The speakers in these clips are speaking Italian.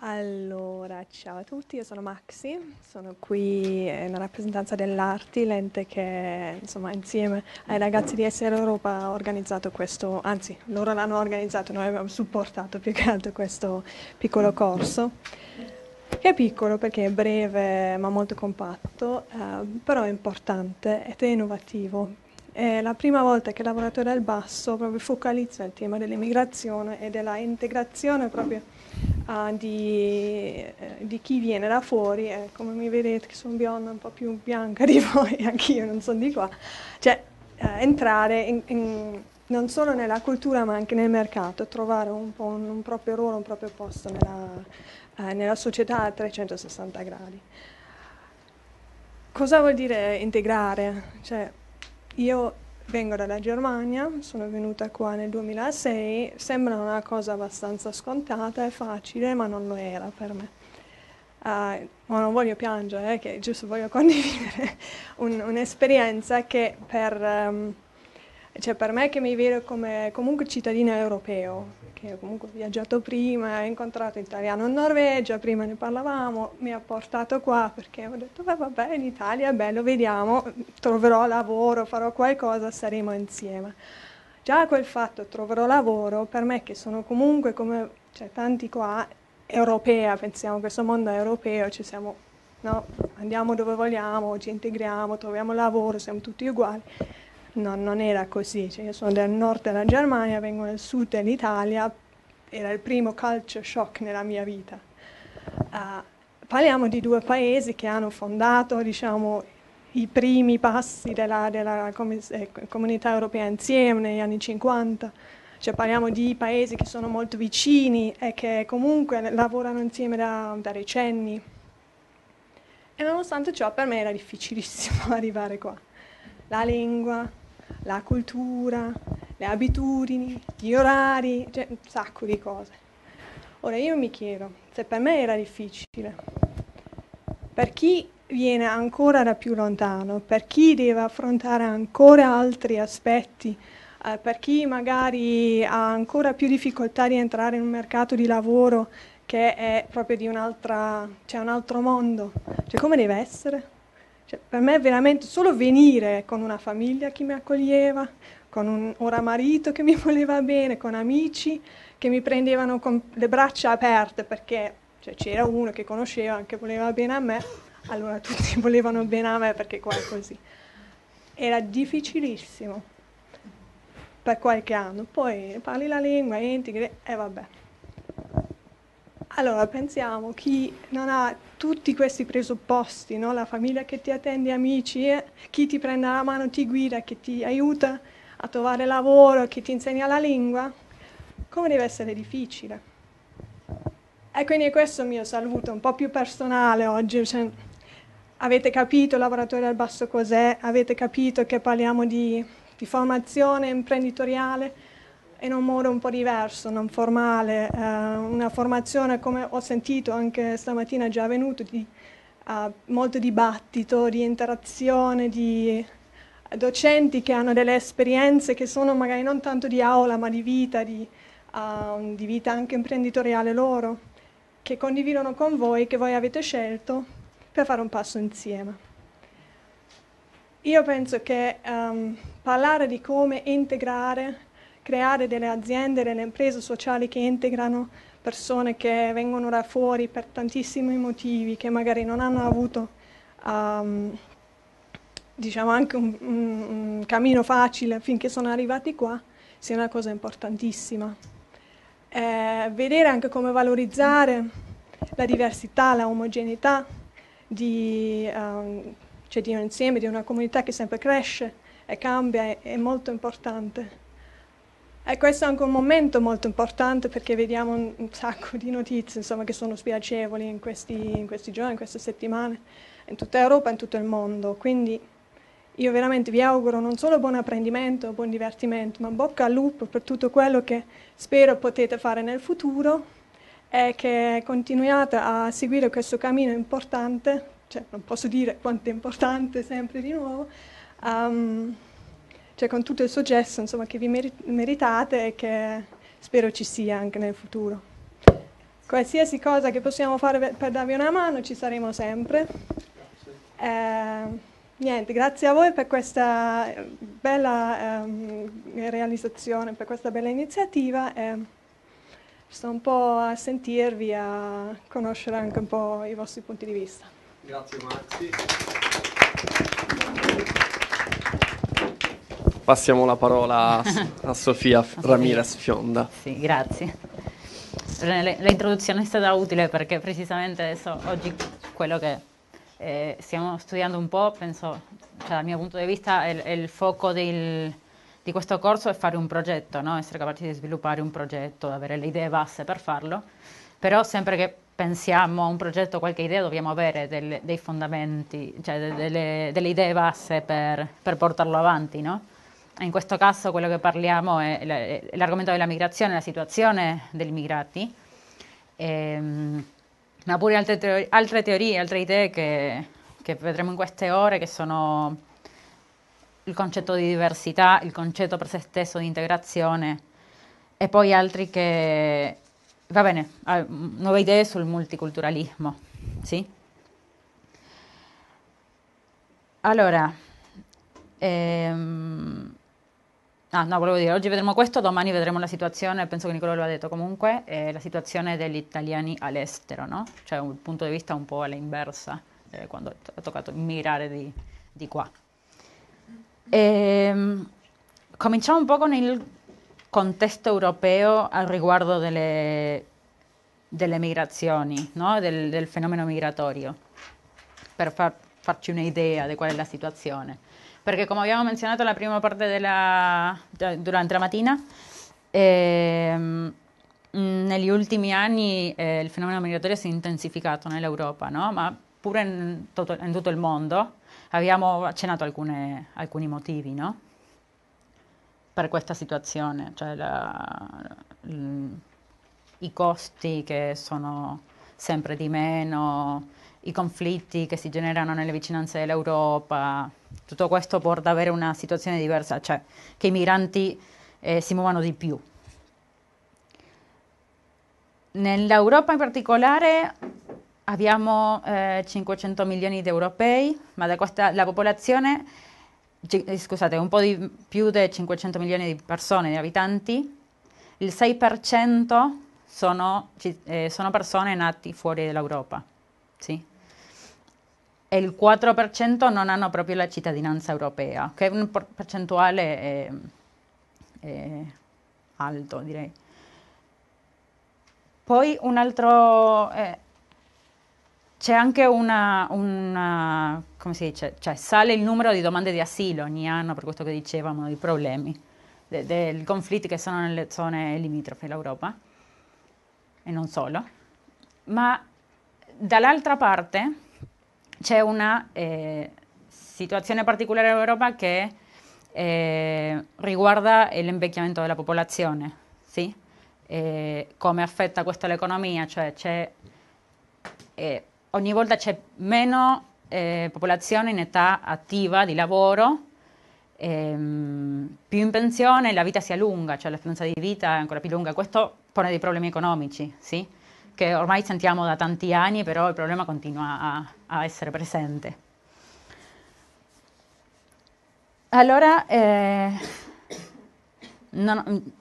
Allora, ciao a tutti, io sono Maxi, sono qui in rappresentanza dell'Arti, l'ente che insomma insieme ai ragazzi di SR Europa ha organizzato questo, anzi loro l'hanno organizzato, noi abbiamo supportato più che altro questo piccolo corso, che è piccolo perché è breve ma molto compatto, eh, però è importante ed è innovativo. È la prima volta che il Laboratorio del Basso proprio focalizza il tema dell'immigrazione e della integrazione proprio uh, di, eh, di, chi viene da fuori, eh, come mi vedete che sono bionda, un po' più bianca di voi, anch'io non sono di qua, cioè eh, entrare in, in, non solo nella cultura ma anche nel mercato, trovare un, po un, un proprio ruolo, un proprio posto nella, eh, nella società a 360 gradi. Cosa vuol dire integrare? Cioè, io Vengo dalla Germania, sono venuta qua nel 2006, sembra una cosa abbastanza scontata e facile, ma non lo era per me. Uh, ma non voglio piangere, eh, che giusto voglio condividere un, un'esperienza che per, um, cioè per me che mi vedo come comunque cittadino europeo, che comunque ho viaggiato prima, ho incontrato italiano in Norvegia, prima ne parlavamo, mi ha portato qua perché ho detto Beh, vabbè in Italia è bello, vediamo, troverò lavoro, farò qualcosa, saremo insieme. Già quel fatto, troverò lavoro, per me che sono comunque come cioè, tanti qua, europea, pensiamo che questo mondo europeo, ci siamo, no? andiamo dove vogliamo, ci integriamo, troviamo lavoro, siamo tutti uguali no, non era così, cioè, io sono del nord della Germania, vengo dal sud dell'Italia, era il primo culture shock nella mia vita. Uh, parliamo di due paesi che hanno fondato diciamo, i primi passi della, della com- eh, comunità europea insieme negli anni 50, cioè parliamo di paesi che sono molto vicini e che comunque lavorano insieme da, da decenni. E nonostante ciò per me era difficilissimo arrivare qua. La lingua, la cultura, le abitudini, gli orari, cioè un sacco di cose. Ora io mi chiedo, se per me era difficile, per chi viene ancora da più lontano, per chi deve affrontare ancora altri aspetti, eh, per chi magari ha ancora più difficoltà di entrare in un mercato di lavoro che è proprio di un'altra, cioè un altro mondo, cioè come deve essere? Cioè, per me veramente solo venire con una famiglia che mi accoglieva, con un ora marito che mi voleva bene, con amici che mi prendevano con le braccia aperte perché cioè, c'era uno che conosceva, che voleva bene a me, allora tutti volevano bene a me perché qua è così. Era difficilissimo per qualche anno, poi parli la lingua, integri e vabbè. Allora pensiamo, chi non ha tutti questi presupposti, no? la famiglia che ti attende, amici, eh? chi ti prende la mano, ti guida, che ti aiuta a trovare lavoro, che ti insegna la lingua, come deve essere difficile. E quindi questo è il mio saluto un po' più personale oggi. Cioè, avete capito lavoratore al basso cos'è, avete capito che parliamo di, di formazione imprenditoriale, in un modo un po' diverso, non formale, eh, una formazione come ho sentito anche stamattina già avvenuto, di uh, molto dibattito, di interazione, di docenti che hanno delle esperienze che sono magari non tanto di aula ma di vita, di, uh, di vita anche imprenditoriale loro, che condividono con voi, che voi avete scelto per fare un passo insieme. Io penso che um, parlare di come integrare creare delle aziende, delle imprese sociali che integrano persone che vengono da fuori per tantissimi motivi, che magari non hanno avuto um, diciamo anche un, un, un, cammino facile finché sono arrivati qua, sia una cosa importantissima. Eh, vedere anche come valorizzare la diversità, la omogeneità di, um, cioè di un insieme, di una comunità che sempre cresce e cambia è, è molto importante. E questo è anche un momento molto importante perché vediamo un, sacco di notizie insomma, che sono spiacevoli in questi, in questi, giorni, in queste settimane, in tutta Europa e in tutto il mondo. Quindi io veramente vi auguro non solo buon apprendimento, buon divertimento, ma bocca al lupo per tutto quello che spero potete fare nel futuro e che continuiate a seguire questo cammino importante, cioè non posso dire quanto è importante sempre di nuovo. Um, cioè con tutto il successo insomma, che vi meritate e che spero ci sia anche nel futuro. qualsiasi cosa che possiamo fare per darvi una mano ci saremo sempre. Eh, niente, grazie a voi per questa bella eh, realizzazione, per questa bella iniziativa. Eh, sto un po' a sentirvi, a conoscere anche un po' i vostri punti di vista. Grazie Maxi. Passiamo la parola a Sofia Ramirez Fionda. Sì, grazie. L'introduzione è stata utile perché precisamente adesso, oggi quello che eh, stiamo studiando un po', penso, cioè, dal mio punto di vista, è il fuoco del, di questo corso è fare un progetto, no? essere capaci di sviluppare un progetto, avere le idee basse per farlo, però sempre che pensiamo a un progetto, qualche idea, dobbiamo avere delle, dei fondamenti, cioè delle, delle idee basse per, per portarlo avanti. No? In questo caso quello che parliamo è l'argomento della migrazione, la situazione degli immigrati, ehm, ma pure altre, teorie, altre teorie, altre idee che, che vedremo in queste ore, che sono il concetto di diversità, il concetto per se stesso di integrazione e poi altri che, va bene, nuove idee sul multiculturalismo, sì? Allora, ehm, ah, no, volevo dire, oggi vedremo questo, domani vedremo la situazione, penso che Nicola lo ha detto comunque, eh, la situazione degli italiani all'estero, no? Cioè un punto di vista un po' all'inversa, eh, quando ha toccato immigrare di, di qua. E, ehm, cominciamo un po' con il contesto europeo al riguardo delle, delle migrazioni, no? del, del, fenomeno migratorio, per far, farci un'idea di qual è la situazione. Perché come abbiamo menzionato nella prima parte della, durante la mattina, ehm, negli ultimi anni eh, il fenomeno migratorio si è intensificato nell'Europa, no? ma pure in tutto, in tutto il mondo Abbiamo accennato alcune, alcuni motivi no? per questa situazione, cioè la, i costi che sono sempre di meno, i conflitti che si generano nelle vicinanze dell'Europa, tutto questo porta ad avere una situazione diversa, cioè che i migranti eh, si muovano di più. Nell'Europa in particolare abbiamo eh, 500 milioni di europei, ma da questa, la popolazione, eh, scusate, un po' di più di 500 milioni di persone, di abitanti, il 6% sono, eh, sono persone nate fuori dall'Europa, sì? Il 4% non hanno proprio la cittadinanza europea, che è un percentuale eh, eh, alto, direi. Poi un altro eh, c'è anche una, una, come si dice, cioè sale il numero di domande di asilo ogni anno, per questo che dicevamo, dei problemi, de, dei conflitti che sono nelle zone limitrofe dell'Europa, e non solo, ma dall'altra parte c'è una eh, situazione particolare in Europa che eh, riguarda l'invecchiamento della popolazione, sì? eh, come affetta questo l'economia, cioè eh, ogni volta c'è meno eh, popolazione in età attiva di lavoro, ehm, più in pensione, la vita si allunga, cioè l'asperanza di vita è ancora più lunga. Questo pone dei problemi economici, sì? Che ormai sentiamo da tanti anni, però il problema continua a, a essere presente. Allora, eh, non,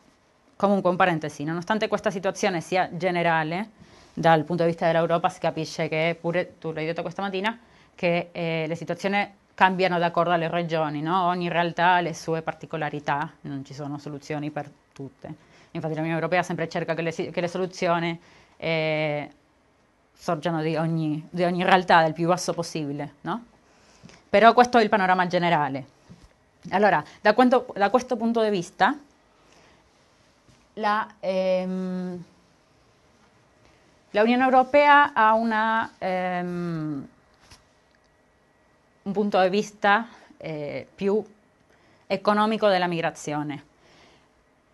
comunque un parentesi, nonostante questa situazione sia generale, dal punto di vista dell'Europa si capisce che, pure tu l'hai detto questa mattina, che eh, le situazioni cambiano d'accordo alle regioni, no? ogni realtà ha le sue particolarità, non ci sono soluzioni per tutte. Infatti l'Unione Europea sempre cerca che le, che le soluzioni eh, sorgiano di ogni, di ogni, realtà del più basso possibile, no? Però questo è il panorama generale. Allora, da, quanto, da questo punto di vista, la... Ehm, la Unione Europea ha una, ehm, un punto di vista eh, più economico della migrazione.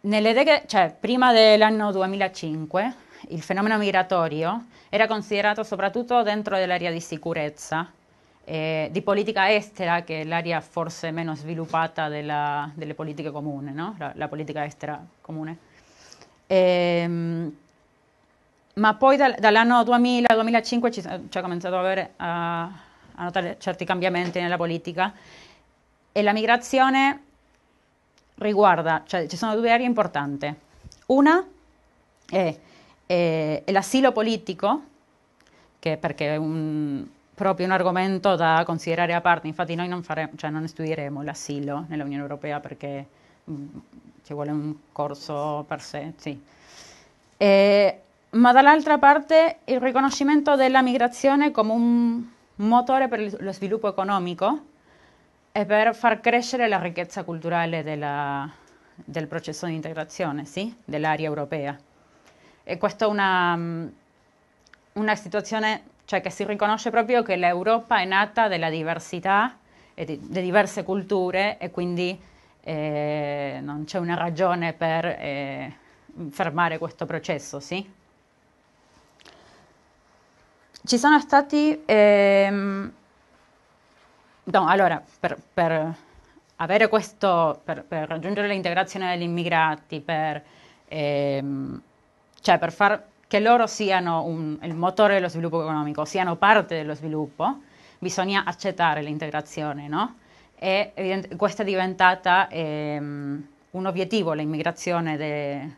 Nelle Decade, cioè, prima dell'anno 2005 il fenomeno migratorio era considerato soprattutto dentro dell'area di sicurezza, eh, di politica estera, che è l'area forse meno sviluppata della, delle politiche comuni, no? la, la, politica estera comune. E, ehm, ma poi dal, dall'anno 2000-2005 ci, ci, ha cominciato avere, a, a notare certi cambiamenti nella politica e la migrazione riguarda, cioè ci sono due aree importanti. Una è, è l'asilo politico, che perché è un, proprio un argomento da considerare a parte, infatti noi non, fare, cioè non studieremo l'asilo nell'Unione Europea perché mh, mm, ci vuole un corso per sé, sì. E, ma dall'altra parte il riconoscimento della migrazione come un motore per lo sviluppo economico e per far crescere la ricchezza culturale della, del processo di integrazione sì? dell'area europea. E questa è una, una situazione cioè che si riconosce proprio che l'Europa è nata della diversità e di, di diverse culture e quindi eh, non c'è una ragione per eh, fermare questo processo, sì? Ci sono stati... Ehm, no, allora, per, per avere questo, per, per, raggiungere l'integrazione degli immigrati, per, ehm, cioè per far che loro siano un, il motore dello sviluppo economico, siano parte dello sviluppo, bisogna accettare l'integrazione, no? E evident- questa è diventata ehm, un obiettivo, l'immigrazione de,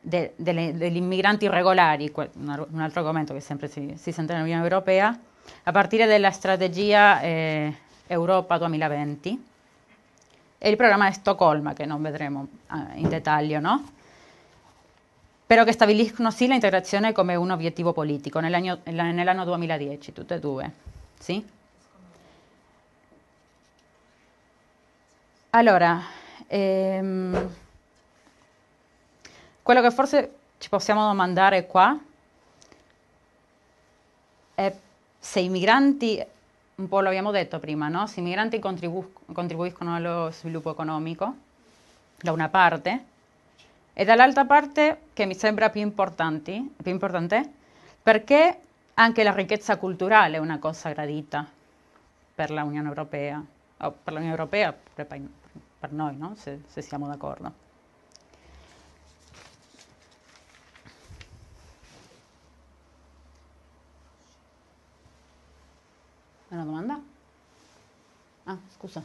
de, delle, degli immigranti irregolari, un altro argomento che sempre si, si sente nell'Unione Europea, a partire dalla strategia eh, Europa 2020 e il programma di Stoccolma, che non vedremo eh, in dettaglio, no? Però che stabiliscono sì l'integrazione come un obiettivo politico nell'anno, nell'anno 2010, tutte e due. Sì? Allora, ehm, quello che forse ci possiamo domandare qua è se i migranti, un po' l'abbiamo detto prima, no? se i migranti contribu- contribuiscono allo sviluppo economico, da una parte, e dall'altra parte, che mi sembra più, più importante, perché anche la ricchezza culturale è una cosa gradita per l'Unione Europea, o per l'Unione Europea, per, noi, no? se, se siamo d'accordo. Una domanda? Ah, scusa.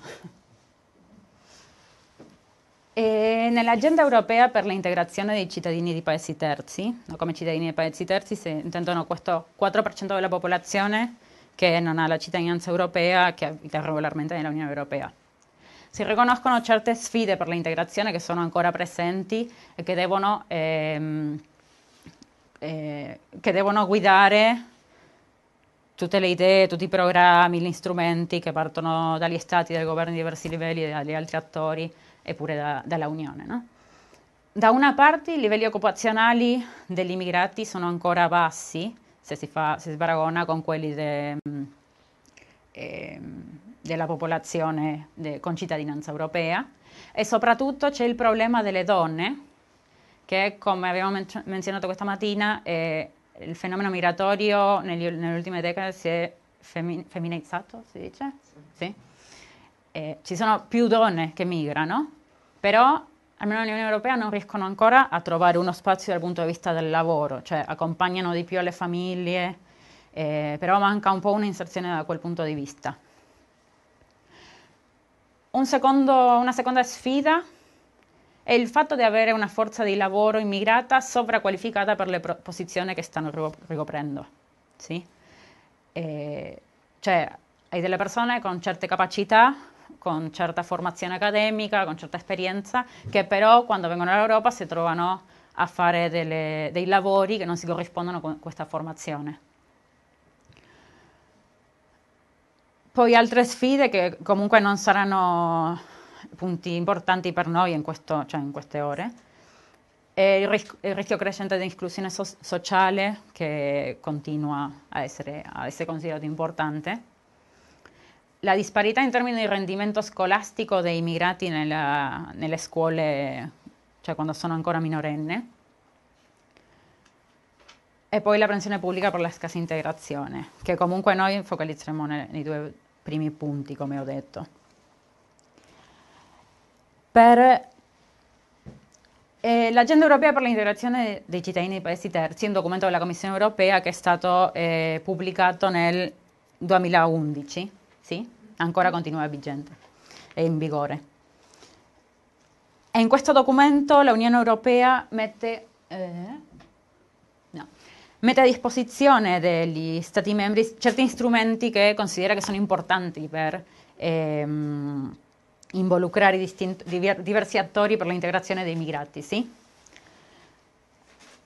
E nell'agenda europea per l'integrazione dei cittadini di paesi terzi, no, come cittadini di paesi terzi si intendono questo 4% della popolazione che non ha la cittadinanza europea, che abita regolarmente nell'Unione Europea. Si riconoscono certe sfide per l'integrazione che sono ancora presenti e che devono, ehm, eh, che devono guidare tutte le idee, tutti i programmi, gli strumenti che partono dagli stati, dai governi di diversi livelli e dagli altri attori e pure da, dalla Unione. No? Da una parte i livelli occupazionali degli immigrati sono ancora bassi, se si, fa, se si paragona con quelli de, eh, della popolazione de, con cittadinanza europea, e soprattutto c'è il problema delle donne, che come abbiamo menzionato questa mattina è il fenomeno migratorio negli, nelle ultime decade si è femi, femminizzato, si dice? Sì. sì. Ci sono più donne che migrano, però almeno nell'Unione Europea non riescono ancora a trovare uno spazio dal punto di vista del lavoro, cioè accompagnano di più le famiglie, eh, però manca un po' un'inserzione da quel punto di vista. Un secondo, una seconda sfida è il fatto di avere una forza di lavoro immigrata sovraqualificata per le posizioni che stanno ricoprendo. Sì? E, cioè, hai delle persone con certe capacità, con certa formazione accademica, con certa esperienza, che però quando vengono all'Europa si trovano a fare delle, dei lavori che non si corrispondono con questa formazione. Poi altre sfide che comunque non saranno punti importanti per noi in, questo, cioè in queste ore. E il, ris- il, rischio crescente di esclusione so- sociale che continua a essere, a essere considerato importante. La disparità in termini di rendimento scolastico dei migrati nella, nelle scuole, cioè quando sono ancora minorenni. E poi la pensione pubblica per la scarsa integrazione, che comunque noi focalizzeremo nei, nei due primi punti, come ho detto per Eh, L'agenda europea per l'integrazione dei cittadini dei paesi terzi un documento della Commissione europea che è stato eh, pubblicato nel 2011, sì? ancora continua vigente, è in vigore. E in questo documento l'Unione Europea mette, eh, no, mette a disposizione degli Stati membri certi strumenti che considera che sono importanti per ehm, involucrare distinto, diversi attori per l'integrazione dei migrati. Sì?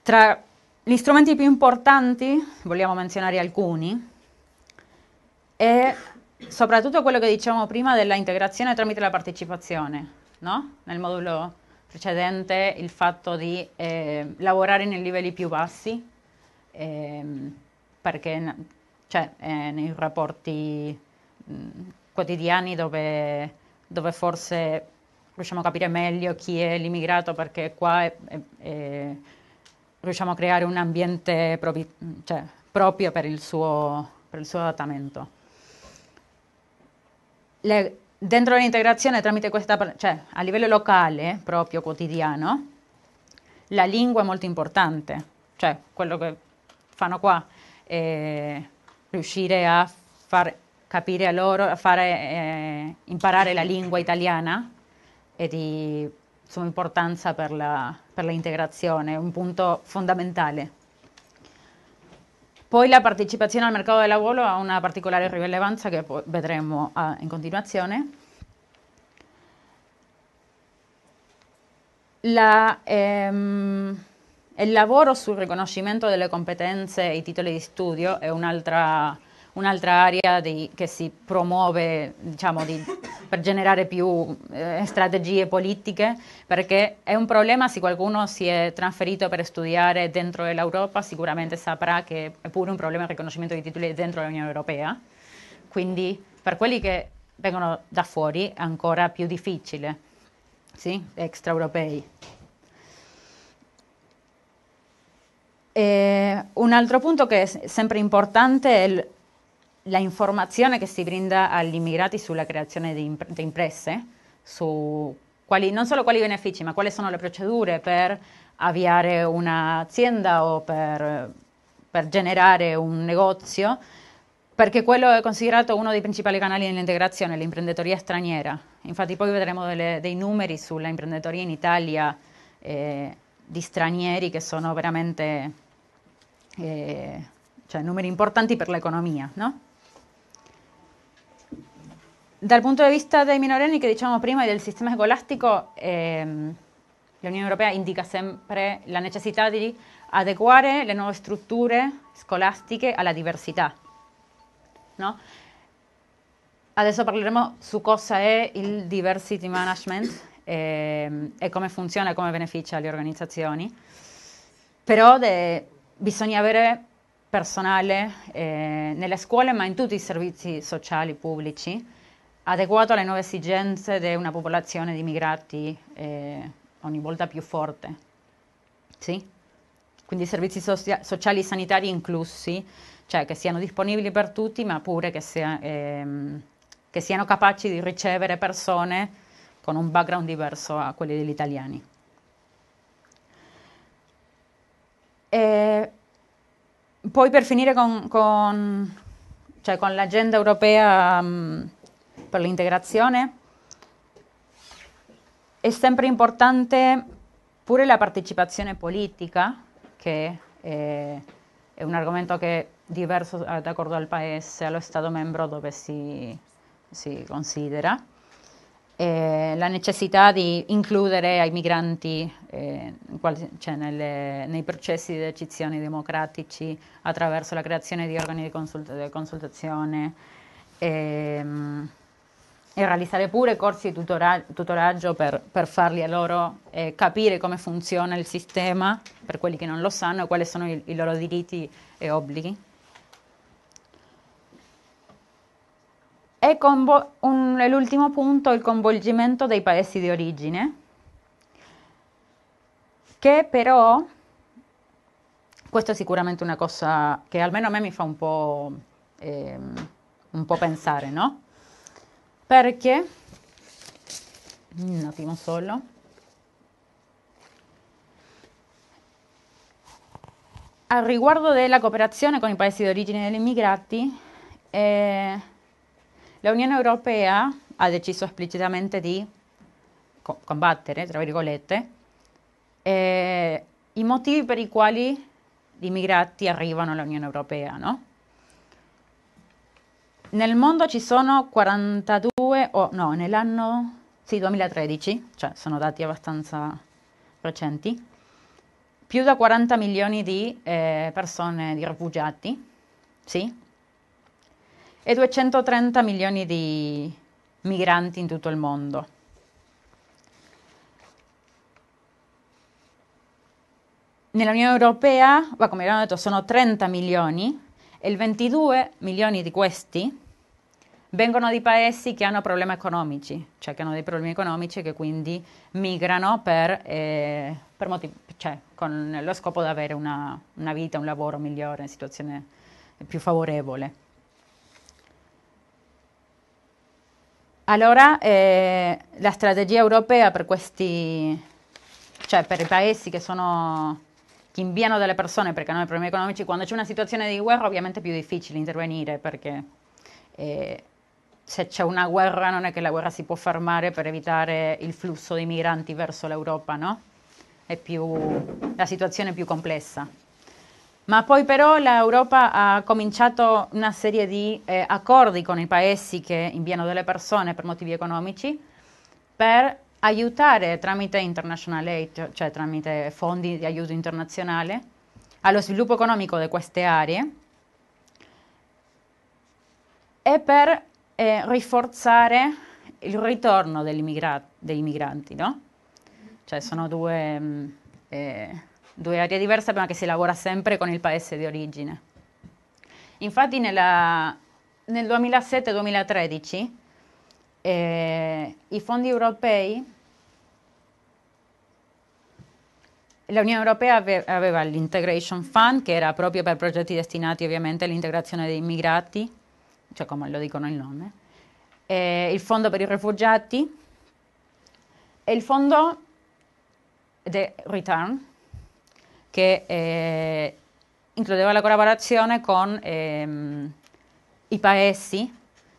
Tra gli strumenti più importanti, vogliamo menzionare alcuni, è soprattutto quello che dicevamo prima della integrazione tramite la partecipazione. No? Nel modulo precedente il fatto di eh, lavorare nei livelli più bassi, eh, perché cioè, eh, nei rapporti mh, quotidiani dove dove forse riusciamo a capire meglio chi è l'immigrato perché qua è, è, è, riusciamo a creare un ambiente propi, cioè, proprio per il, suo, per il suo adattamento. Le, dentro l'integrazione tramite questa, cioè a livello locale, proprio quotidiano, la lingua è molto importante, cioè quello che fanno qua è riuscire a far capire a loro, a fare eh, imparare la lingua italiana è di sua importanza per l'integrazione, è un punto fondamentale. Poi la partecipazione al mercato del lavoro ha una particolare rilevanza che vedremo ah, in continuazione. La, ehm, il lavoro sul riconoscimento delle competenze e i titoli di studio è un'altra un'altra area di, che si promuove diciamo, di, per generare più eh, strategie politiche, perché è un problema se qualcuno si è trasferito per studiare dentro l'Europa, sicuramente saprà che è pure un problema il riconoscimento dei titoli dentro l'Unione Europea, quindi per quelli che vengono da fuori è ancora più difficile, sì? extraeuropei. E un altro punto che è sempre importante è la informazione che si brinda agli immigrati sulla creazione di, imp- di imprese, su quali, non solo quali benefici, ma quali sono le procedure per avviare un'azienda o per, per generare un negozio, perché quello è considerato uno dei principali canali dell'integrazione, l'imprenditoria straniera. Infatti poi vedremo delle, dei numeri sulla imprenditoria in Italia eh, di stranieri che sono veramente eh, cioè, numeri importanti per l'economia, no? Dal punto di vista dei minorenni che diciamo prima e del sistema scolastico, ehm, l'Unione Europea indica sempre la necessità di adeguare le nuove strutture scolastiche alla diversità. No? Adesso parleremo su cosa è il diversity management ehm, e come funziona e come beneficia le organizzazioni, però de, bisogna avere personale eh, nelle scuole ma in tutti i servizi sociali pubblici adeguato alle nuove esigenze di una popolazione di immigrati eh, ogni volta più forte. Sì? Quindi servizi socia- sociali e sanitari inclusi, cioè che siano disponibili per tutti, ma pure che, sia, ehm, che siano capaci di ricevere persone con un background diverso a quelli degli italiani. E poi per finire con, con, cioè con l'agenda europea um, per l'integrazione. È sempre importante pure la partecipazione politica, che è, è un argomento che è diverso d'accordo al paese, allo Stato membro dove si, si considera. Eh, la necessità di includere i migranti eh, cioè nelle, nei processi di decisioni democratici attraverso la creazione di organi di, consult- di consultazione. Eh, e realizzare pure corsi di tutora- tutoraggio per, per, farli a loro eh, capire come funziona il sistema, per quelli che non lo sanno, quali sono i, i loro diritti e obblighi. E convo- un, l'ultimo punto, il coinvolgimento dei paesi di origine, che però, questo è sicuramente una cosa che almeno a me mi fa un po', eh, un po pensare, no? perché un attimo solo al riguardo della cooperazione con i paesi d'origine degli immigrati eh, la Unione Europea ha deciso esplicitamente di co- combattere, tra virgolette, eh, i motivi per i quali gli immigrati arrivano all'Unione Europea, no? Nel mondo ci sono 42, o oh, no, nell'anno sì, 2013, cioè sono dati abbastanza recenti, più da 40 milioni di eh, persone, di rifugiati, sì, e 230 milioni di migranti in tutto il mondo. Nell'Unione Europea, come abbiamo detto, sono 30 milioni e il 22 milioni di questi vengono di paesi che hanno problemi economici, cioè che hanno dei problemi economici e che quindi migrano per, eh, per motivi, cioè con lo scopo di avere una, una vita, un lavoro migliore, una situazione più favorevole. Allora, eh, la strategia europea per questi, cioè per i paesi che sono che inviano delle persone perché hanno problemi economici, quando c'è una situazione di guerra ovviamente è più difficile intervenire perché eh, se c'è una guerra non è che la guerra si può fermare per evitare il flusso di migranti verso l'Europa, no? È più, la situazione è più complessa. Ma poi però l'Europa ha cominciato una serie di eh, accordi con i paesi che inviano delle persone per motivi economici per aiutare tramite international aid, cioè tramite fondi di aiuto internazionale, allo sviluppo economico di queste aree e per è rinforzare il ritorno degli, migranti, no? Cioè sono due, mm, eh, due, aree diverse ma che si lavora sempre con il paese di origine. Infatti nella, nel 2007-2013 eh, i fondi europei L'Unione Europea aveva l'Integration Fund, che era proprio per progetti destinati ovviamente all'integrazione dei immigrati, cioè come lo dicono il nome, eh, il fondo per i rifugiati e il fondo The Return, che eh, includeva la collaborazione con ehm, i paesi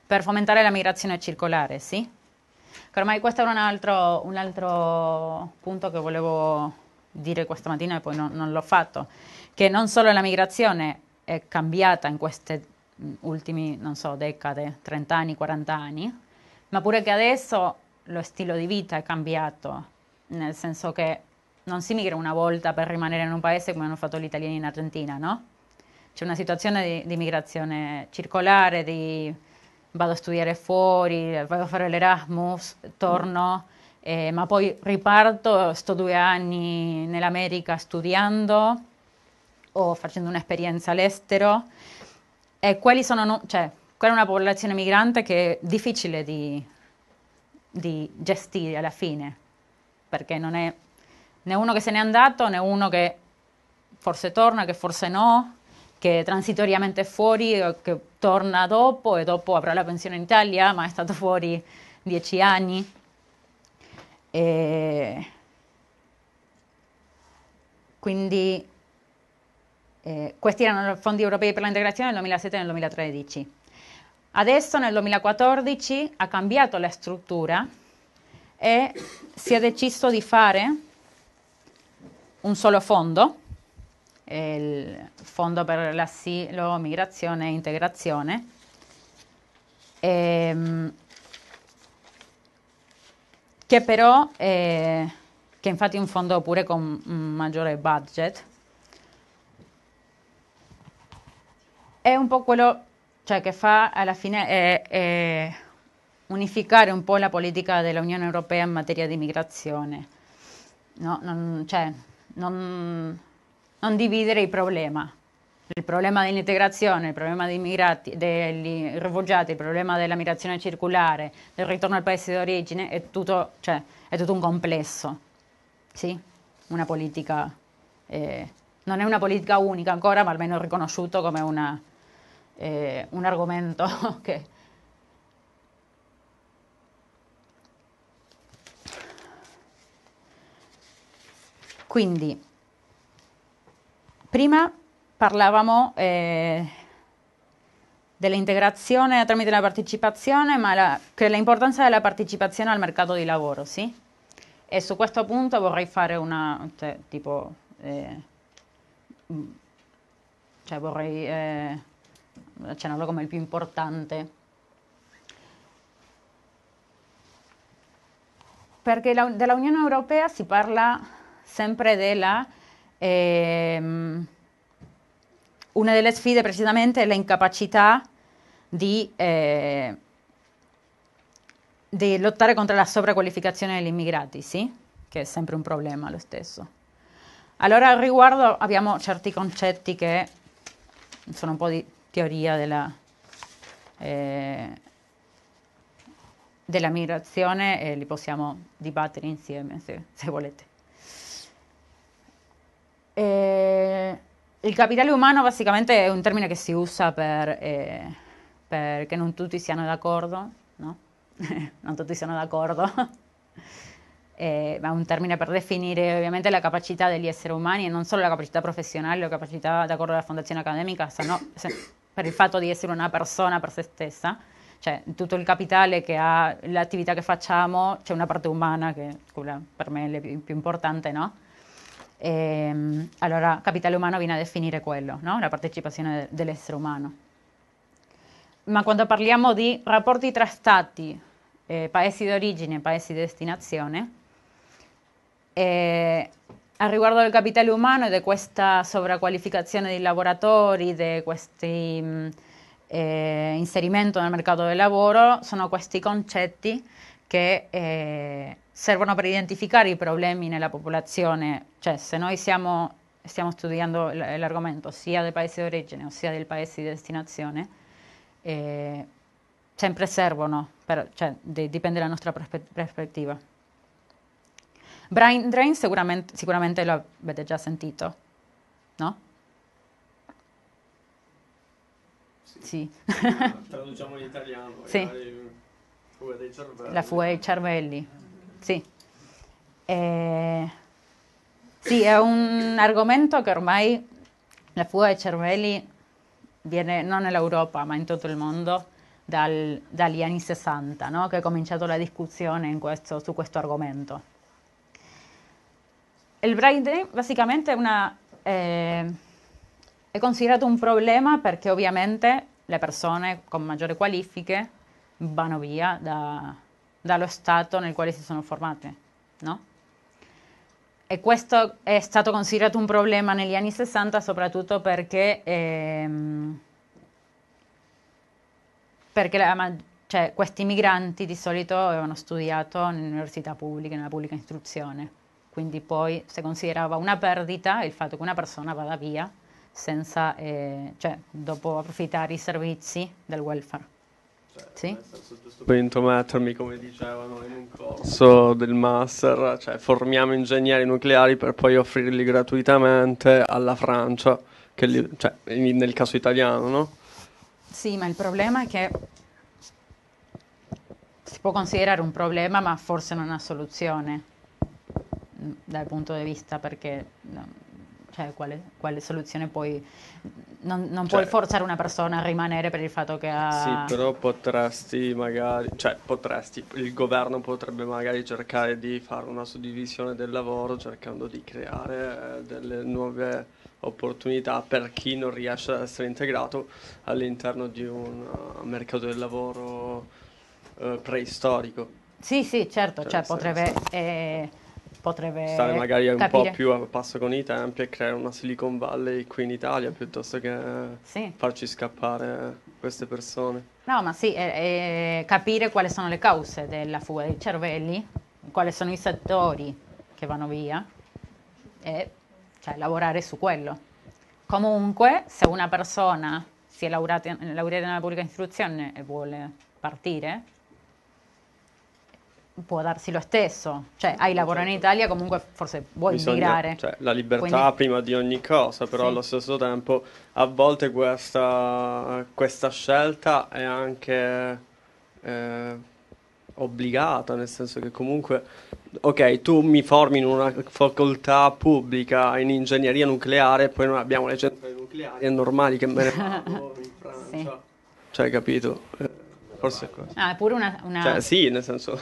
per fomentare la migrazione circolare, sì? Ormai questo era un altro, un altro, punto che volevo dire questa mattina e poi non, non l'ho fatto, che non solo la migrazione è cambiata in queste ultimi, non so, decade, 30 anni, 40 anni, ma pure che adesso lo stile di vita è cambiato, nel senso che non si migra una volta per rimanere in un paese come hanno fatto gli italiani in Argentina, no? C'è una situazione di, di migrazione circolare, di vado a studiare fuori, vado a fare l'Erasmus, torno, eh, ma poi riparto, sto due anni nell'America studiando o facendo un'esperienza all'estero e quelli sono, cioè, quella è una popolazione migrante che è difficile di, di gestire alla fine, perché non è né uno che se n'è andato né uno che forse torna, che forse no, che transitoriamente è fuori, che torna dopo e dopo avrà la pensione in Italia, ma è stato fuori dieci anni. E quindi eh, questi erano fondi europei per l'integrazione nel 2007 e nel 2013. Adesso nel 2014 ha cambiato la struttura e si è deciso di fare un solo fondo, il Fondo per l'Asilo, Migrazione e Integrazione, ehm, che però, è, che infatti è un fondo pure con maggiore budget, è un po' quello cioè, che fa alla fine è, è unificare un po' la politica dell'Unione Europea in materia di migrazione, no? non, cioè, non, non dividere il problema. Il problema dell'integrazione, il problema dei, migrati, dei rifugiati, il problema della migrazione circolare, del ritorno al paese di origine, è tutto, cioè, è tutto un complesso. Sì? Una politica, eh, non è una politica unica ancora, ma almeno riconosciuto come una, eh, un argomento che... Quindi, prima parlavamo eh, dell'integrazione tramite la partecipazione, ma la, che l'importanza della partecipazione al mercato di lavoro, sì? E su questo punto vorrei fare una, cioè, tipo, eh, cioè vorrei eh, accennarlo come il più importante. Perché la, della Unione Europea si parla sempre della... Ehm, una delle sfide precisamente è l'incapacità di, eh, di, lottare contro la sopraqualificazione degli immigrati, sì? che è sempre un problema lo stesso. Allora al riguardo abbiamo certi concetti che sono un po' di teoria della, eh, della migrazione e li possiamo dibattere insieme se, se volete. Eh, il capitale umano basicamente è un termine che si usa per, eh, perché non tutti siano d'accordo, no? non tutti siano d'accordo, ma è un termine per definire ovviamente la capacità degli esseri umani e non solo la capacità professionale, la capacità d'accordo alla fondazione accademica, no, se, per il fatto di essere una persona per se stessa, cioè tutto il capitale che ha l'attività che facciamo, c'è una parte umana che per me è più, più importante, no? E, ehm, allora, capitale umano viene a definire quello, no? la partecipazione de- dell'essere umano. Ma quando parliamo di rapporti tra stati, eh, paesi d'origine e paesi di destinazione, eh, a riguardo del capitale umano e di questa sovraqualificazione dei lavoratori, di questo mm, eh, inserimento nel mercato del lavoro, sono questi concetti che eh, servono per identificare i problemi nella popolazione, cioè se noi siamo, stiamo studiando l'argomento sia del paese di origine sia del paese di destinazione, eh, sempre servono, per, cioè, de, dipende dalla nostra prospettiva. Brain drain sicuramente, sicuramente lo avete già sentito, no? Sì. sì. Traduciamo in italiano. Sì. Fuga dei cervelli. La fuga dei cervelli. Sì. Eh, sì, è un argomento che ormai la fuga dei cervelli viene non nell'Europa ma in tutto il mondo dal, dagli anni 60, no? che è cominciato la discussione questo, su questo argomento. Il brain drain basicamente è, una, eh, è considerato un problema perché ovviamente le persone con maggiori qualifiche vanno via da, dallo stato nel quale si sono formate, no? E questo è stato considerato un problema negli anni 60 soprattutto perché, ehm, perché la, cioè, questi migranti di solito avevano studiato nell'università pubblica, nella pubblica istruzione, quindi poi si considerava una perdita il fatto che una persona vada via senza, eh, cioè, dopo approfittare i servizi del welfare. Cioè, Sì. Per intromettermi, come dicevano in un corso del master, cioè formiamo ingegneri nucleari per poi offrirli gratuitamente alla Francia, che li- cioè, nel caso italiano, no? Sì, ma il problema è che si può considerare un problema, ma forse non una soluzione dal punto di vista perché cioè quale, quale soluzione puoi non, non puoi Cioè- forzare una persona a rimanere per il fatto che ha Sì, però potresti magari, cioè potresti, il governo potrebbe magari cercare di fare una suddivisione del lavoro cercando di creare eh, delle nuove opportunità per chi non riesce ad essere integrato all'interno di un uh, mercato del lavoro eh, preistorico. Sì, sì, certo, Cioè, cioè, potrebbe, eh, potrebbe Stare magari un capire. po' più a passo con i tempi e creare una Silicon Valley qui in Italia piuttosto che Sì. farci scappare queste persone. No, ma sì, eh, eh, capire quali sono le cause della fuga dei cervelli, quali sono i settori che vanno via e cioè, lavorare su quello. Comunque, se una persona si è laureata, laureata nella pubblica istruzione e vuole partire, può darsi lo stesso. Cioè, hai lavoro in Italia, comunque forse vuoi Bisogna- immigrare. cioè, la libertà Quindi- prima di ogni cosa, però Sì. allo stesso tempo a volte questa, questa scelta è anche eh, obbligata, nel senso che comunque, ok, tu mi formi in una facoltà pubblica in ingegneria nucleare, poi non abbiamo le centrali nucleari, è normale che me ne vado in Francia. Sì. Cioè, capito? Forse è questo. Ah, è pure una... una... Cioè, sì, nel senso,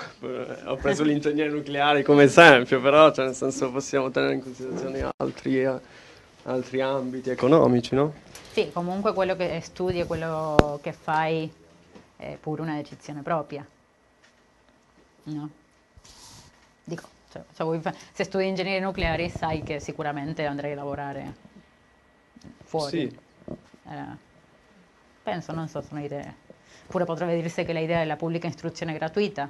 ho preso l'ingegnere nucleare come esempio, però, cioè, nel senso, possiamo tenere in considerazione altri, altri ambiti economici, no? Sì, comunque quello che studi e quello che fai è pure una decisione propria. No? Dico, cioè, se studi ingegneria nucleare sai che sicuramente andrai a lavorare fuori. Sì. Eh, penso, non so, sono idee. Pure potrebbe dirsi che l'idea della pubblica istruzione gratuita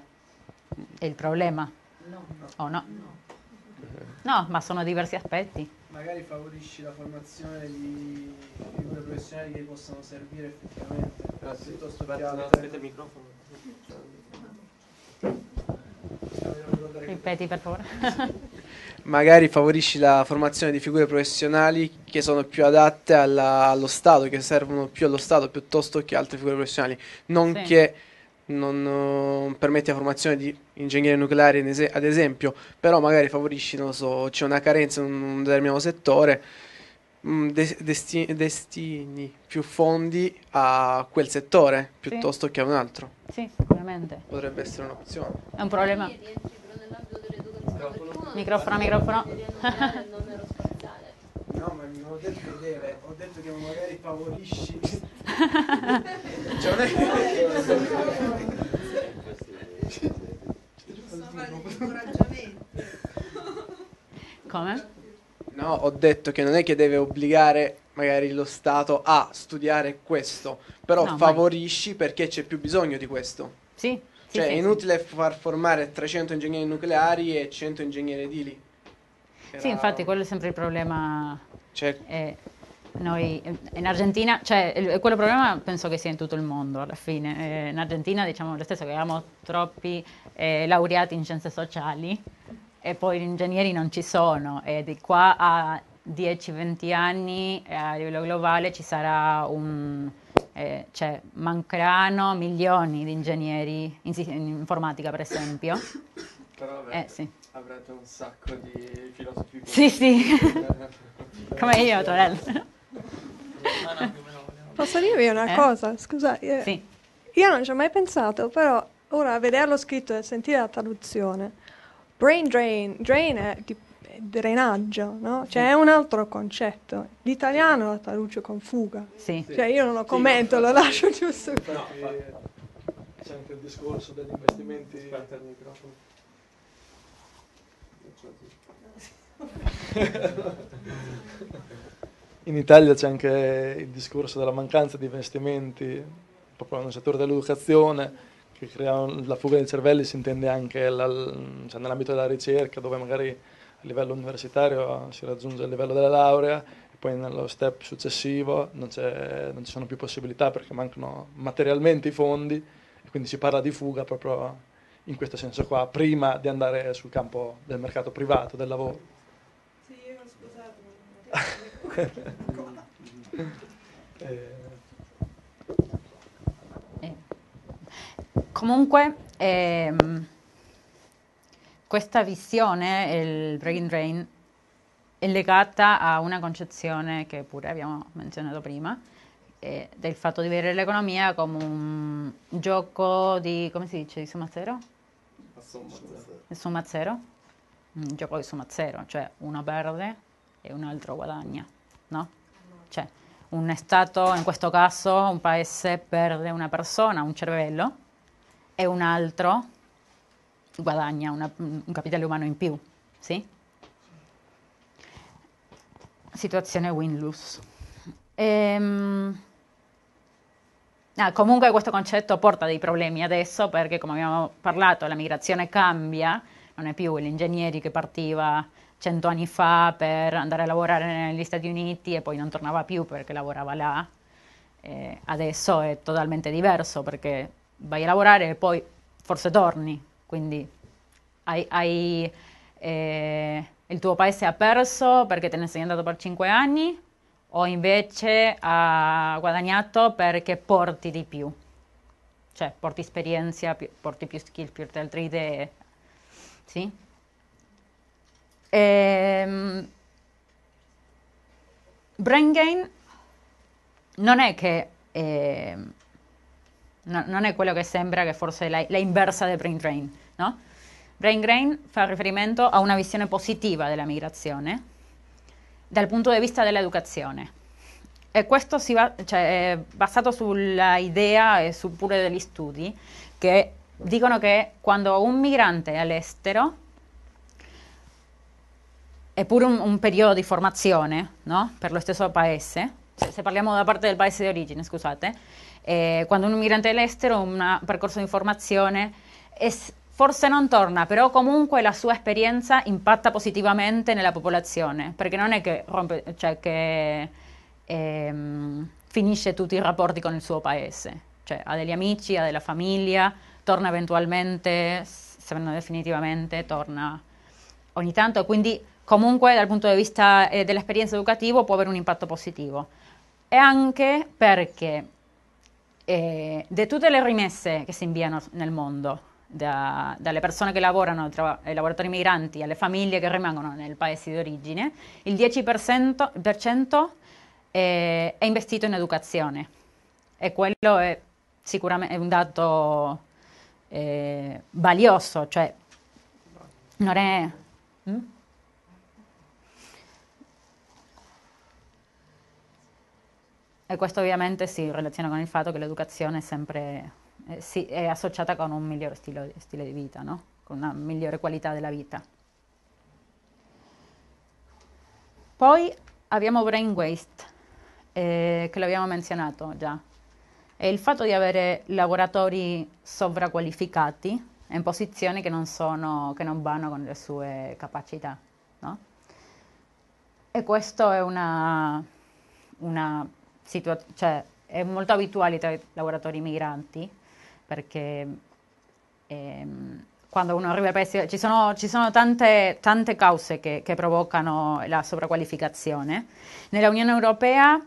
è il problema. No, no. O no? No. no, ma sono diversi aspetti magari favorisci la formazione di figure professionali che possano servire effettivamente. Grazie. Che altre. il microfono. Ripeti per favore. magari favorisci la formazione di figure professionali che sono più adatte alla, allo Stato, che servono più allo Stato piuttosto che altre figure professionali, non sì. che non uh, permette la formazione di ingegneri nucleari ad esempio, però magari favorisci, non so, c'è una carenza in un determinato settore, mm, de- desti- destini più fondi a quel settore piuttosto sì. che a un altro. Sì, sicuramente. Potrebbe essere un'opzione. È un problema. Microfono, microfono. No, ma non ho detto che deve, ho detto che magari favorisci. cioè, non è Come? No, ho detto che non è che deve obbligare magari lo Stato a studiare questo, però no, favorisci ma... perché c'è più bisogno di questo. Sì. Cioè, sì, è inutile sì. far formare 300 ingegneri nucleari e 100 ingegneri edili. Era... Sì, infatti quello è sempre il problema. Cioè... Eh, noi in Argentina, cioè quello problema penso che sia in tutto il mondo alla fine. Eh, in Argentina diciamo lo stesso, che abbiamo troppi eh, laureati in scienze sociali e poi gli ingegneri non ci sono e di qua a 10-20 anni eh, a livello globale ci sarà un... Eh, cioè mancheranno milioni di ingegneri in, in informatica per esempio. Però vabbè, eh, sì avrete un sacco di filosofi. Sì, sì, come io, Torello. Posso dirvi una eh? cosa? Scusa, io, sì. io non ci ho mai pensato, però ora a vederlo scritto e sentire la traduzione, brain drain, drain è di drenaggio, no? Cioè è un altro concetto. L'italiano lo traduce con fuga. Sì. Cioè io non lo commento, sì, lo lascio giusto. No, c'è anche il discorso degli investimenti. Aspetta il microfono. In Italia c'è anche il discorso della mancanza di investimenti proprio nel settore dell'educazione che crea la fuga dei cervelli, si intende anche la, cioè nell'ambito della ricerca dove magari a livello universitario si raggiunge il livello della laurea e poi nello step successivo non, non ci sono più possibilità perché mancano materialmente i fondi e quindi si parla di fuga proprio in questo senso qua, prima di andare sul campo del mercato privato, del lavoro. Sì, io ho sposato. eh. Comunque, ehm, questa visione, il brain drain, è legata a una concezione che pure abbiamo menzionato prima, eh, del fatto di vedere l'economia come un gioco di, come si dice, di somma zero? Il somma zero? Un gioco di somma zero, cioè uno perde e un altro guadagna, no? Cioè, un Stato, in questo caso un paese, perde una persona, un cervello, e un altro guadagna una, un capitale umano in più, sì? Situazione win-lose. Ehm, ah, comunque questo concetto porta dei problemi adesso perché come abbiamo parlato la migrazione cambia, non è più l'ingegnere che partiva cento anni fa per andare a lavorare negli Stati Uniti e poi non tornava più perché lavorava là. Eh, adesso è totalmente diverso perché vai a lavorare e poi forse torni, quindi hai, hai, eh, il tuo paese ha perso perché te ne sei andato per cinque anni o invece ha guadagnato perché porti di più. cioè porti esperienza, porti più skill, porti altre idee, sì? Ehm, brain gain non è che eh, no, non è quello che sembra che forse è la, la inversa del brain drain, no? Brain drain fa riferimento a una visione positiva della migrazione dal punto di vista dell'educazione. E questo va, cioè, è basato sulla idea e su pure degli studi che dicono che quando un migrante è all'estero è pure un, un periodo di formazione no? per lo stesso paese, se, parliamo da parte del paese di origine, scusate, eh, quando un migrante all'estero un percorso di formazione è, forse non torna, però comunque la sua esperienza impatta positivamente nella popolazione, perché non è che, rompe, cioè che ehm, finisce tutti i rapporti con il suo paese, cioè ha degli amici, ha della famiglia, torna eventualmente, se non definitivamente, torna ogni tanto, quindi comunque dal punto di vista eh, dell'esperienza educativa può avere un impatto positivo. E anche perché eh, di tutte le rimesse che si inviano nel mondo, da, dalle persone che lavorano, tra, ai lavoratori migranti, alle famiglie che rimangono nel paese di origine, il 10% per cento è, è investito in educazione e quello è sicuramente un dato eh, valioso, cioè non è... Hm? E questo ovviamente si relaziona con il fatto che l'educazione è sempre eh, sì, è associata con un migliore stile, stile di vita, no? con una migliore qualità della vita. Poi abbiamo brain waste, eh, che l'abbiamo menzionato già. È il fatto di avere lavoratori sovraqualificati in posizioni che non, sono, che non vanno con le sue capacità. No? E questo è una, una situazione, cioè, è molto abituale tra i lavoratori migranti perché ehm, quando uno arriva al paese ci sono, ci sono tante, tante, cause che, che, provocano la sopravqualificazione. Nella Unione Europea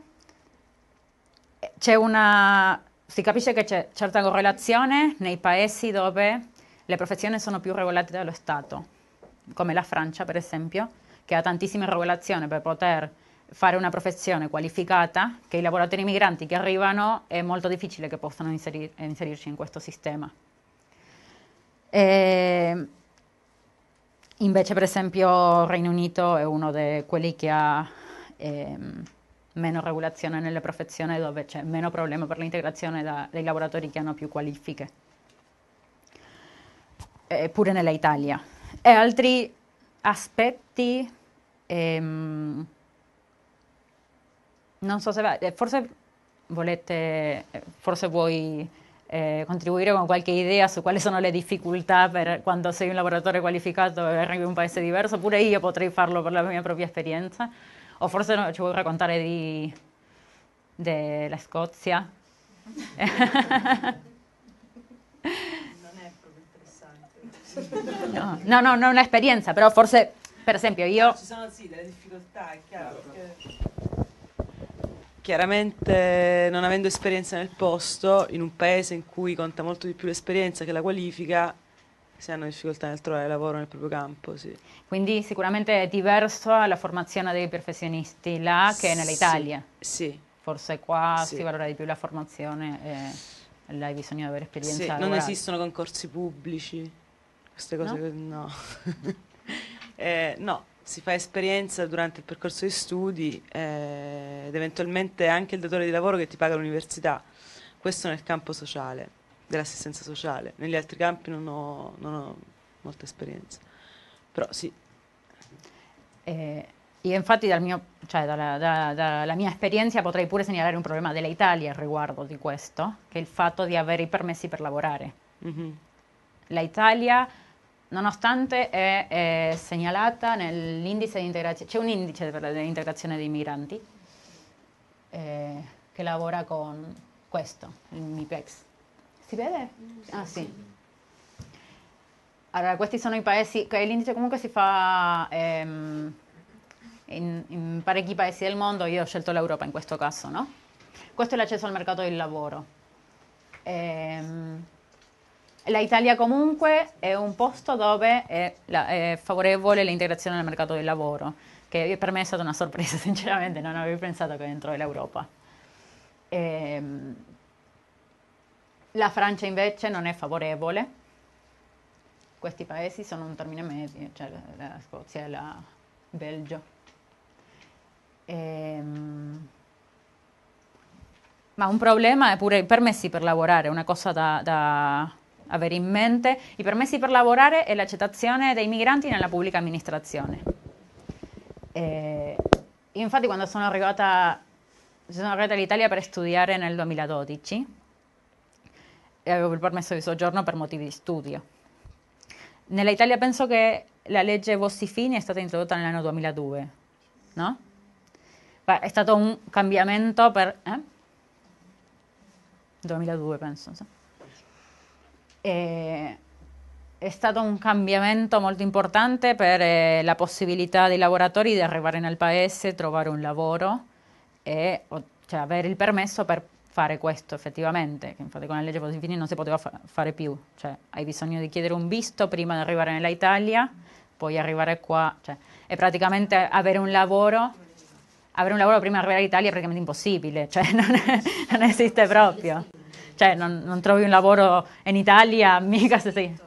eh, c'è una, si capisce che c'è certa correlazione nei paesi dove le professioni sono più regolate dallo Stato, come la Francia per esempio, che ha tantissime regolazioni per poter fare una professione qualificata, che i lavoratori migranti che arrivano è molto difficile che possano inserir, inserirci in questo sistema. E invece, per esempio, il Regno Unito è uno di quelli che ha eh, meno regolazione nelle professioni dove c'è meno problema per l'integrazione da, dei lavoratori che hanno più qualifiche. E pure nell'Italia. E altri aspetti ehm, non so se va, eh, forse volete, eh, forse vuoi eh, contribuire con qualche idea su quali sono le difficoltà per quando sei un lavoratore qualificato e arrivi in un paese diverso, oppure io potrei farlo per la mia propria esperienza, o forse no, ci vuoi raccontare di, della Scozia. non è proprio interessante. No, no, no, non è un'esperienza, però forse, per esempio, io... Ci sono sì delle difficoltà, è chiaro. Perché chiaramente non avendo esperienza nel posto, in un paese in cui conta molto di più l'esperienza che la qualifica, si hanno difficoltà nel trovare lavoro nel proprio campo. Sì. Quindi sicuramente è diverso la formazione dei professionisti là che nell'Italia. Sì. sì. Forse qua sì. si valora di più la formazione e hai bisogno di avere esperienza. Sì, non esistono concorsi pubblici, queste cose no. Che, no. eh, no si fa esperienza durante il percorso di studi eh, ed eventualmente anche il datore di lavoro che ti paga l'università. Questo nel campo sociale, dell'assistenza sociale. Negli altri campi non ho, non ho molta esperienza. Però sì. Eh, io infatti dal mio, cioè dalla, da, dalla mia esperienza potrei pure segnalare un problema dell'Italia riguardo di questo, che è il fatto di avere i permessi per lavorare. Mm-hmm. L'Italia nonostante è, è segnalata nell'indice di integrazione, c'è un indice per l'integrazione dei migranti eh, che lavora con questo, il MIPEX. Si vede? Ah sì. Allora, questi sono i paesi, l'indice comunque si fa ehm, in, in parecchi paesi del mondo, io ho scelto l'Europa in questo caso, no? Questo è l'accesso al mercato del lavoro. Ehm, la Italia comunque è un posto dove è, la, è favorevole l'integrazione nel mercato del lavoro, che per me è stata una sorpresa, sinceramente, non avevo pensato che dentro l'Europa. Ehm, la Francia invece non è favorevole. Questi paesi sono un termine medio, cioè la Scozia e la Belgio. Ehm, ma un problema è pure i permessi per lavorare, una cosa da, da avere in mente. I permessi per lavorare e l'accettazione dei migranti nella pubblica amministrazione. E, infatti quando sono arrivata, sono arrivata all'Italia per studiare nel 2012 e avevo il permesso di soggiorno per motivi di studio. Nella Italia penso che la legge Bossi-Fini è stata introdotta nell'anno 2002, no? È stato un cambiamento per... Eh? 2002 penso. Sì. E è stato un cambiamento molto importante per eh, la possibilità dei lavoratori di arrivare nel paese, trovare un lavoro e cioè, avere il permesso per fare questo effettivamente, che infatti con la legge Posifini non si poteva fa- fare più, cioè hai bisogno di chiedere un visto prima di arrivare nella Italia, poi arrivare qua, cioè, è praticamente avere un lavoro, avere un lavoro prima di arrivare all'Italia è praticamente impossibile, cioè non, è, non esiste proprio cioè non, non, trovi un lavoro in Italia, mica se sei...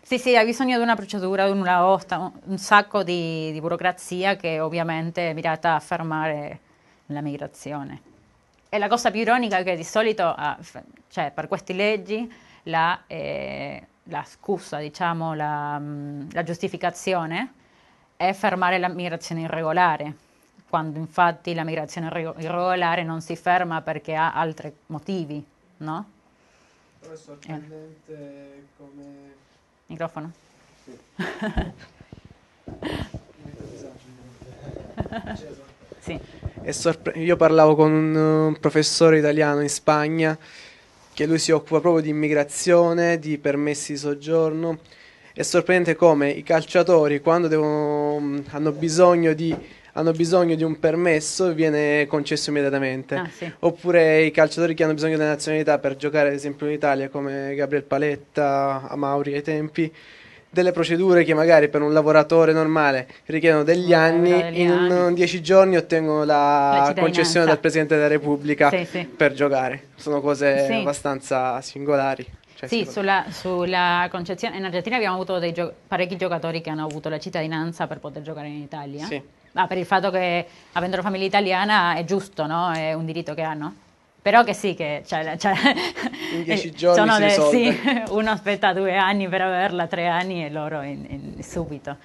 Sì, sì, hai bisogno di una procedura, di una hosta, un sacco di, di burocrazia che ovviamente è mirata a fermare la migrazione. E la cosa più ironica è che di solito, ah, cioè, per queste leggi, la, eh, la scusa, diciamo, la, mm, la giustificazione è fermare la migrazione irregolare quando infatti la migrazione irregolare non si ferma perché ha altri motivi, no? Però è sorprendente eh. come... Microfono? Sì. sì. Sorpre- io parlavo con un professore italiano in Spagna che lui si occupa proprio di immigrazione, di permessi di soggiorno. È sorprendente come i calciatori quando devono, hanno bisogno di hanno bisogno di un permesso viene concesso immediatamente. Ah, sì. Oppure i calciatori che hanno bisogno della nazionalità per giocare ad esempio in Italia come Gabriel Paletta, Amauri ai tempi, delle procedure che magari per un lavoratore normale richiedono degli anni, degli in anni. dieci giorni ottengono la, la concessione dal Presidente della Repubblica sì, sì. per giocare. Sono cose abbastanza singolari. Cioè, sì, sulla, sulla, concezione in Argentina abbiamo avuto gio- parecchi giocatori che hanno avuto la cittadinanza per poter giocare in Italia. Sì. Ah, per il fatto che avendo la famiglia italiana è giusto, no? È un diritto che hanno. Però che sì, che cioè, cioè, in dieci giorni si de- sì, uno aspetta due anni per averla, tre anni e loro in, in, subito.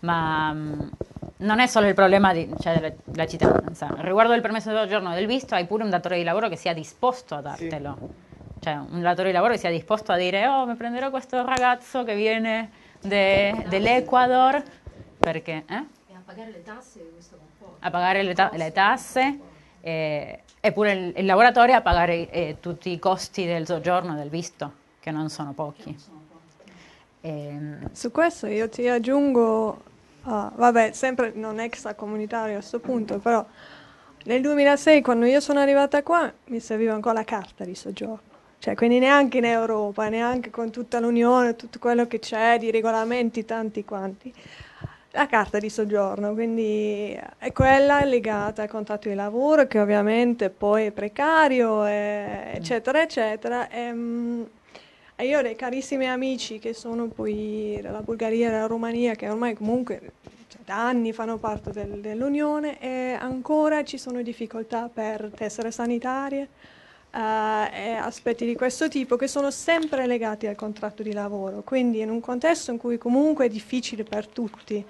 Ma mh, non è solo il problema di, cioè, della, della, cittadinanza. Riguardo il permesso di soggiorno del visto, hai pure un datore di lavoro che sia disposto a dartelo. Sì. Cioè, un datore di lavoro che sia disposto a dire, oh, mi prenderò questo ragazzo che viene de, dell'Ecuador, perché... Eh? Pagare le tasse questo comporta. A pagare le, ta- le tasse eh, eppure il, il, lavoratore a pagare eh, tutti i costi del soggiorno, del visto, che non sono pochi. Ehm. Su questo io ti aggiungo, uh, vabbè, sempre non extracomunitario a questo punto, però nel 2006 quando io sono arrivata qua mi serviva ancora la carta di soggiorno. Cioè, quindi neanche in Europa, neanche con tutta l'Unione, tutto quello che c'è di regolamenti tanti quanti la carta di soggiorno, quindi è quella legata al contratto di lavoro che ovviamente poi è precario, e, eccetera, eccetera. E, um, io ho dei carissimi amici che sono poi dalla Bulgaria e dalla Romania, che ormai comunque cioè, da anni fanno parte del, dell'Unione e ancora ci sono difficoltà per tessere sanitarie. Uh, e aspetti di questo tipo che sono sempre legati al contratto di lavoro, quindi in un contesto in cui comunque è difficile per tutti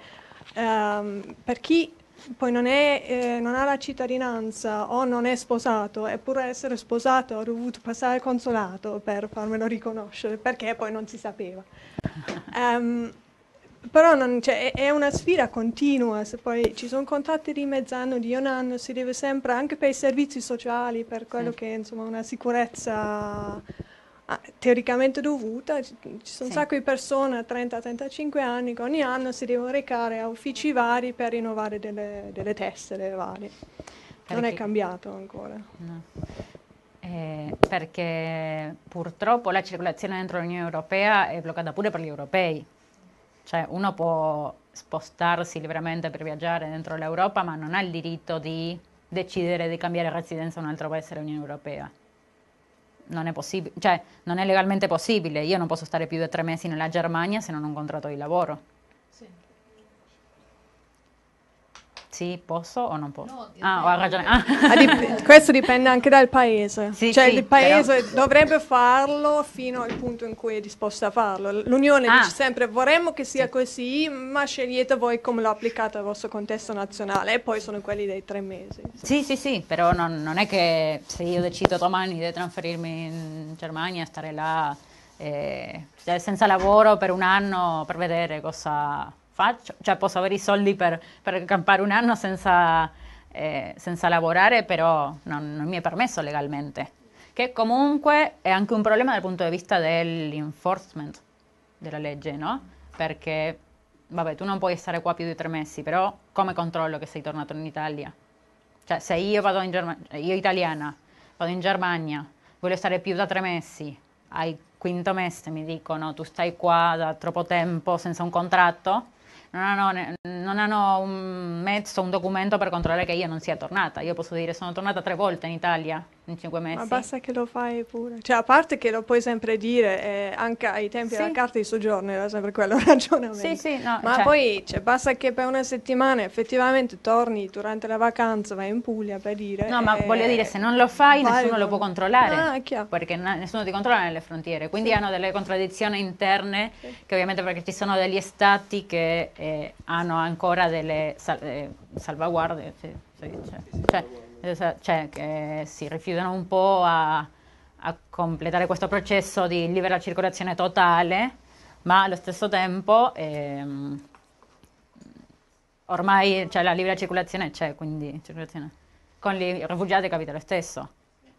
ehm, per chi poi non, è, eh, non, ha la cittadinanza o non è sposato, eppure essere sposato ha dovuto passare al consolato per farmelo riconoscere, perché poi non si sapeva. Um, però non, cioè, è, una sfida continua, se poi ci sono contratti di mezz'anno, di un anno, si deve sempre, anche per i servizi sociali, per quello sì. che è insomma, una sicurezza ah, teoricamente dovuta, ci sono sì. un sacco di persone a 30-35 anni che ogni anno si devono recare a uffici vari per rinnovare delle, delle tessere varie. Non è cambiato ancora. No. Eh, perché purtroppo la circolazione dentro l'Unione Europea è bloccata pure per gli europei. Cioè uno può spostarsi liberamente per viaggiare dentro l'Europa, ma non ha il diritto di decidere di cambiare residenza in un altro paese dell'Unione Europea. Non è possibile, cioè non è legalmente possibile. Io non posso stare più di tre mesi nella Germania se non ho un contratto di lavoro. Sì, posso o non posso? No, ah, ho ragione. Ah. Dip- questo dipende anche dal paese. Sì, cioè sì, il paese però... dovrebbe farlo fino al punto in cui è disposto a farlo. L'Unione ah. dice sempre vorremmo che sia sì. così, ma scegliete voi come lo applicate al vostro contesto nazionale e poi sono quelli dei tre mesi. Sì, sì, sì, però non, non è che se io decido domani di trasferirmi in Germania, stare là eh, senza lavoro per un anno per vedere cosa faccio, cioè posso avere i soldi per, per campare un anno senza, eh, senza lavorare, però non, non mi è permesso legalmente. Che comunque è anche un problema dal punto di vista dell'enforcement della legge, no? Perché, vabbè, tu non puoi stare qua più di tre mesi, però come controllo che sei tornato in Italia? Cioè, se io vado in Germania, io italiana, vado in Germania, voglio stare più da tre mesi, al quinto mese mi dicono tu stai qua da troppo tempo senza un contratto, non hanno, non hanno, un mezzo, un documento per controllare che io non sia tornata. Io posso dire sono tornata tre volte in Italia in cinque mesi. Ma basta che lo fai pure. Cioè, a parte che lo puoi sempre dire, eh, anche ai tempi sì. della carta di soggiorno era sempre quello il ragionamento. Sì, sì, no, Ma cioè. poi cioè, basta che per una settimana effettivamente torni durante la vacanza, vai in Puglia per dire. No, ma voglio dire, se non lo fai nessuno lo può controllare. Ah, chiaro. Perché nessuno ti controlla nelle frontiere. Quindi sì. hanno delle contraddizioni interne sì. che ovviamente perché ci sono degli stati che eh, hanno ancora delle sal- eh, salvaguardie. Sì, cioè, cioè che si rifiutano un po' a, a, completare questo processo di libera circolazione totale, ma allo stesso tempo ehm, ormai cioè, la libera circolazione c'è, quindi circolazione. con i rifugiati capita lo stesso.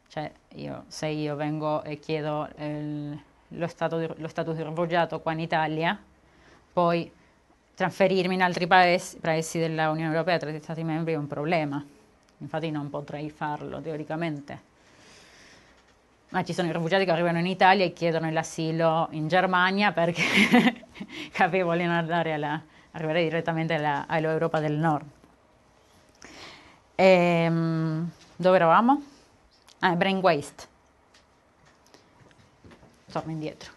Cioè, io, se io vengo e chiedo di, lo status di rifugiato qua in Italia, poi trasferirmi in altri paesi, paesi dell'Unione Europea, tra gli Stati membri, è un problema infatti non potrei farlo teoricamente. Ma ci sono i rifugiati che arrivano in Italia e chiedono l'asilo in Germania perché che vogliono alla, arrivare direttamente all'Europa del Nord. E, ehm, dove eravamo? Ah, brain waste. Torno indietro.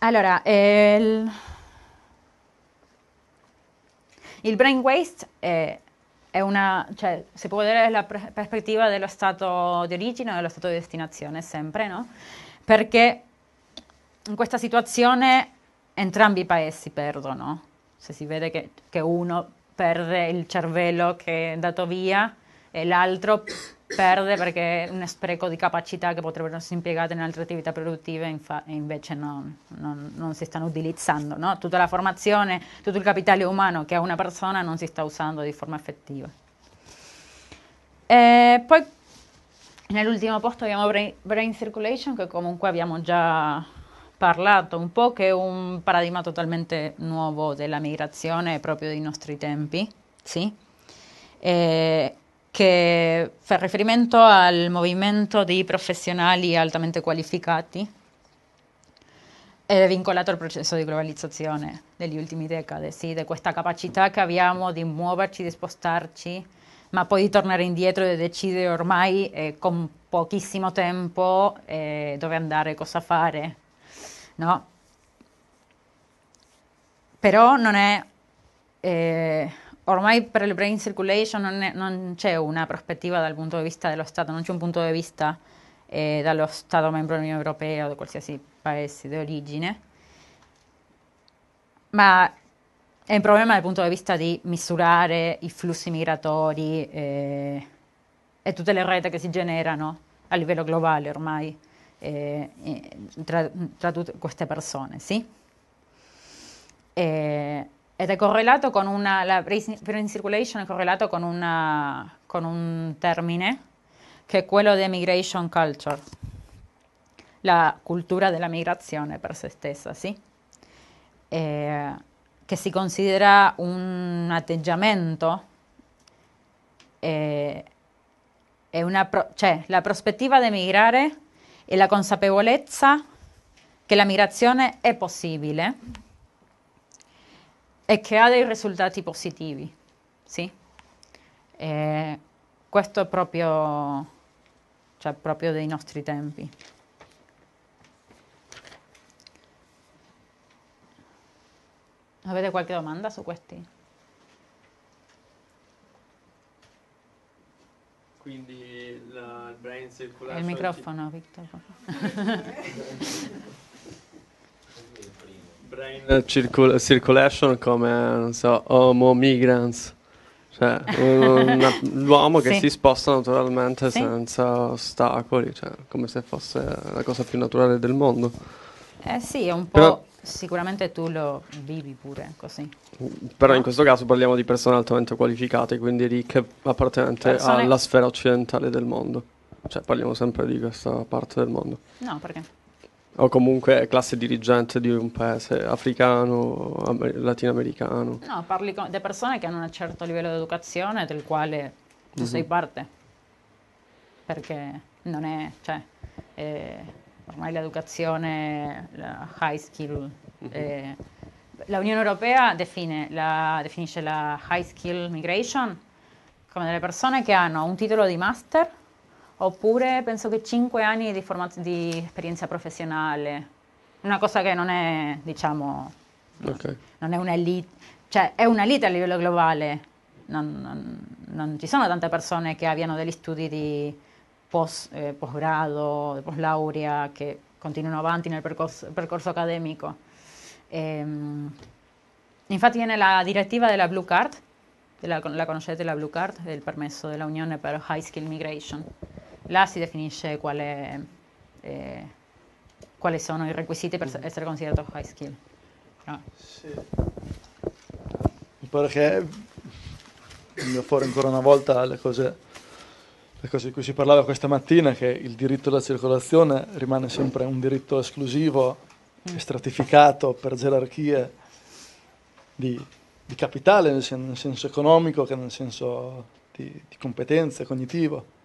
Allora, il il brain waste è, è una, cioè, si può vedere dalla pr- prospettiva dello stato di origine o dello stato di destinazione, sempre, no? Perché in questa situazione entrambi i paesi perdono. Se si vede che, che uno perde il cervello che è andato via e l'altro perde perché è un spreco di capacità che potrebbero essere impiegate in altre attività produttive infa- e invece non, non, non, si stanno utilizzando. No? Tutta la formazione, tutto il capitale umano che ha una persona non si sta usando di forma effettiva. E poi nell'ultimo posto abbiamo brain, brain Circulation che comunque abbiamo già parlato un po', che è un paradigma totalmente nuovo della migrazione proprio dei nostri tempi. Sì? E che fa riferimento al movimento di professionali altamente qualificati ed è vincolato al processo di globalizzazione degli ultimi decadi, sì, di questa capacità che abbiamo di muoverci, di spostarci, ma poi di tornare indietro e decidere ormai eh, con pochissimo tempo eh, dove andare, cosa fare, no? Però non è... Eh, ormai per il brain circulation non, è, non, c'è una prospettiva dal punto di vista dello Stato, non c'è un punto di vista eh, dallo Stato membro dell'Unione Europea o di qualsiasi paese di origine, ma è un problema dal punto di vista di misurare i flussi migratori eh, e tutte le reti che si generano a livello globale ormai eh, tra, tra, tutte queste persone, sì? Ed è correlato con una, la brain circulation è correlato con, una, con un termine che è quello di migration culture, la cultura della migrazione per se stessa, sì? E, che si considera un atteggiamento una pro- cioè, la prospettiva di emigrare e la consapevolezza che la migrazione è possibile e che ha dei risultati positivi. Sì? E questo è proprio, cioè, proprio dei nostri tempi. Avete qualche domanda su questi? Quindi la, il brain circulation... Il microfono, Victor. brain circul- circulation come, non so, homo migrants. Cioè, una, l'uomo che sì. si sposta naturalmente sì. senza ostacoli, cioè, come se fosse la cosa più naturale del mondo. Eh sì, è un po'... Però, sicuramente tu lo vivi pure così. Però no? in questo caso parliamo di persone altamente qualificate, quindi ricche, appartenenti persone... alla sfera occidentale del mondo. Cioè parliamo sempre di questa parte del mondo. No, perché? O comunque classe dirigente di un paese africano, amer- latinoamericano. No, parli con di persone che hanno un certo livello di educazione del quale tu mm-hmm. sei parte. Perché non è... Cioè, è ormai l'educazione, la high skill. Mm-hmm. Eh, la Unione Europea define la, definisce la high skill migration come delle persone che hanno un titolo di master oppure penso che 5 anni di, formaz- di esperienza professionale, una cosa che non è, diciamo, okay. non è un'elite, cioè è un'elite a livello globale, non, non, non, ci sono tante persone che abbiano degli studi di post, eh, postgrado, post laurea, che continuano avanti nel percorso, percorso accademico. Ehm, infatti nella direttiva della Blue Card, della, la conoscete la Blue Card, del permesso dell'Unione per High Skill Migration, là si definisce quale, eh, quali sono i requisiti per essere considerato high skill. No. Sì. Mi pare che venga fuori ancora una volta le cose le cose di cui si parlava questa mattina, che il diritto alla circolazione rimane sempre un diritto esclusivo e mm. stratificato per gerarchie di, di capitale, nel, sen- nel, senso economico che nel senso di, di competenze, cognitivo.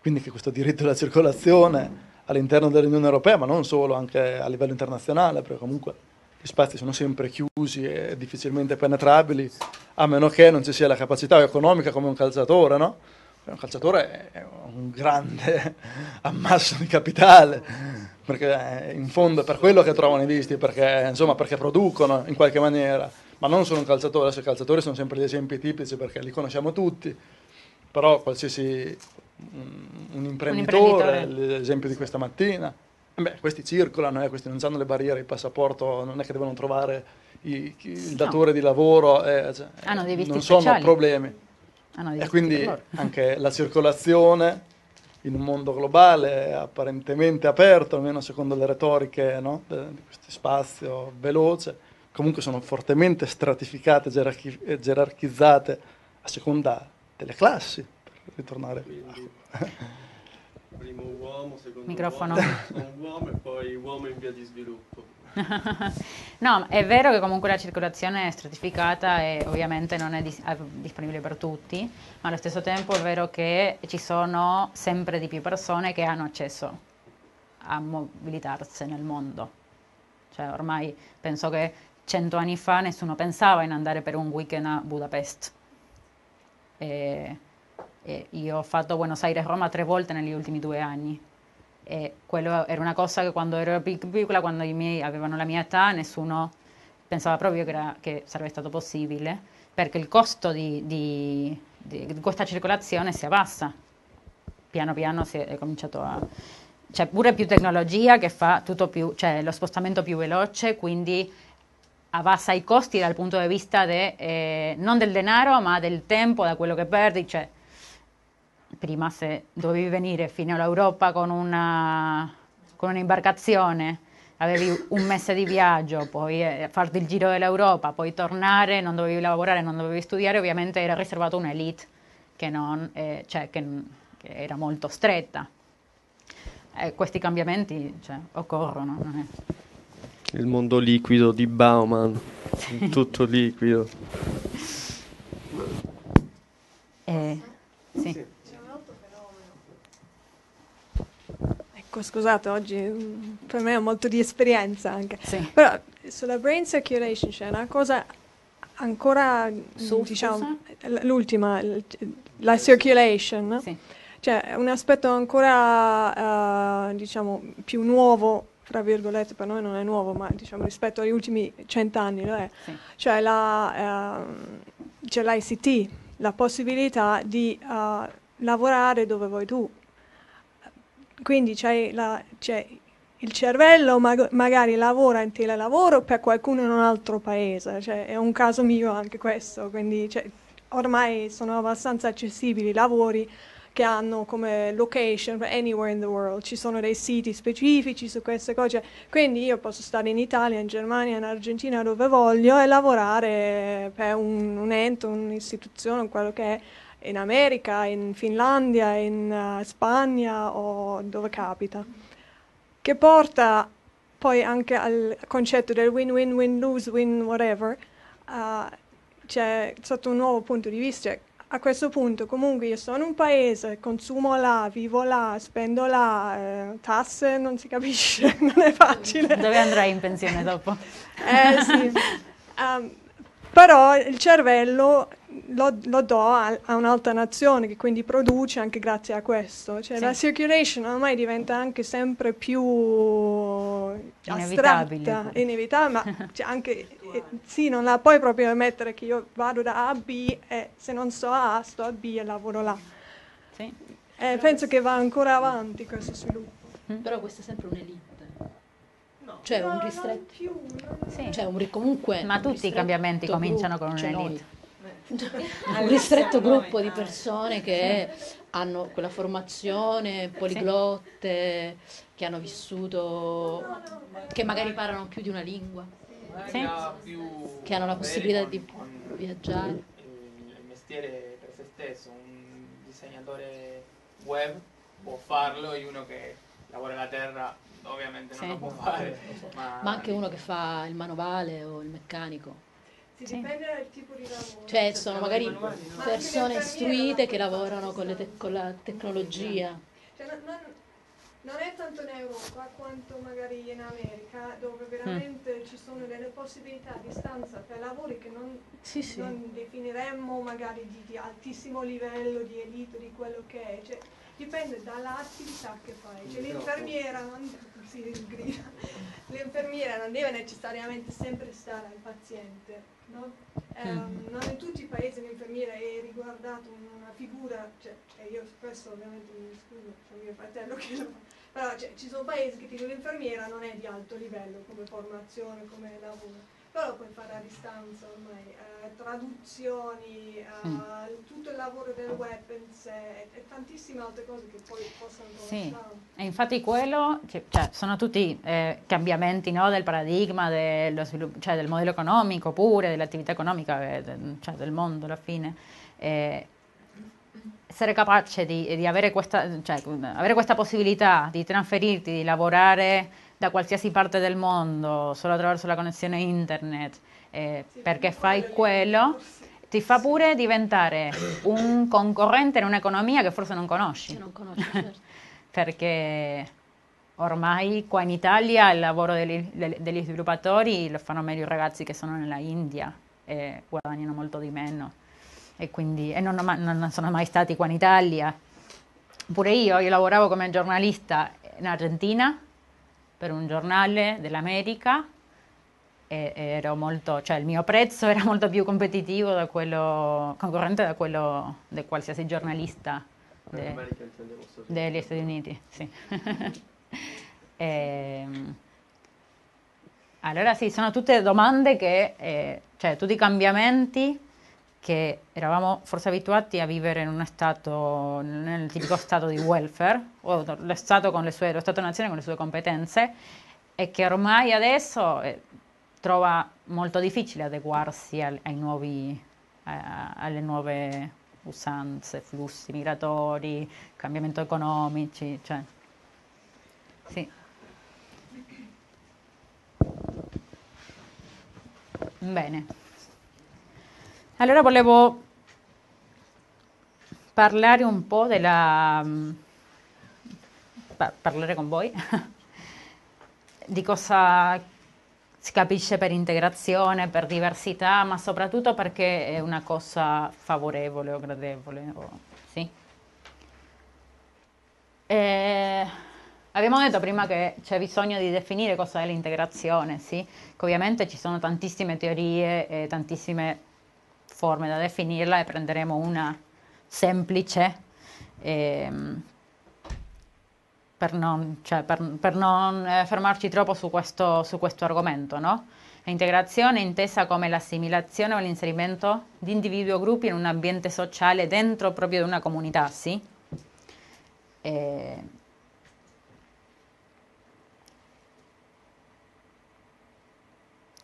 Quindi che questo diritto alla circolazione all'interno dell'Unione Europea, ma non solo, anche a livello internazionale, perché comunque gli spazi sono sempre chiusi e difficilmente penetrabili, a meno che non ci sia la capacità economica come un calciatore, no? un calciatore è un grande ammasso di capitale, perché in fondo è per quello che trovano i visti, perché, insomma, perché producono in qualche maniera, ma non solo un calciatore, i calciatori sono sempre gli esempi tipici perché li conosciamo tutti, però qualsiasi un, imprenditore, un l'esempio di questa mattina, eh beh, questi circolano, eh, questi non hanno le barriere, il passaporto, non è che devono trovare i, il datore no. di lavoro, eh, cioè, non sono speciali. problemi. Ah, e quindi anche la circolazione in un mondo globale apparentemente aperto, almeno secondo le retoriche no? di questo spazio veloce, comunque sono fortemente stratificate, gerarchi- gerarchizzate a seconda delle classi, ritornare quindi, primo uomo, secondo Microfono. uomo, uomo e poi uomo in via di sviluppo. no, è vero che comunque la circolazione è stratificata e ovviamente non è dis- disponibile per tutti, ma allo stesso tempo è vero che ci sono sempre di più persone che hanno accesso a mobilitarsi nel mondo. Cioè ormai penso che cento anni fa nessuno pensava in andare per un weekend a Budapest. E, e io ho fatto Buenos Aires-Roma tre volte negli ultimi due anni e quello era una cosa che quando ero piccola, quando i miei avevano la mia età, nessuno pensava proprio che, era, che sarebbe stato possibile, perché il costo di, di, di, questa circolazione si abbassa. Piano piano si è cominciato a... C'è pure più tecnologia che fa tutto più, cioè lo spostamento più veloce, quindi abbassa i costi dal punto di vista de, eh, non del denaro, ma del tempo, da quello che perdi, cioè prima se dovevi venire fino all'Europa con, una, con un'imbarcazione, avevi un mese di viaggio, poi eh, farti il giro dell'Europa, poi tornare, non dovevi lavorare, non dovevi studiare, ovviamente era riservato a un'elite che, non, eh, cioè, che, che, era molto stretta. Eh, questi cambiamenti cioè, occorrono. Il mondo liquido di Bauman, sì. tutto liquido. Eh, sì. Scusate, oggi mm, per me ho molto di esperienza anche. Sì. Però sulla brain circulation c'è una cosa ancora, Su, diciamo, l'ultima, la circulation. Sì. Cioè, un aspetto ancora, uh, diciamo, più nuovo, tra virgolette, per noi non è nuovo, ma diciamo rispetto agli ultimi cent'anni lo è. Sì. Cioè, la, uh, c'è l'ICT, la possibilità di uh, lavorare dove vuoi tu. Quindi c'è, la, c'è il cervello mag- magari lavora in telelavoro per qualcuno in un altro paese, cioè, è un caso mio anche questo, quindi cioè, ormai sono abbastanza accessibili i lavori che hanno come location anywhere in the world, ci sono dei siti specifici su queste cose, quindi io posso stare in Italia, in Germania, in Argentina, dove voglio e lavorare per un, un ente, un'istituzione, quello che è in America, in Finlandia, in uh, Spagna o dove capita che porta poi anche al concetto del win-win, win-lose, win whatever, uh, cioè sotto un nuovo punto di vista. A questo punto comunque io sono un paese, consumo là, vivo là, spendo là, eh, tasse non si capisce, non è facile. Dove andrai in pensione dopo? eh sì. Um, però il cervello lo, lo do a, a, un'altra nazione che quindi produce anche grazie a questo. Cioè, sì. La circulation ormai diventa anche sempre più inevitabile, astratta, inevitabile, ma cioè anche, eh, sì, non la puoi proprio mettere che io vado da A a B e se non so A sto a B e lavoro là. Sì. Eh, penso che va ancora avanti questo sviluppo. Mm. Però questa è sempre un'elite. Cioè no, un ristretto. Più, sì. Cioè un, comunque Ma tutti i cambiamenti cominciano con cioè un'elite. Un ristretto gruppo di persone che hanno quella formazione poliglotte, che hanno vissuto, che magari parlano più di una lingua, sì. che hanno la possibilità di viaggiare. Il mestiere per se stesso, un disegnatore web può farlo e uno che lavora la terra ovviamente non sì. lo può fare. Ma... ma anche uno che fa il manovale o il meccanico. Sì. Dipende dal tipo di lavoro. Cioè sono magari persone istruite che lavorano con, te- con la tecnologia. Cioè, non, non, non, è tanto in Europa quanto magari in America, dove veramente mm. ci sono delle possibilità a distanza per lavori che non, sì, sì. non definiremmo magari di, di, altissimo livello, di elite, di quello che è. Cioè, dipende dall'attività che fai. Cioè, l'infermiera non, sì, l'infermiera non deve necessariamente sempre stare al paziente No? Eh, non in tutti i paesi l'infermiera è riguardato una figura, cioè, io spesso ovviamente mi scuso, c'è mio fratello che lo fa, però cioè, ci sono paesi che l'infermiera non è di alto livello come formazione, come lavoro però lo puoi fare a distanza ormai, eh, traduzioni, eh, mm. tutto il lavoro del web e, e, tantissime altre cose che poi possono Sì, e infatti quello, cioè, sono tutti eh, cambiamenti no, del paradigma, dello sviluppo, cioè del modello economico pure, dell'attività economica, eh, cioè del mondo alla fine. Essere capace di, di avere, questa, cioè, avere questa possibilità di trasferirti, di lavorare da qualsiasi parte del mondo solo attraverso la connessione internet, eh, perché fai quello, ti fa pure diventare un concorrente in un'economia che forse non conosci. non conosci certo. perché ormai qua in Italia il lavoro degli, degli, sviluppatori lo fanno meglio i ragazzi che sono nella India e guadagnano molto di meno e quindi e non, non sono mai stati qua in Italia. Pure io, io lavoravo come giornalista in Argentina per un giornale dell'America e ero molto, cioè il mio prezzo era molto più competitivo da quello, concorrente da quello di qualsiasi giornalista de, degli Stati Uniti. Sì. e, ehm, allora sì, sono tutte domande che, eh, cioè tutti i cambiamenti che eravamo forse abituati a vivere in uno stato, nel tipico stato di welfare, o lo Stato, con le sue, lo stato nazione con le sue competenze, e che ormai adesso eh, trova molto difficile adeguarsi al, nuovi, eh, alle nuove usanze, flussi migratori, cambiamenti economici, cioè, sì. Bene. Allora volevo parlare un po' della, per parlare con voi di cosa si capisce per integrazione, per diversità, ma soprattutto perché è una cosa favorevole o gradevole. O, sì. E abbiamo detto prima che c'è bisogno di definire cosa è l'integrazione, sì? ovviamente ci sono tantissime teorie e tantissime forme da definirla e prenderemo una semplice. Ehm, per non, cioè, per, per non eh, fermarci troppo su questo, su questo argomento, no? L'integrazione intesa come l'assimilazione o l'inserimento di individui o gruppi in un ambiente sociale dentro proprio di una comunità, sì? E...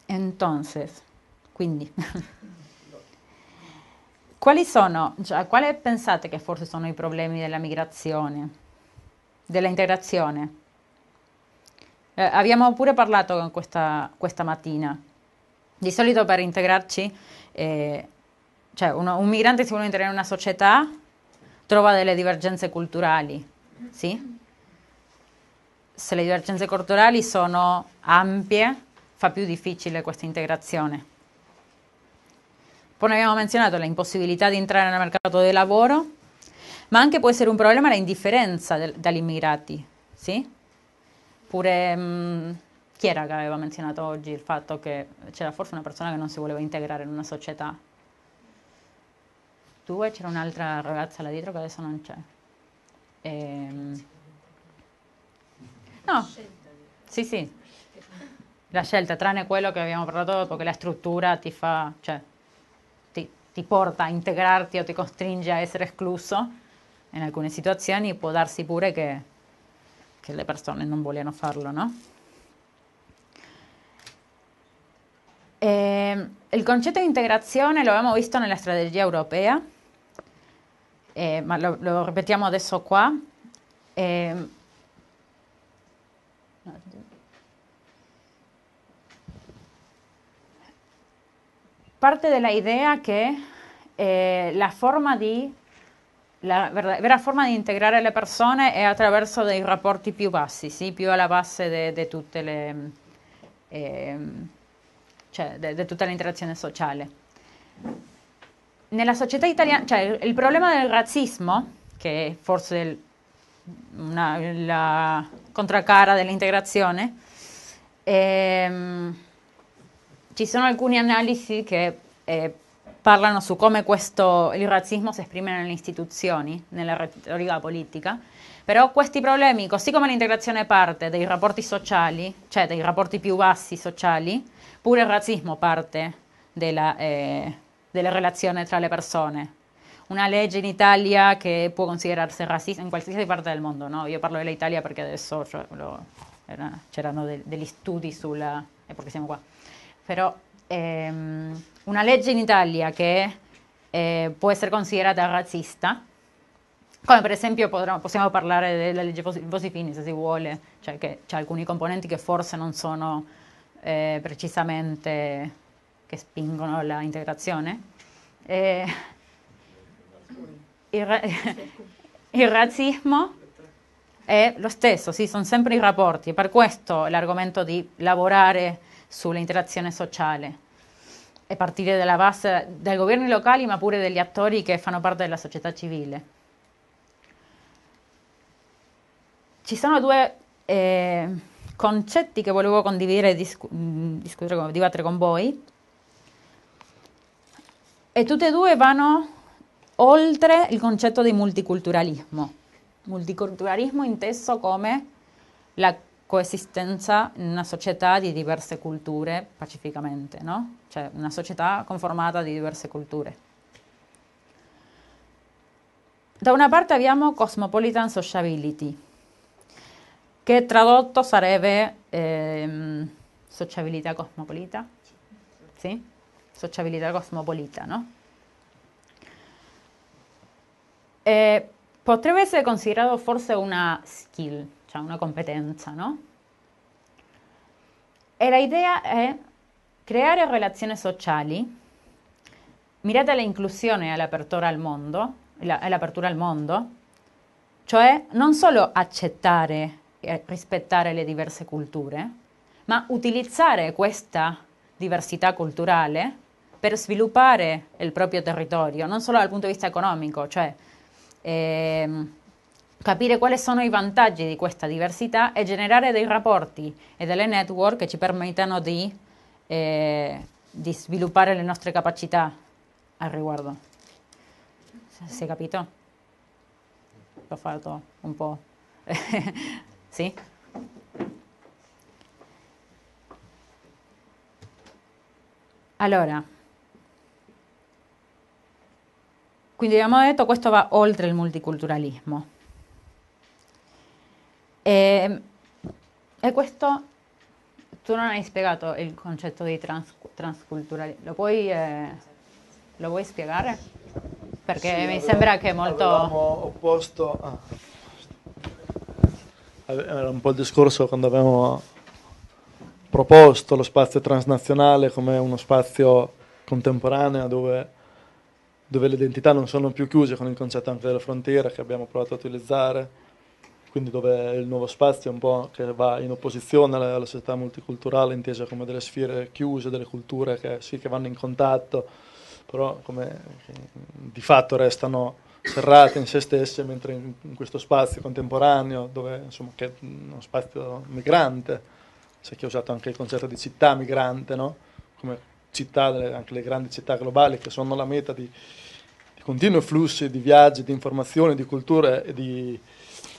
Entonces, quindi, quali sono, cioè, quali pensate che forse sono i problemi della migrazione? della integrazione. Eh, abbiamo pure parlato questa, questa, mattina. Di solito per integrarci, eh, cioè uno, un migrante si vuole integrare in una società, trova delle divergenze culturali, sì? Se le divergenze culturali sono ampie, fa più difficile questa integrazione. Poi abbiamo menzionato l'impossibilità di entrare nel mercato del lavoro, ma anche può essere un problema l'indifferenza del, dagli immigrati, sì? Pure, mh, mm, chi era che aveva menzionato oggi il fatto che c'era forse una persona che non si voleva integrare in una società? Due, c'era un'altra ragazza là dietro che adesso non c'è. Ehm... No, sì, sì, la scelta, tranne quello che abbiamo parlato che la struttura ti fa, cioè, ti, porta a integrarti o ti costringe a essere escluso in alcune situazioni può darsi pure che, che le persone non vogliano farlo, no? Il concetto di integrazione lo abbiamo visto nella strategia europea, eh, lo, lo, ripetiamo adesso qua. Eh, parte della idea che eh, la forma di la vera forma di integrare le persone è attraverso dei rapporti più bassi, sì? più alla base di tutte le... Eh, cioè, tutta l'interazione sociale. Nella società italiana, cioè il problema del razzismo, che è forse una, la contracara dell'integrazione, ehm, ci sono alcune analisi che eh, parlano su come questo, il razzismo si esprime nelle istituzioni, nella retorica politica, però questi problemi, così come l'integrazione parte dei rapporti sociali, cioè dei rapporti più bassi sociali, pure il razzismo parte della, eh, delle relazioni tra le persone. Una legge in Italia che può considerarsi razzista in qualsiasi parte del mondo, no? Io parlo dell'Italia perché adesso cioè, c'erano de, degli studi sulla... e perché siamo qua. Però ehm, una legge in Italia che eh, può essere considerata razzista, come per esempio potremmo, possiamo parlare della legge Bosifini se si vuole, cioè che c'è alcuni componenti che forse non sono eh, precisamente che spingono l'integrazione. Eh, il, il razzismo è lo stesso, sì, sono sempre i rapporti, per questo l'argomento di lavorare sull'interazione sociale e partire dalla base dai governi locali ma pure degli attori che fanno parte della società civile. Ci sono due eh, concetti che volevo condividere e discu- mm, discutere, dibattere con voi e tutte e due vanno oltre il concetto di multiculturalismo. Multiculturalismo inteso come la coesistenza in una società di diverse culture pacificamente, no? Cioè una società conformata di diverse culture. Da una parte abbiamo Cosmopolitan Sociability, che tradotto sarebbe ehm, sociabilità cosmopolita, sì? Sociabilità cosmopolita, no? E potrebbe essere considerato forse una skill, cioè una competenza, no? E la idea è creare relazioni sociali mirate all'inclusione e all'apertura al mondo, all'apertura al mondo, cioè non solo accettare e rispettare le diverse culture, ma utilizzare questa diversità culturale per sviluppare il proprio territorio, non solo dal punto di vista economico, cioè ehm, capire quali sono i vantaggi di questa diversità e generare dei rapporti e delle network che ci permettano di, eh, di sviluppare le nostre capacità al riguardo. Si è capito? L'ho fatto un po'. sì? Allora, quindi abbiamo detto che questo va oltre il multiculturalismo. E, ehm, e questo, tu non hai spiegato il concetto di trans, transculturalismo, lo puoi, eh, lo vuoi spiegare? Perché sì, mi sembra che è molto... opposto... Ah. Era un po' il discorso quando abbiamo proposto lo spazio transnazionale come uno spazio contemporaneo dove, dove le identità non sono più chiuse con il concetto anche della frontiera che abbiamo provato a utilizzare quindi dove il nuovo spazio è un po' che va in opposizione alla, alla società multiculturale intesa come delle sfere chiuse, delle culture che sì che vanno in contatto, però come di fatto restano serrate in se stesse, mentre in, in questo spazio contemporaneo, dove insomma che è uno spazio migrante, c'è chi ha anche il concetto di città migrante, no? come città, anche le grandi città globali che sono la meta di, di continui flussi di viaggi, di informazioni, di culture e di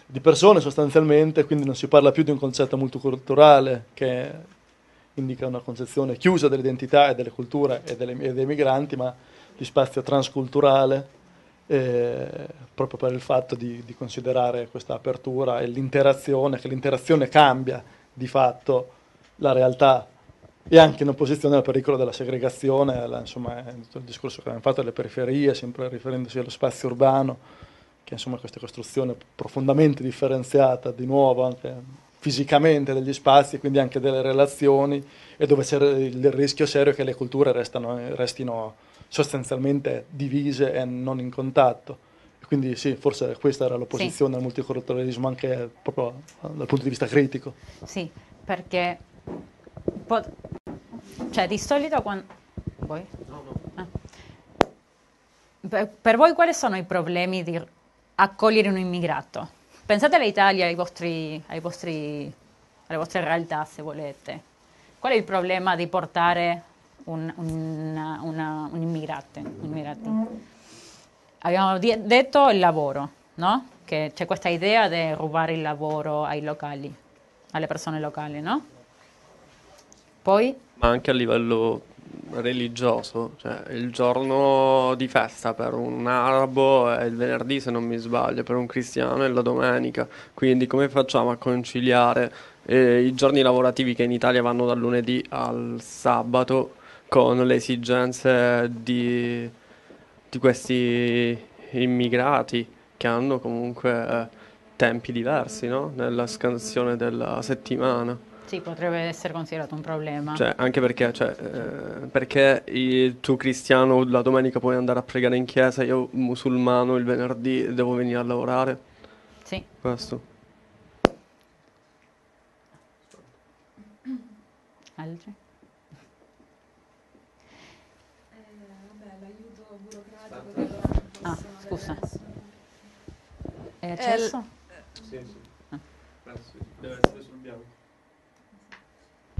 di persone sostanzialmente, quindi non si parla più di un concetto multiculturale che indica una concezione chiusa dell'identità e delle culture e, delle, e dei migranti, ma di spazio transculturale, eh, proprio per il fatto di, di, considerare questa apertura e l'interazione, che l'interazione cambia di fatto la realtà e anche in opposizione al pericolo della segregazione, alla, insomma, il discorso che abbiamo fatto delle periferie, sempre riferendosi allo spazio urbano che insomma questa costruzione profondamente differenziata di nuovo anche fisicamente degli spazi e quindi anche delle relazioni e dove c'è il rischio serio che le culture restano, restino sostanzialmente divise e non in contatto. Quindi sì, forse questa era l'opposizione sì. al multiculturalismo anche proprio dal punto di vista critico. Sì, perché cioè di solito quando... Voi? No, no. Ah. Per voi quali sono i problemi di accogliere un immigrato. Pensate all'Italia, ai vostri, ai vostri, alle vostre realtà, se volete. Qual è il problema di portare un, un, una, un immigrante? Abbiamo detto il lavoro, no? Che c'è questa idea di rubare il lavoro ai locali, alle persone locali, no? Poi? Ma anche a livello religioso, cioè il giorno di festa per un arabo è il venerdì se non mi sbaglio, per un cristiano è la domenica, quindi come facciamo a conciliare eh, i giorni lavorativi che in Italia vanno dal lunedì al sabato con le esigenze di, di questi immigrati che hanno comunque eh, tempi diversi no? nella scansione della settimana? Sì, potrebbe essere considerato un problema. Cioè, anche perché, cioè, eh, perché il, tu cristiano la domenica puoi andare a pregare in chiesa, io musulmano il venerdì devo venire a lavorare? Sì. Questo. Altri? Ah, scusa. È accesso? Sì, sì. Ah. Deve essere sul bianco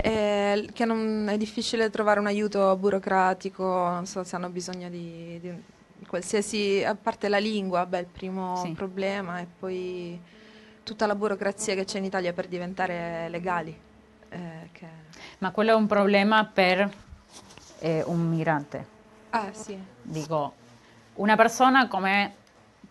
eh, che non, è difficile trovare un aiuto burocratico, non so se hanno bisogno di, di qualsiasi, a parte la lingua, beh, il primo sì. problema e poi tutta la burocrazia che c'è in Italia per diventare legali. Eh, che... Ma quello è un problema per eh, un migrante? Ah, sì. Dico, una persona come,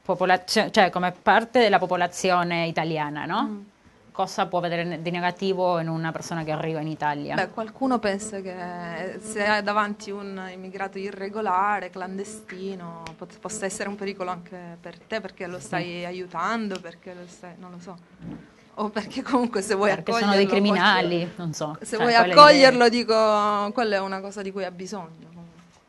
popolazio- cioè, come parte della popolazione italiana, no? Mm cosa può vedere di negativo in una persona che arriva in Italia? Beh, qualcuno pensa che se hai davanti un immigrato irregolare, clandestino, pot- possa essere un pericolo anche per te perché lo stai sì. aiutando, perché lo stai, non lo so. O perché comunque se vuoi perché accoglierlo... sono dei criminali, non so. Se cioè, vuoi accoglierlo, dico, quello è una cosa di cui ha bisogno.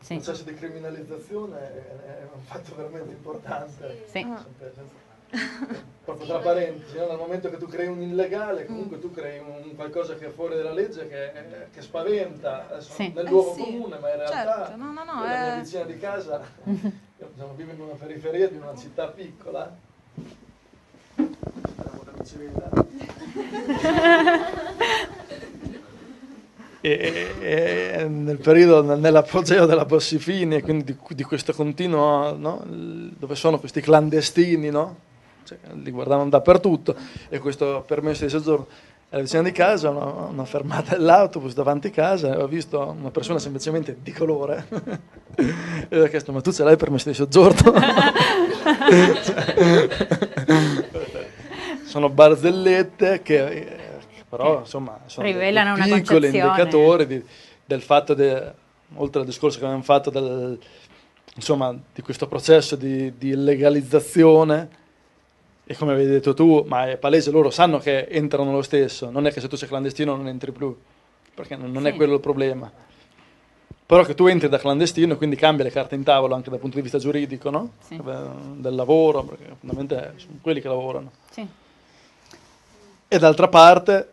Sì. Il processo di criminalizzazione è, è un fatto veramente importante. Sì. Ah. Proprio tra parentesi, no? dal momento che tu crei un illegale, comunque tu crei un qualcosa che è fuori dalla legge, che, che spaventa adesso, sì. nel luogo eh sì. comune, ma in realtà certo. no, no, no, la mia vicina di casa, io diciamo, vivo in una periferia di una città piccola, veda. e, e, nel periodo, nell'apogeo della Bossifini, quindi di, di questo continuo, no? dove sono questi clandestini, no? Cioè, li guardavano dappertutto, e questo permesso di soggiorno. Alla vicina di casa, una, una fermata dell'autobus davanti a casa, ho visto una persona semplicemente di colore e ho chiesto: Ma tu ce l'hai il permesso di soggiorno? Sono barzellette che però insomma sono rivelano dei piccoli indicatori di, del fatto, de, oltre al discorso che abbiamo fatto del, insomma, di questo processo di, di legalizzazione e come avevi detto tu, ma è palese, loro sanno che entrano lo stesso, non è che se tu sei clandestino non entri più, perché non, sì. è quello il problema. Però che tu entri da clandestino e quindi cambia le carte in tavola anche dal punto di vista giuridico, no? Sì. Del lavoro, perché fondamentalmente sono quelli che lavorano. Sì. E d'altra parte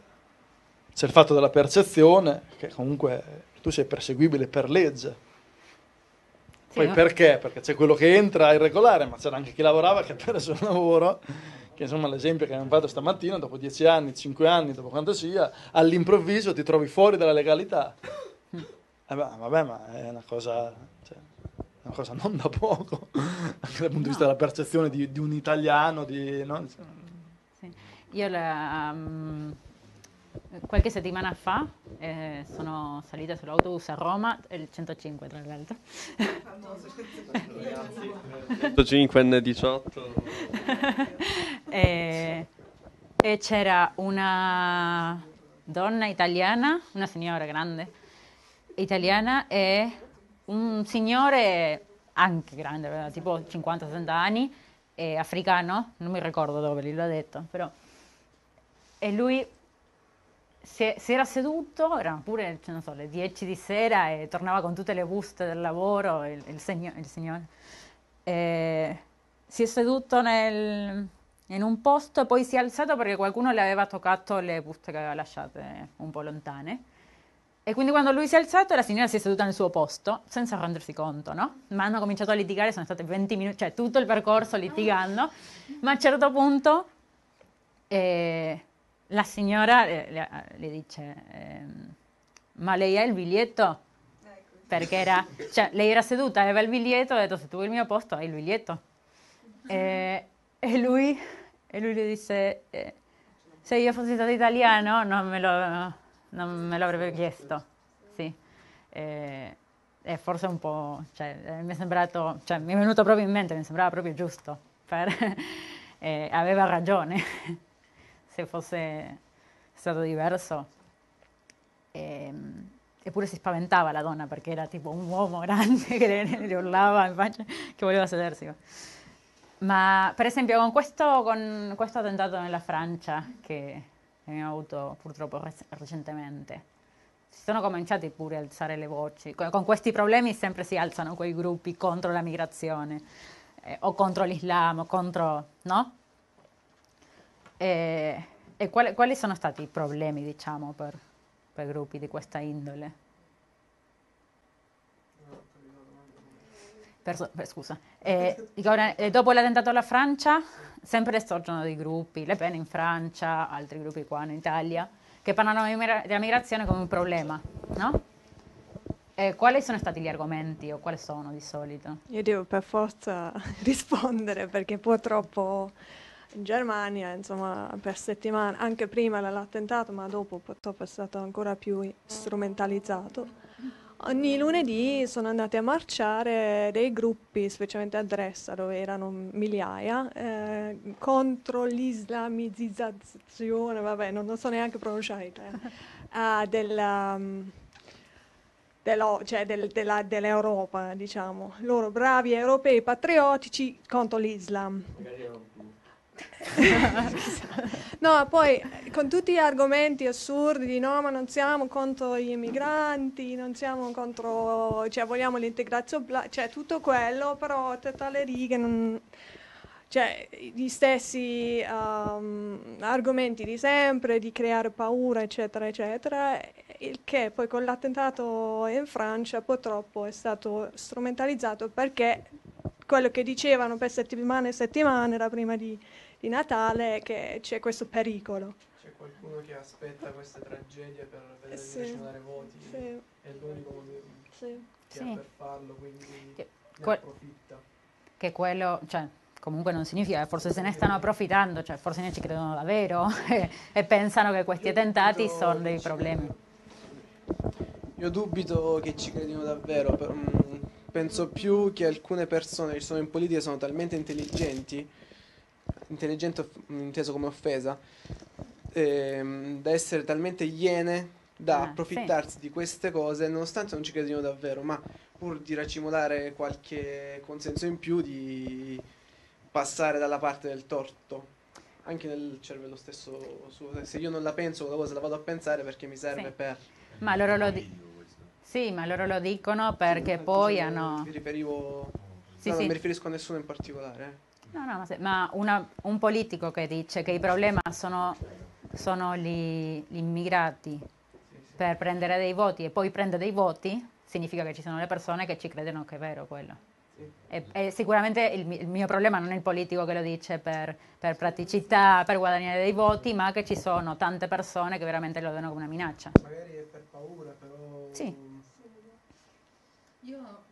c'è il fatto della percezione, che comunque tu sei perseguibile per legge. Poi no? perché? Perché c'è quello che entra irregolare, ma c'era anche chi lavorava che ha perso il lavoro, che insomma l'esempio che abbiamo fatto stamattina, dopo dieci anni, cinque anni, dopo quanto sia, all'improvviso ti trovi fuori dalla legalità. Eh beh, vabbè, ma è una cosa, cioè, una cosa non da poco, anche dal punto di vista della percezione di, di un italiano. Di, no? sì. Io la, um, qualche settimana fa eh, sono salita sull'autobus a Roma, il 105 tra l'altro. 105 N18. e, e c'era una donna italiana, una signora grande, italiana e un signore anche grande, tipo 50-60 anni, africano, non mi ricordo dove gliel'ho detto, però... E lui si, si, era seduto, erano pure so, le 10 di sera e tornava con tutte le buste del lavoro, il, il, segno, il signore. E si è seduto nel, in un posto e poi si è alzato perché qualcuno le aveva toccato le buste che aveva lasciate un po' lontane. E quindi quando lui si è alzato la signora si è seduta nel suo posto senza rendersi conto, no? Ma hanno cominciato a litigare, sono state 20 minuti, cioè tutto il percorso litigando, ma a un certo punto... Eh, la signora le, le, le dice, ehm, ma lei ha il biglietto? Perché era, cioè, lei era seduta, aveva il biglietto, ha detto se tu vuoi il mio posto hai il biglietto. E, e, lui, e lui le disse, eh, se io fossi stato italiano non me lo, non me l'avrebbe chiesto. Sì. E, forse un po', cioè, mi è sembrato, cioè, mi è venuto proprio in mente, mi sembrava proprio giusto. Per, eh, aveva ragione se fosse stato diverso. E, ehm, eppure si spaventava la donna perché era tipo un uomo grande che le, le urlava in faccia che voleva sedersi. Ma per esempio con questo, con questo attentato nella Francia che abbiamo avuto purtroppo recentemente, si sono cominciati pure a alzare le voci. Con, con questi problemi sempre si alzano quei gruppi contro la migrazione eh, o contro l'Islam, o contro, no? E, e quali, quali, sono stati i problemi, diciamo, per, per gruppi di questa indole? Per, per, scusa. Eh, dopo l'attentato alla Francia, sempre sorgono dei gruppi, Le Pen in Francia, altri gruppi qua in Italia, che parlano della migrazione come un problema, no? E quali sono stati gli argomenti o quali sono di solito? Io devo per forza rispondere perché purtroppo in Germania, insomma, per settimane, anche prima dell'attentato, ma dopo purtroppo è stato ancora più strumentalizzato. Ogni lunedì sono andati a marciare dei gruppi, specialmente a Dresda, dove erano migliaia, eh, contro l'islamizzazione, vabbè, non, non so neanche pronunciare uh, della, um, dello, cioè del, della, dell'Europa, diciamo. Loro bravi europei patriottici contro l'Islam. No, poi con tutti gli argomenti assurdi di no, ma non siamo contro gli immigranti, non siamo contro, cioè vogliamo l'integrazione, cioè tutto quello, però tra le righe non, cioè, gli stessi um, argomenti di sempre, di creare paura, eccetera, eccetera, il che poi con l'attentato in Francia purtroppo è stato strumentalizzato perché quello che dicevano per settimane e settimane era prima di, di Natale che c'è questo pericolo. C'è qualcuno che aspetta questa tragedia per vedere sì. dare voti, sì. è l'unico sì. che sì. ha per farlo, quindi che, ne approfitta. Che quello, cioè, comunque non significa, forse se ne stanno approfittando, cioè forse ne ci credono davvero e, e pensano che questi attentati sono dei problemi. Io dubito che ci credino davvero, mm, penso più che alcune persone che sono in politica sono talmente intelligenti, intelligente inteso come offesa, ehm, da essere talmente iene da ah, approfittarsi sì. di queste cose nonostante non ci credino davvero, ma pur di racimolare qualche consenso in più, di passare dalla parte del torto. Anche nel cervello stesso suo. Se io non la penso, quella cosa la vado a pensare perché mi serve sì. per... Ma loro lo, di- sì, ma loro lo dicono perché sì, poi hanno... Mi riferivo... Sì, no, sì. non mi riferisco a nessuno in particolare. No, no, ma, se... ma una, un politico che dice che il problema sono, sono gli, gli immigrati per prendere dei voti e poi prende dei voti, significa che ci sono le persone che ci credono che è vero quello. E, e sicuramente il, il, mio problema non è il politico che lo dice per, per, praticità, per guadagnare dei voti, ma che ci sono tante persone che veramente lo vedono come una minaccia. Magari è per paura, però... Sì. Io...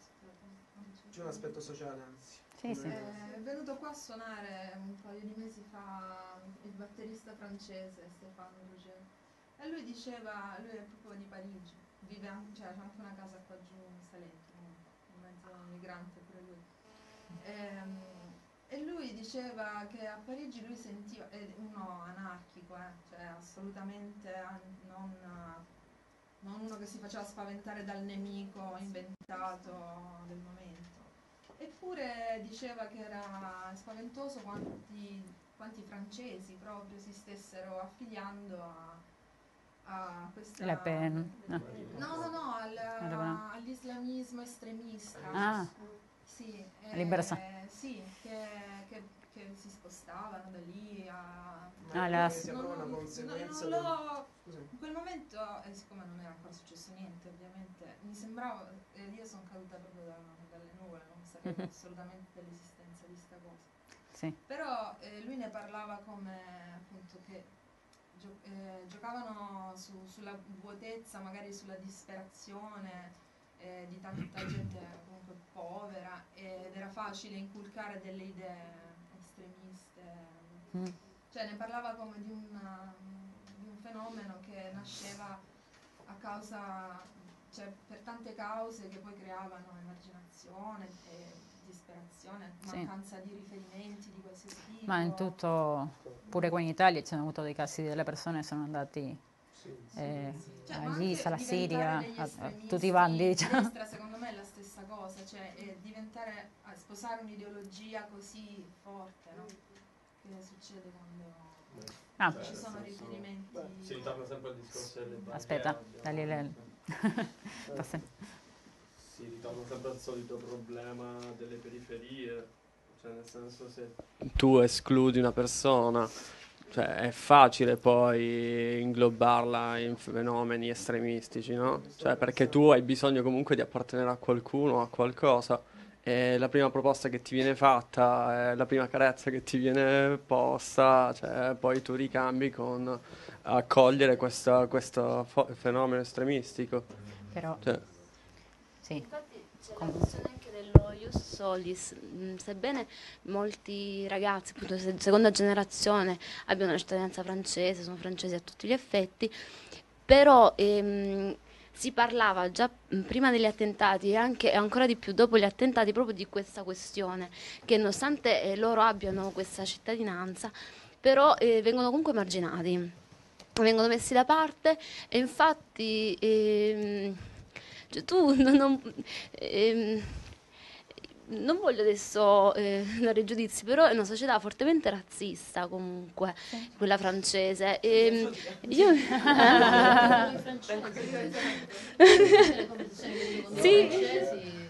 C'è un aspetto sociale, anzi. Sì, sì. È venuto qua a suonare un paio di mesi fa il batterista francese Stéphane Rouget e lui diceva, lui è proprio di Parigi, vive anche, cioè, anche una casa qua giù in Salento, un mezzo migrante pure lui. E, ehm, e, lui diceva che a Parigi lui sentiva, è uno anarchico, eh, cioè assolutamente non, non uno che si faceva spaventare dal nemico inventato del momento. Eppure diceva che era spaventoso quanti, quanti francesi proprio si stessero affiliando a a questa... La pen. No, no, no, al, all'islamismo estremista. Ah. Sì, eh, sì che, che, che, si spostavano da lì a... Ah, la... non, una conseguenza non, non del... in quel momento, eh, siccome non era ancora successo niente ovviamente, mi sembrava, eh, io sono caduta proprio da, dalle nuvole, non sapevo mm-hmm. assolutamente dell'esistenza di questa cosa. Sì. Però eh, lui ne parlava come appunto che gio- eh, giocavano su, sulla vuotezza, magari sulla disperazione eh, di tanta gente comunque povera ed era facile inculcare delle idee. Mm. Cioè ne parlava come di, una, di un fenomeno che nasceva a causa, cioè per tante cause che poi creavano emarginazione e disperazione, mancanza sì. di riferimenti di qualsiasi tipo. Ma in tutto, pure qua in Italia ci sono avuto dei casi delle persone che sono andati sì, eh, cioè, all'Isa, alla Siria, a, a, tutti i bandi. Diciamo. Destra, secondo me è la stessa cosa, cioè sposare un'ideologia così forte, no? Che succede quando... Ah. Ci sono riferimenti. si ritorna sempre al discorso delle banche. Aspetta, dagli le... si ritorna sempre al solito problema delle periferie, cioè nel senso se tu escludi una persona, cioè è facile poi inglobarla in fenomeni estremistici, no? Cioè perché tu hai bisogno comunque di appartenere a qualcuno, a qualcosa. E la prima proposta che ti viene fatta, la prima carezza che ti viene posta, cioè poi tu ricambi con accogliere questo fenomeno estremistico. Però cioè, sì. Infatti c'è la questione anche dello Ius Solis, mm, sebbene molti ragazzi, appunto seconda generazione, abbiano la cittadinanza francese, sono francesi a tutti gli effetti, però ehm, si parlava già mm, prima degli attentati e anche ancora di più dopo gli attentati proprio di questa questione, che nonostante eh, loro abbiano questa cittadinanza, però eh, vengono comunque marginati, vengono messi da parte e infatti... Ehm, cioè, tu non, non, ehm, non voglio adesso eh, dare giudizi, però è una società fortemente razzista comunque, sì. quella francese. E, io... sì.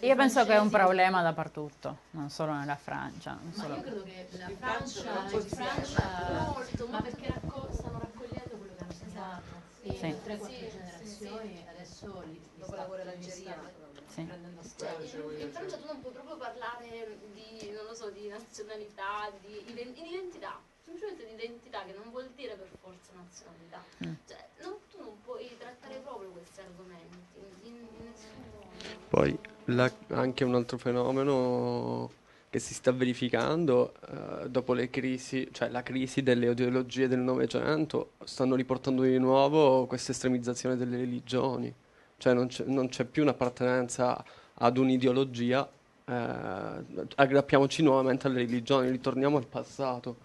Io penso che è un problema dappertutto, non solo nella Francia. Non ma solo... io credo che la Francia, in Francia ma perché racco- stanno raccogliendo quello che hanno pensato e Sì. 3-4 generazioni adesso li, li sta, li sta Sì. prendendo a Cioè, in, Francia tu non puoi proprio parlare di, non lo so, di nazionalità, di identità, semplicemente di identità che non vuol dire per forza nazionalità. Mm. Cioè, non- tu non puoi trattare proprio questi argomenti in, in nessun modo. Poi la- anche un altro fenomeno che si sta verificando eh, dopo le crisi, cioè la crisi delle ideologie del Novecento, stanno riportando di nuovo questa estremizzazione delle religioni, cioè non c'è, non c'è più un'appartenenza ad un'ideologia, eh, aggrappiamoci nuovamente alle religioni, ritorniamo al passato,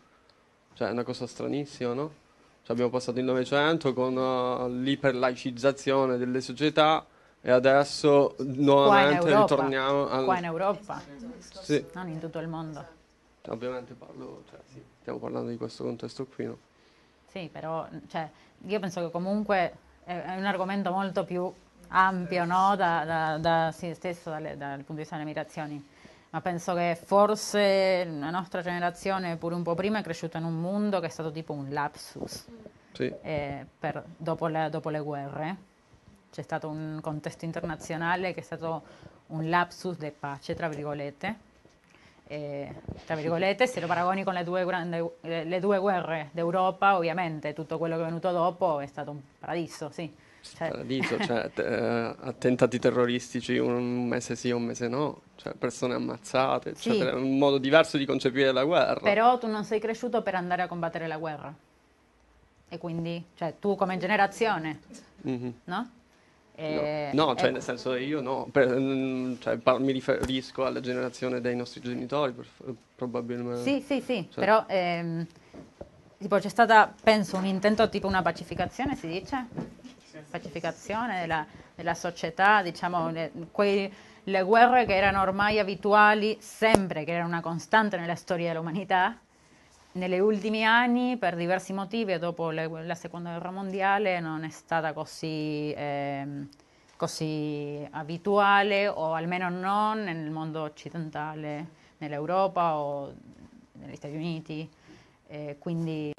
cioè è una cosa stranissima, no? Cioè, abbiamo passato il Novecento con eh, l'iperlaicizzazione delle società e adesso nuovamente Europa, ritorniamo al... qua in Europa, Sì, non in tutto il mondo. ovviamente parlo, cioè, sì, stiamo parlando di questo contesto qui, no? Sì, però cioè, io penso che comunque è un argomento molto più ampio no? da, da, da sì stesso dalle- dal punto di vista delle migrazioni. Ma penso che forse la nostra generazione, pure un po' prima, è cresciuta in un mondo che è stato tipo un lapsus Sì. eh, per- dopo, le, dopo le guerre. C'è stato un contesto internazionale che è stato un lapsus di pace, tra virgolette. E, tra virgolette, se lo paragoni con le due, grandi- eh, le due guerre d'Europa, ovviamente tutto quello che è venuto dopo è stato un paradiso, sì. Cioè, Paradiso, cioè, te- eh, attentati terroristici un mese sì, un mese no, cioè persone ammazzate, Sì. eccetera, è un modo diverso di concepire la guerra. però tu non sei cresciuto per andare a combattere la guerra. E quindi, cioè, tu come generazione, Mhm. no? E- No, no, cioè e- nel senso io no, per- mm, cioè, par- mi riferisco alla generazione dei nostri genitori, per- probabilmente. Sì, sì, sì, Cioè- però ehm, tipo, c'è stata, penso, un intento tipo una pacificazione, si dice? Pacificazione della, della società, diciamo, le, quei- le guerre che erano ormai abituali sempre, che erano una costante nella storia dell'umanità, negli ultimi anni, per diversi motivi, dopo le- la seconda guerra mondiale, non è stata così, ehm, così abituale, o almeno non nel mondo occidentale, nell'Europa o negli Stati Uniti. Eh, quindi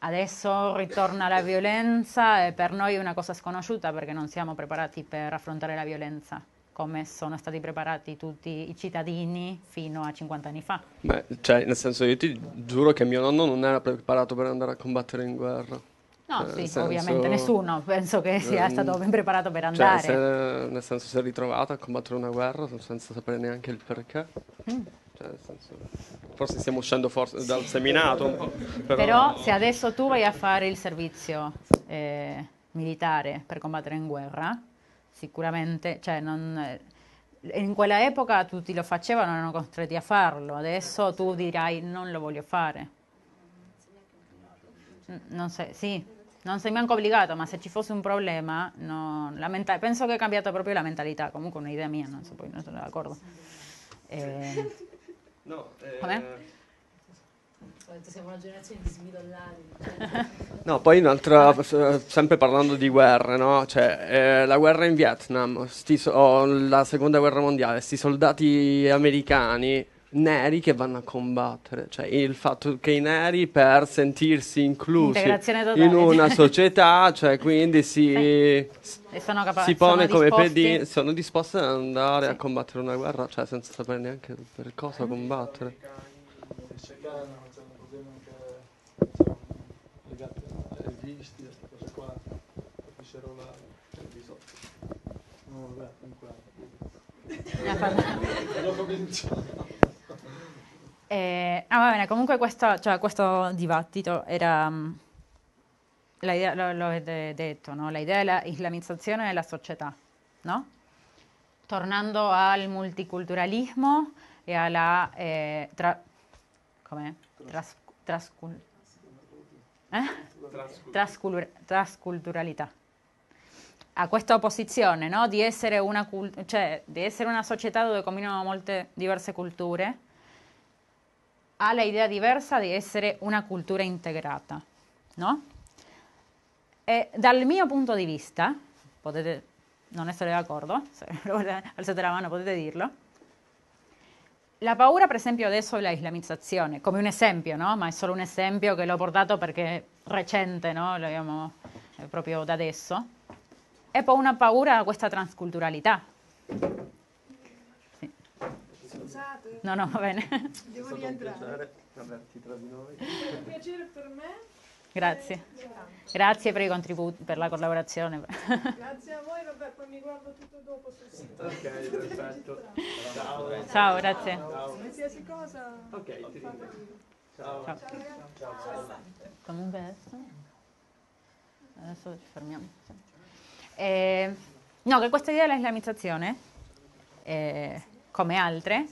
adesso ritorna la violenza e per noi è una cosa sconosciuta perché non siamo preparati per affrontare la violenza come sono stati preparati tutti i cittadini fino a 50 anni fa. Beh, cioè, nel senso io ti giuro che mio nonno non era preparato per andare a combattere in guerra. No, Cioè, sì, senso- ovviamente nessuno, penso che sia Ehm, stato ben preparato per Cioè, andare. se- nel senso si è ritrovato a combattere una guerra senza sapere neanche il perché. Mm. Cioè, nel senso, forse stiamo uscendo forse dal seminato un po'. Però, Però se adesso tu vai a fare il servizio eh, militare per combattere in guerra, sicuramente, cioè non, eh, in quella epoca tutti lo facevano, erano costretti a farlo, adesso tu dirai non lo voglio fare. Non sei, sì, non sei neanche obbligato, ma se ci fosse un problema, no, la menta- penso che è cambiata proprio la mentalità, comunque è un'idea mia, non so, poi non sono d'accordo. Eh, No, eh? Siamo una generazione di smidollati. No, poi un'altra, sempre parlando di guerre, no? Cioè, eh, la guerra in Vietnam, sti so- o la seconda guerra mondiale, questi soldati americani neri che vanno a combattere, cioè il fatto che i neri per sentirsi inclusi in una società, cioè quindi si, e sono capa- si pone sono come pedini, sono disposti ad andare a combattere una guerra, cioè senza sapere neanche per cosa combattere. Shekhan c'è Eh, ah, va bene, comunque questo, cioè, questo dibattito era, mm, la idea- lo, lo avete detto, no? l'idea della islamizzazione della società, no? tornando al multiculturalismo e alla eh, tra- com'è? Tras- trascul- eh? Trascul- trasculturalità a questa opposizione no? di, essere una cul- cioè, di essere una società dove combinano molte diverse culture ha l'idea diversa di essere una cultura integrata, no? E dal mio punto di vista, potete non essere d'accordo, se alzate la mano potete dirlo. La paura, per esempio, adesso è la islamizzazione, come un esempio, no? Ma è solo un esempio che l'ho portato perché è recente, no? Abbiamo proprio da adesso. E poi una paura a questa transculturalità. No, no, va bene. Devo rientrare. Averti tra di noi. È un piacere per me. Grazie. Grazie per i contributi, per la collaborazione. Grazie a voi, vabbè, poi mi guardo tutto dopo sul sito. Ok, perfetto. Ciao. Ciao, grazie. Ciao. Qualsiasi cosa. Ok, ti ringrazio. Ciao. Ciao. Ciao. Ciao. Comunque adesso, adesso ci fermiamo. Eh, no, che questa idea dell'islamizzazione, eh, come altre,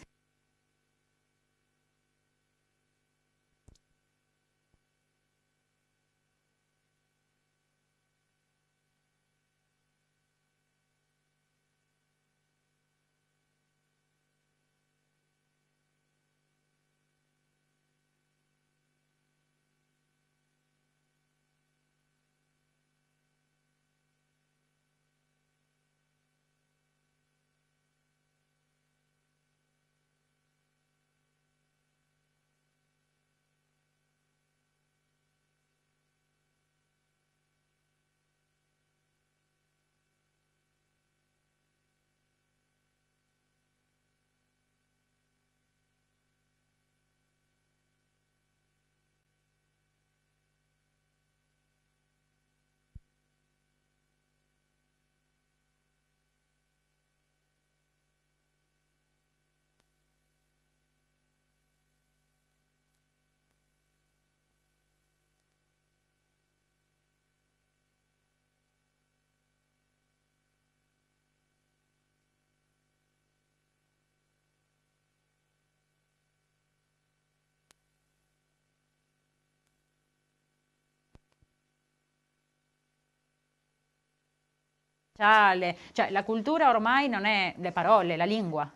sociale, cioè la cultura ormai non è le parole, la lingua.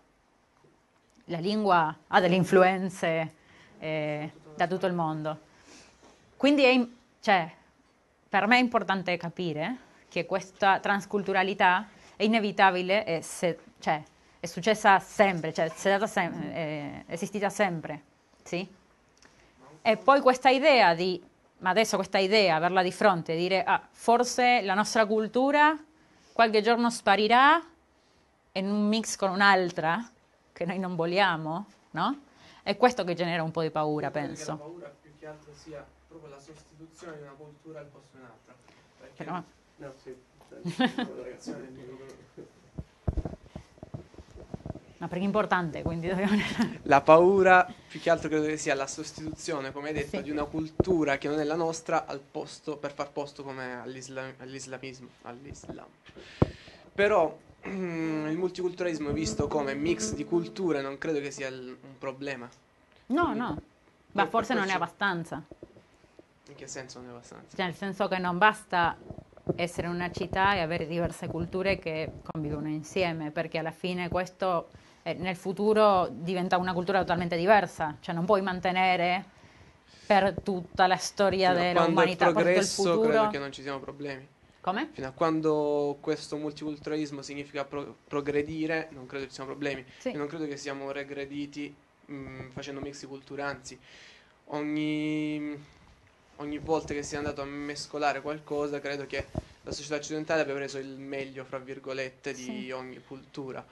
La lingua ha delle influenze eh, da tutto il mondo. Quindi è, cioè, per me è importante capire che questa transculturalità è inevitabile e se, cioè, è successa sempre, cioè, è, sem- è esistita sempre. Sì? E poi questa idea di, ma adesso questa idea, averla di fronte, dire ah, forse la nostra cultura qualche giorno sparirà in un mix con un'altra che noi non vogliamo, no? È questo che genera un po' di paura, penso. la paura più che altro sia proprio la sostituzione di una cultura al posto di un'altra. Perché... Però... No, sì. No, perché è importante, quindi La paura più che altro credo che sia la sostituzione, come hai detto, sì. di una cultura che non è la nostra al posto, per far posto come all'islam, all'islamismo, all'islam. Però il multiculturalismo visto come mix di culture non credo che sia un problema. No, Quindi, no, ma forse non è abbastanza. In che senso non è abbastanza? Cioè, nel senso che non basta essere una città e avere diverse culture che convivono insieme, perché alla fine questo eh, nel futuro diventa una cultura totalmente diversa, cioè non puoi mantenere per tutta la storia Fino dell'umanità, per tutto il futuro. credo che non ci siano problemi. Come? Fino a quando questo multiculturalismo significa pro- progredire, non credo ci siano problemi. Sì. Non credo che siamo regrediti mh, mm, facendo mix di culture, anzi, ogni, ogni volta che si è andato a mescolare qualcosa, credo che la società occidentale abbia preso il meglio, fra virgolette, di sì. ogni cultura.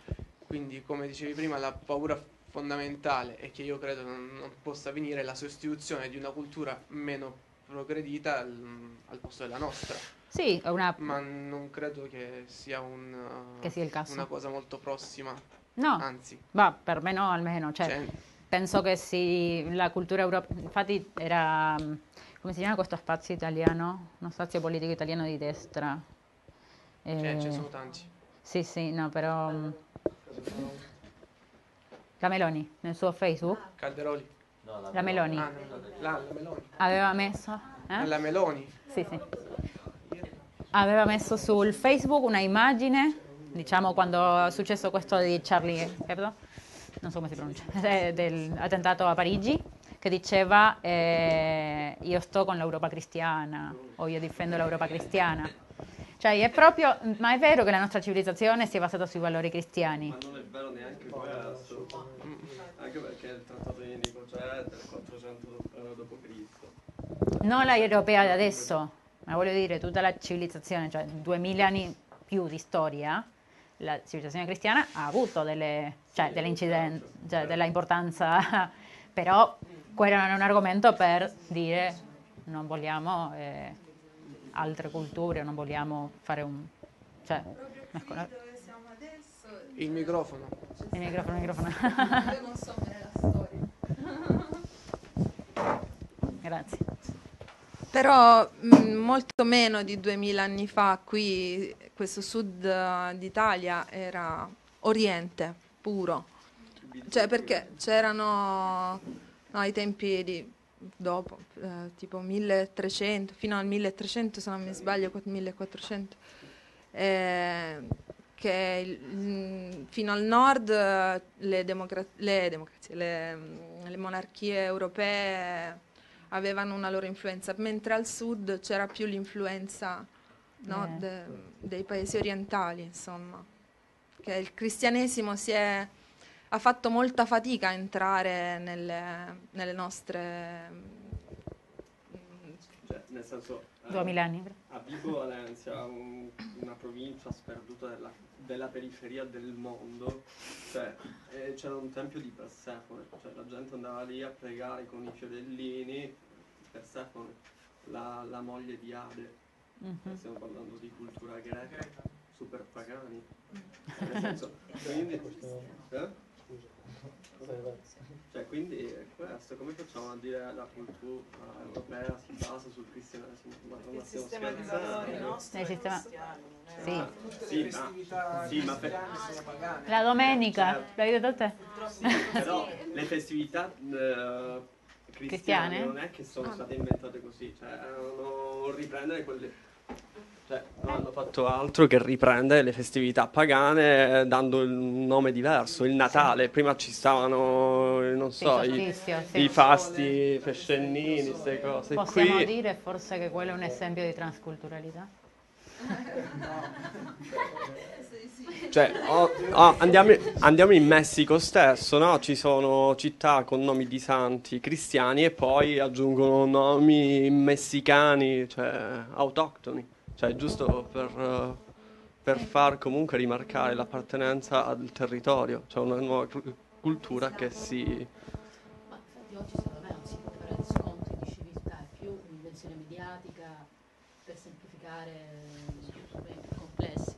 Quindi, come dicevi prima, la paura fondamentale e che io credo non, non, possa venire la sostituzione di una cultura meno progredita al, al posto della nostra. Sì, una... ma non credo che sia, un, che sia una cosa molto prossima. No, anzi. Va, per me no almeno. Cioè, cioè... Penso che sì, la cultura europea, infatti era, come si chiama questo spazio italiano? Uno spazio politico italiano di destra. Cioè, ce ne sono tanti. Sì, sì, no, però... La Meloni nel suo Facebook? Calderoli. No, la, la Meloni. Ah, la, la, Meloni. Aveva messo? Eh? La Meloni? Sì, sì. Aveva messo sul Facebook una immagine, diciamo quando è successo questo di Charlie Hebdo, non so come si pronuncia, dell'attentato a Parigi, che diceva eh, io sto con l'Europa cristiana o io difendo l'Europa cristiana Cioè, è proprio, ma è vero che la nostra civilizzazione si è basata sui valori cristiani. Ma non è vero neanche questo. Anche perché il trattato di Nicocea è del 400 d.C. Non la europea di adesso, ma voglio dire, tutta la civilizzazione, cioè 2000 anni più di storia, la civilizzazione cristiana ha avuto delle, cioè, delle cioè, della importanza, però quello non è un argomento per dire non vogliamo... Eh, altre culture, non vogliamo fare un... Cioè, ecco, il microfono. Il microfono, il microfono. Io non so bene la storia. Grazie. Però mh, mm, molto meno di duemila anni fa qui questo sud uh, d'Italia era oriente puro. Cioè perché c'erano no, ai tempi di dopo, eh, tipo 1300, fino al 1300 se non mi sbaglio, 1400, eh, che il, fino al nord eh, le, democra- le democrazie, le, mm, le, monarchie europee avevano una loro influenza, mentre al sud c'era più l'influenza no, eh. de, dei paesi orientali, insomma, che il cristianesimo si è ha fatto molta fatica a entrare nelle, nelle nostre... Cioè, nel senso... 2000 anni. A Vibo Valencia, un, una provincia sperduta della, della, periferia del mondo, cioè, eh, c'era un tempio di Persefone, cioè la gente andava lì a pregare con i fiorellini, Persefone, la, la moglie di Ade, mm-hmm. stiamo parlando di cultura greca, super pagani. Nel senso, quindi, eh? Cioè, quindi è questo, come facciamo a dire la cultura europea si basa sul cristianesimo? Il sistema di valori nostri sistema... Sì. Ah, sì, ma, sì, ma per... La domenica, certo. l'hai detto te? Però le festività uh, cristiane, cristiane? non è che sono state inventate così, cioè erano riprendere quelle cioè, non hanno fatto altro che riprendere le festività pagane dando un nome diverso, il Natale, prima ci stavano, non so, i, sì. i, fasti, i fescennini, queste cose. Possiamo Qui... dire forse che quello è un esempio di transculturalità? Cioè, oh, oh, andiamo, andiamo, in Messico stesso, no? Ci sono città con nomi di santi cristiani e poi aggiungono nomi messicani, cioè autoctoni. Cioè, giusto per, per far comunque rimarcare l'appartenenza al territorio, cioè una nuova cultura che si... Ma infatti oggi secondo me non si può fare scontri di civiltà, è più un'invenzione mediatica per semplificare problemi più complessi.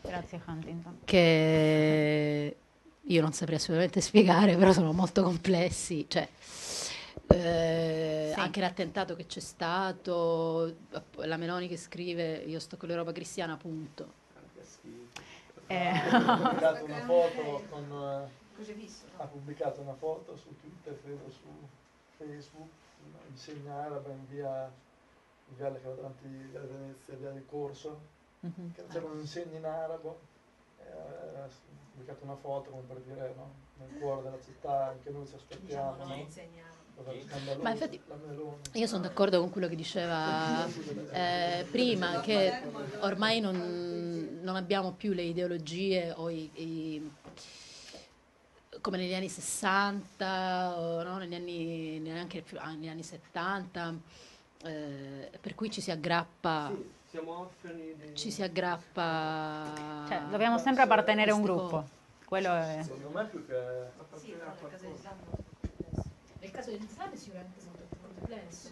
Grazie Huntington. Che io non saprei assolutamente spiegare, però sono molto complessi. Cioè, eh, sì. Anche l'attentato che c'è stato, la Meloni che scrive io sto con l'Europa cristiana, punto. Eh. Ha, pubblicato una foto con, ha pubblicato una foto su Twitter, credo su Facebook, in segna araba in via, in viale che va davanti a Venezia, via del Corso, mm-hmm. c'era un insegno in arabo, eh, ha pubblicato una foto come per dire no, nel cuore della città, anche noi ci aspettiamo. Diciamo, no? Ma infatti io sono d'accordo con quello che diceva eh, prima, che ormai non, non, abbiamo più le ideologie o i, i, come negli anni 60 o no, negli anni, neanche più, ah, negli anni 70, eh, per cui ci si aggrappa. Sì, siamo orfani di... Ci si aggrappa. Cioè, dobbiamo sempre appartenere a un gruppo. Quello è... Secondo me più che... Sì, nel caso dell'Islam sicuramente sono complessi.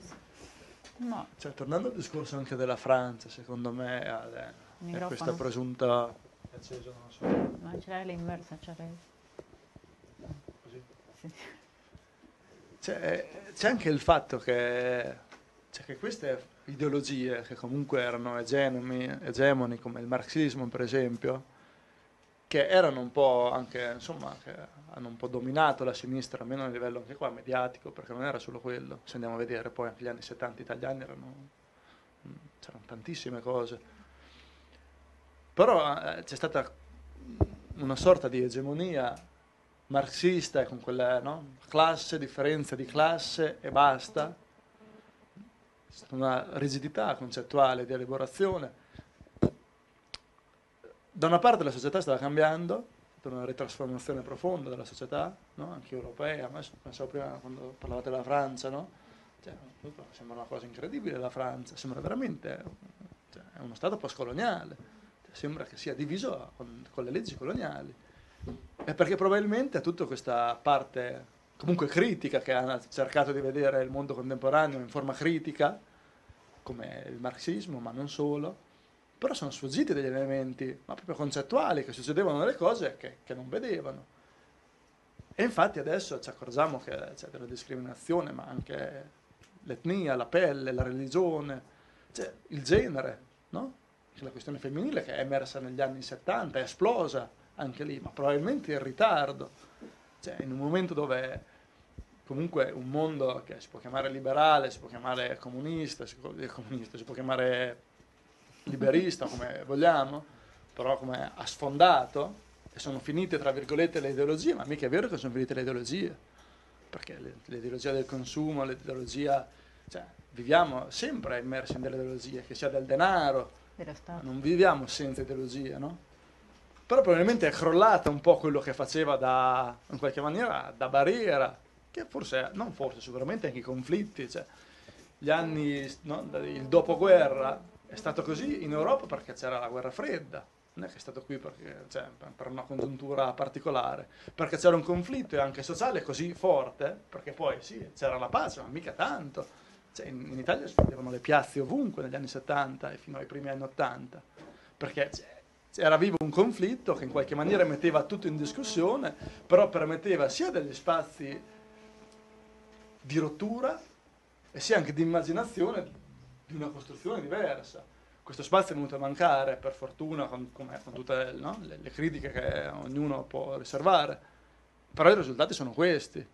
No. Cioè, tornando al discorso anche della Francia, secondo me è, questa presunta... Acceso, non so. Ma c'è l'inversa, c'è Così? Sì. C'è, c'è, anche il fatto che, cioè che queste ideologie, che comunque erano egemoni, egemoni come il marxismo per esempio, che erano un po' anche, insomma, che hanno un po' dominato la sinistra, almeno a livello anche qua mediatico, perché non era solo quello. Se andiamo a vedere poi anche gli anni 70 italiani erano, mm, c'erano tantissime cose. Però eh, c'è stata una sorta di egemonia marxista con quella no? classe, differenza di classe e basta. C'è stata una rigidità concettuale di elaborazione da una parte la società stava cambiando, una ritrasformazione profonda della società, no? anche europea, ma pensavo prima quando parlavate della Francia, no? cioè, sembra una cosa incredibile la Francia, sembra veramente cioè, è uno Stato postcoloniale, cioè, sembra che sia diviso con, con le leggi coloniali. E perché probabilmente tutta questa parte comunque critica che ha cercato di vedere il mondo contemporaneo in forma critica, come il marxismo, ma non solo, però sono sfuggiti degli elementi, ma proprio concettuali, che succedevano delle cose che, che non vedevano. E infatti adesso ci accorgiamo che c'è della discriminazione, ma anche l'etnia, la pelle, la religione, cioè il genere, no? la questione femminile che è emersa negli anni 70, è esplosa anche lì, ma probabilmente in ritardo, cioè in un momento dove comunque un mondo che si può chiamare liberale, si può chiamare comunista, si può, comunista, si può chiamare liberista, come vogliamo, però come ha sfondato e sono finite, tra virgolette, le ideologie, ma mica è vero che sono finite le ideologie, perché l'ideologia del consumo, l'ideologia, cioè viviamo sempre immersi in delle ideologie, che sia del denaro, non viviamo senza ideologie, no? Però probabilmente è crollata un po' quello che faceva da, in qualche maniera, da barriera, che forse, non forse, sicuramente anche i conflitti, cioè gli anni, no, il dopoguerra, è stato così in Europa perché c'era la guerra fredda, non è che è stato qui perché, cioè, per una congiuntura particolare, perché c'era un conflitto anche sociale così forte, perché poi sì, c'era la pace, ma mica tanto. Cioè, in, in, Italia si vedevano le piazze ovunque negli anni 70 e fino ai primi anni 80, perché era vivo un conflitto che in qualche maniera metteva tutto in discussione, però permetteva sia degli spazi di rottura e sia anche di immaginazione di una costruzione diversa. Questo spazio è venuto a mancare, per fortuna, con, con tutte no? le, le, critiche che ognuno può riservare, però i risultati sono questi.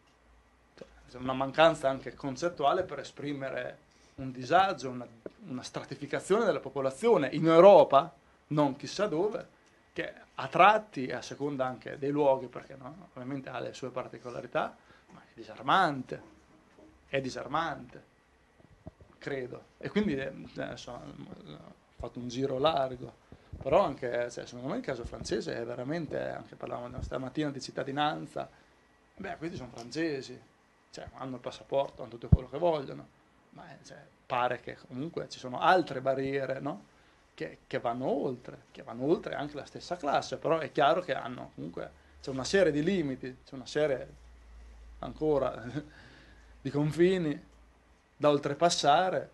Cioè, una mancanza anche concettuale per esprimere un disagio, una, una stratificazione della popolazione in Europa, non chissà dove, che a tratti, a seconda anche dei luoghi, perché no? ovviamente ha le sue particolarità, ma è disarmante, è disarmante credo. E quindi eh, adesso ho fatto un giro largo, però anche, cioè, secondo me il caso francese è veramente, anche parlavamo stamattina di cittadinanza, beh, questi sono francesi, cioè, hanno il passaporto, hanno tutto quello che vogliono, ma eh, cioè, pare che comunque ci sono altre barriere, no? Che, che, vanno oltre, che vanno oltre anche la stessa classe, però è chiaro che hanno comunque, c'è una serie di limiti, c'è una serie ancora di confini da oltrepassare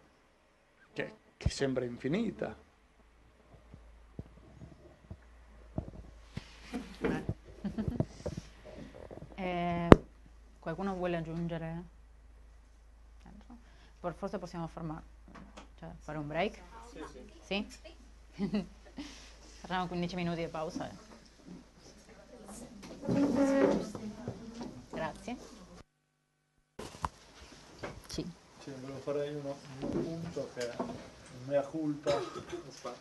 che, che sembra infinita. Eh, qualcuno vuole aggiungere? Forse possiamo fermare, cioè fare un break? Sì? sì? Facciamo 15 minuti di pausa. Grazie. Sì, volevo fare uno, un punto che è mea culpa,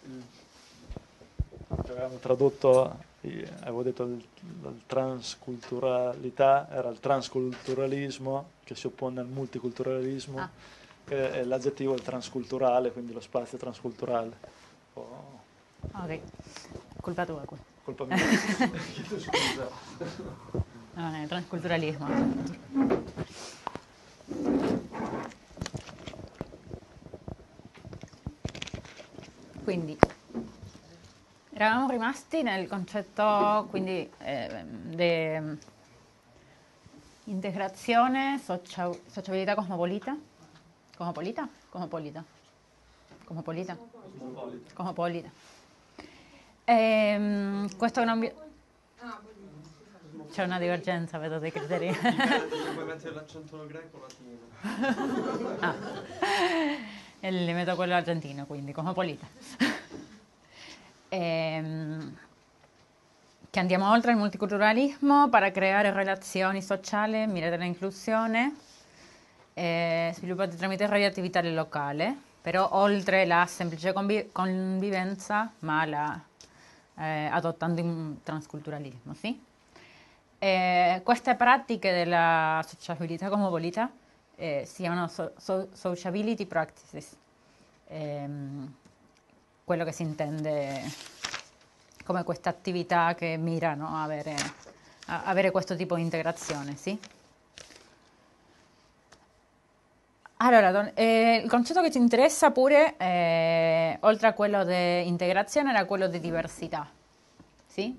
il, che avevamo tradotto, avevo detto il, il transculturalità, era il transculturalismo che si oppone al multiculturalismo, ah. che è l'aggettivo il transculturale, quindi lo spazio transculturale. Oh. Ok, colpa tua. Colpa mia. Scusa. No, è transculturalismo. Quindi eravamo rimasti nel concetto quindi eh, di integrazione, socia- sociabilità cosmopolita. Cosmopolita? Cosmopolita. Cosmopolita. Cosmopolita. Cosmopolita. Ehm, questo non vi... C'è una divergenza, vedo, dei criteri. Puoi mettere l'accento greco latino. li metto quello argentino, quindi cosmopolita. ehm, che andiamo oltre il multiculturalismo per creare relazioni sociali mirate all'inclusione, eh, sviluppate tramite radioattività locale, però oltre la semplice conviv- convivenza, ma la, eh, adottando un transculturalismo. Sì? Eh, queste pratiche della sociabilità cosmopolita eh, si chiamano so, so, sociability practices, ehm, quello che si intende come queste attività che mirano a avere, a avere questo tipo di integrazione, sì? Allora, eh, il concetto che ci interessa pure, eh, oltre a quello di integrazione, era quello di diversità, sì?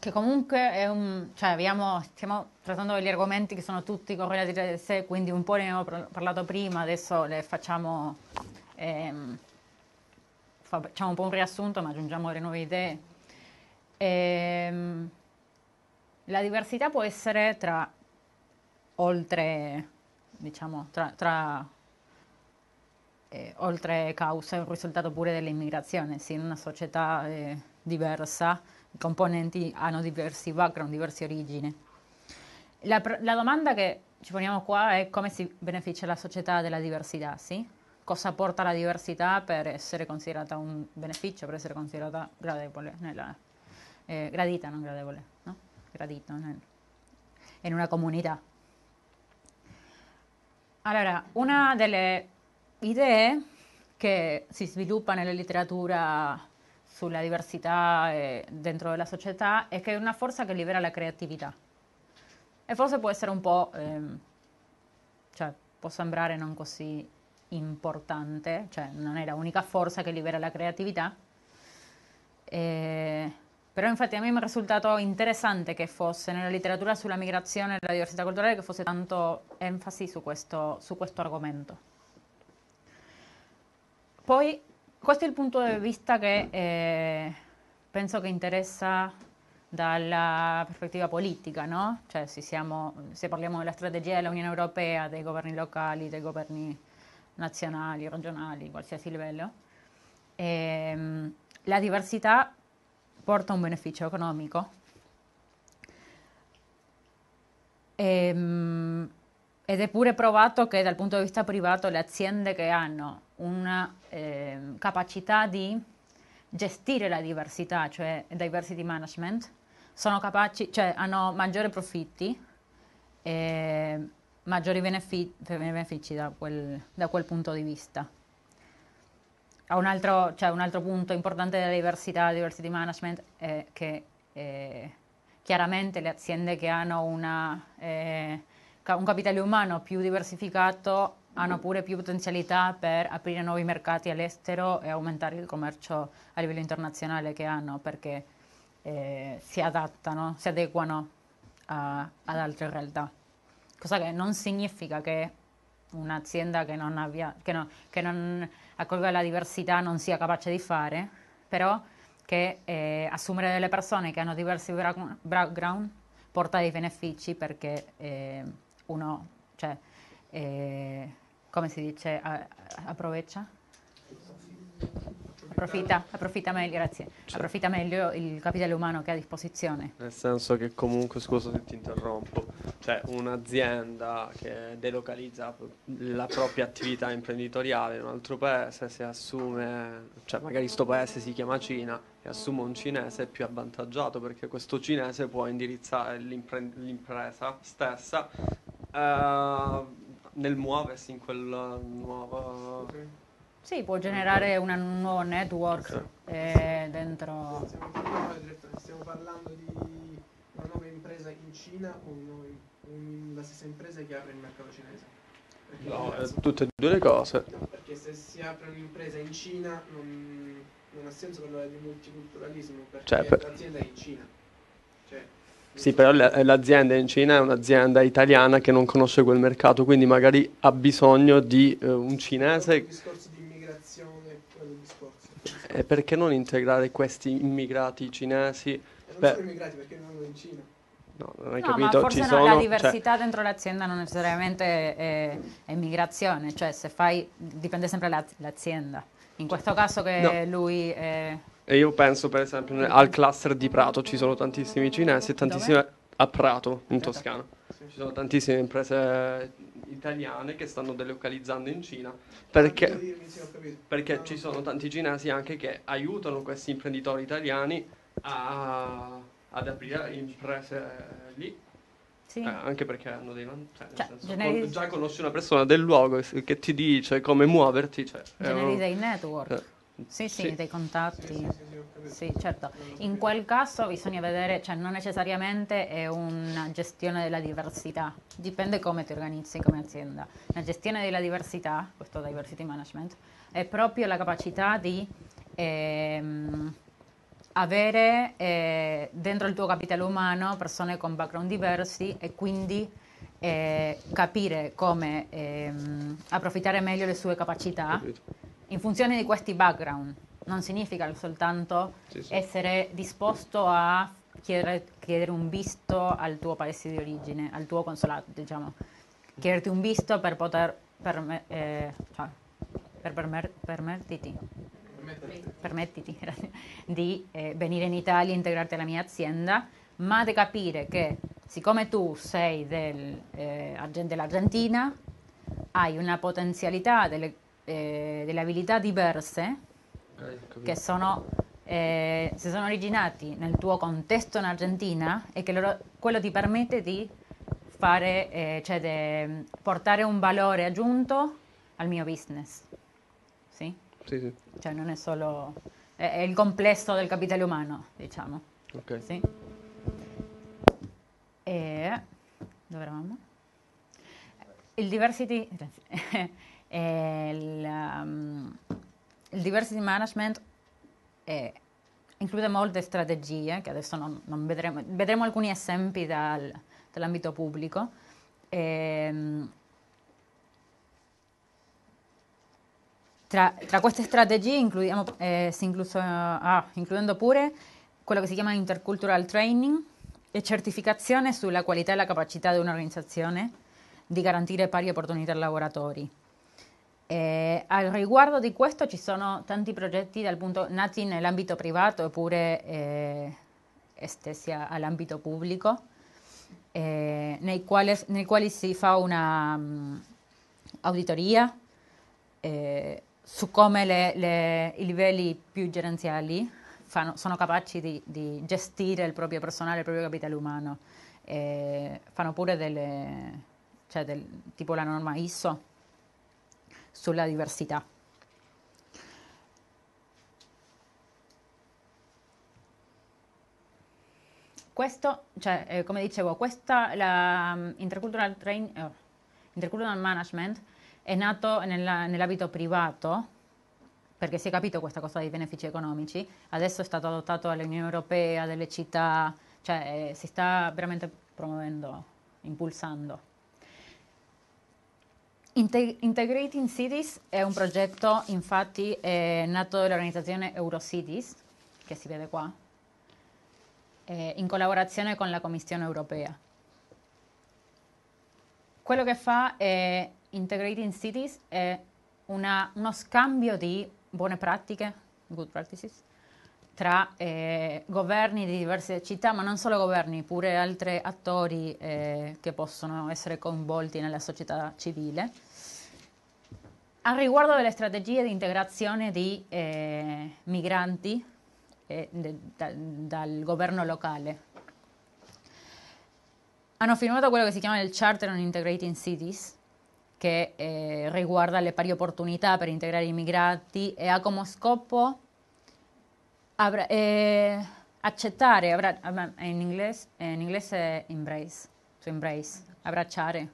Che comunque è un... cioè abbiamo, stiamo trattando degli argomenti che sono tutti correlati tra sé, quindi un po' ne abbiamo parlato prima, adesso le facciamo... Ehm, facciamo un po' un riassunto, ma aggiungiamo le nuove idee. Ehm, la diversità può essere tra oltre diciamo, tra, tra eh, oltre causa un risultato pure dell'immigrazione, sì, in una società eh, diversa, i componenti hanno diversi background, diverse origini. La, la, domanda che ci poniamo qua è come si beneficia la società della diversità, sì? Cosa porta la diversità per essere considerata un beneficio, per essere considerata gradevole, nella, eh, gradita, non gradevole, no? Gradito nel, in una comunità. Allora, una delle idee che si sviluppa nella letteratura sulla diversità dentro la società è che è una forza che libera la creatività. E forse può essere un po', ehm, cioè può sembrare non così importante, cioè non è l'unica forza che libera la creatività. E però infatti a me mi è risultato interessante che fosse nella letteratura sulla migrazione e la diversità culturale che fosse tanto enfasi su questo, su questo argomento. Poi questo è il punto di vista che eh, penso che interessa dalla prospettiva politica, no? Cioè se, siamo, se parliamo della strategia dell'Unione Europea, dei governi locali, dei governi nazionali, regionali, qualsiasi livello, ehm, la diversità porta un beneficio economico. Ehm, ed è pure provato che dal punto di vista privato le aziende che hanno una eh, capacità di gestire la diversità, cioè diversity management, sono capaci, cioè hanno maggiori profitti e maggiori benefici, benefici da, quel, da quel punto di vista. Un altro, cioè un altro, punto importante della diversità, diversity management, è che eh, chiaramente le aziende che hanno una, eh, un capitale umano più diversificato hanno pure più potenzialità per aprire nuovi mercati all'estero e aumentare il commercio a livello internazionale che hanno perché eh, si adattano, si adeguano a, ad altre realtà. Cosa che non significa che un'azienda che non, abbia, che no, che non accolga la diversità non sia capace di fare, però che eh, assumere delle persone che hanno diversi background porta dei benefici perché eh, uno, cioè, eh, come si dice, approveccia? Approfitta, approfitta, meglio, grazie. Cioè. approfitta meglio il capitale umano che ha a disposizione. Nel senso che comunque, scusa se ti interrompo, cioè un'azienda che delocalizza la propria attività imprenditoriale in un altro paese, se assume, cioè magari questo paese si chiama Cina e assume un cinese è più avvantaggiato perché questo cinese può indirizzare l'impresa stessa eh, nel muoversi in quella nuova... Sì, può generare un nuovo network eh, dentro... Stiamo parlando di una nuova impresa in Cina o noi, un, la stessa impresa che apre il mercato cinese? Perché no, è tutte e due le cose. No, perché se si apre un'impresa in Cina non, non ha senso parlare di multiculturalismo perché cioè, per... l'azienda è in Cina. Cioè, sì, però l'azienda in Cina è un'azienda italiana che non conosce quel mercato, quindi magari ha bisogno di uh, un cinese. Il discorso di immigrazione, quello discorso. E perché non integrare questi immigrati cinesi? E non Beh, sono immigrati perché non vanno in Cina. No, non hai no, capito. Ma forse Ci no, sono, la diversità cioè... dentro l'azienda non necessariamente è, è immigrazione, cioè se fai, dipende sempre dall'azienda. In questo caso che no. lui è... E io penso per esempio al cluster di Prato ci sono tantissimi cinesi e tantissime... Dove? A Prato, in Toscana. Ci sono tantissime imprese italiane che stanno delocalizzando in Cina perché, perché ci sono tanti cinesi anche che aiutano questi imprenditori italiani a, ad aprire imprese lì. Sì. Eh, anche perché hanno dei vantaggi. Cioè, cioè, generis- già conosci una persona del luogo che ti dice come muoverti. Cioè, generizza il network. Eh, Sì, sì, sì, dei contatti. Sì, certo. In quel caso bisogna vedere, cioè non necessariamente è una gestione della diversità, dipende come ti organizzi come azienda. La gestione della diversità, questo diversity management, è proprio la capacità di ehm, avere eh, dentro il tuo capitale umano persone con background diversi e quindi eh, capire come ehm, approfittare meglio le sue capacità in funzione di questi background. Non significa soltanto sì, sì. essere disposto a chiedere, chiedere, un visto al tuo paese di origine, al tuo consolato, diciamo. Chiederti un visto per poter perme- eh, cioè, per permer- permettiti, permettiti di eh, venire in Italia e integrarti alla mia azienda, ma di capire che siccome tu sei del, eh, dell'Argentina, hai una potenzialità, delle, eh, delle abilità diverse eh, che sono, eh, si sono originati nel tuo contesto in Argentina e che loro, quello ti permette di fare, eh, cioè de, portare un valore aggiunto al mio business. Sì? Sì, sì. Cioè non è solo... è, è il complesso del capitale umano, diciamo. Ok. Sì? E dove eravamo? Il diversity, il, um, il diversity management è, include molte strategie che adesso non, non vedremo, vedremo alcuni esempi dal, dall'ambito pubblico. E, ehm, tra, tra, queste strategie includiamo, eh, incluso, ah, includendo pure quello che si chiama intercultural training, e certificazione sulla qualità e la capacità di un'organizzazione di garantire pari opportunità ai lavoratori. Eh, al riguardo di questo ci sono tanti progetti punto, nati nell'ambito privato eppure eh, estesi all'ambito pubblico, eh, nei, quali, nei, quali, si fa una um, auditoria eh, su come le, le, i livelli più gerenziali fanno, sono capaci di, di, gestire il proprio personale, il proprio capitale umano. E fanno pure delle, cioè del, tipo la norma ISO sulla diversità. Questo, cioè, eh, come dicevo, questa, la um, intercultural, train, oh, intercultural management è nato nella, nell'ambito privato perché si è capito questa cosa dei benefici economici, adesso è stato adottato dall'Unione Europea, dalle città, cioè eh, si sta veramente promuovendo, impulsando. Integ- Integrating Cities è un progetto, infatti, è nato dall'organizzazione Eurocities, che si vede qua, eh, in collaborazione con la Commissione Europea. Quello che fa è Integrating Cities è una, uno scambio di buone pratiche, good practices, tra eh, governi di diverse città, ma non solo governi, pure altri attori eh, che possono essere coinvolti nella società civile. A riguardo delle strategie di integrazione di eh, migranti eh, de, da, dal governo locale, hanno firmato quello che si chiama il Charter on Integrating Cities, che eh, riguarda le pari opportunità per integrare i immigrati e ha come scopo abra- eh, accettare, abra- in, inglese, in inglese embrace, to embrace, abbracciare,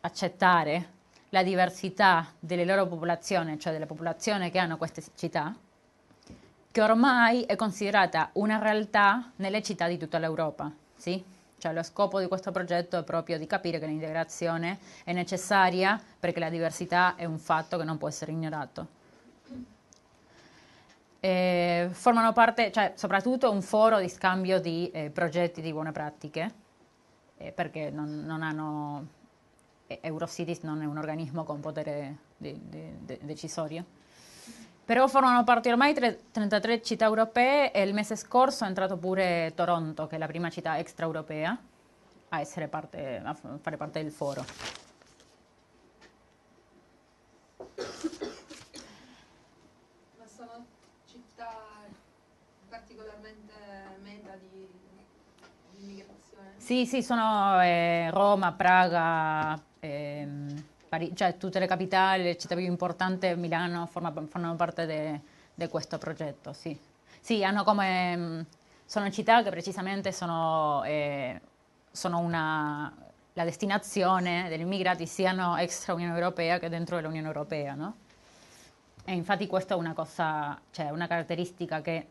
accettare la diversità delle loro popolazioni, cioè delle popolazioni che hanno queste città, che ormai è considerata una realtà nelle città di tutta l'Europa. Sì? Cioè lo scopo di questo progetto è proprio di capire che l'integrazione è necessaria perché la diversità è un fatto che non può essere ignorato. E formano parte, cioè soprattutto un foro di scambio di eh, progetti di buone pratiche, eh, perché non, non hanno, eh, Eurocities non è un organismo con potere de, de, de, decisorio però formano parte ormai 33 città europee e il mese scorso è entrato pure Toronto, che è la prima città extraeuropea, a, parte, a fare parte del foro. Ma sono città particolarmente meta di, di immigrazione? Sì, sì, sono eh, Roma, Praga, ehm, Pari- cioè tutte le capitali, le città più importanti, Milano forma, fanno parte di questo progetto, sì. Sì, come... Mm, sono città che precisamente sono, eh, sono una, la destinazione degli immigrati siano extra Unione Europea che dentro dell'Unione Europea, no? E infatti questa è una cosa, cioè una caratteristica che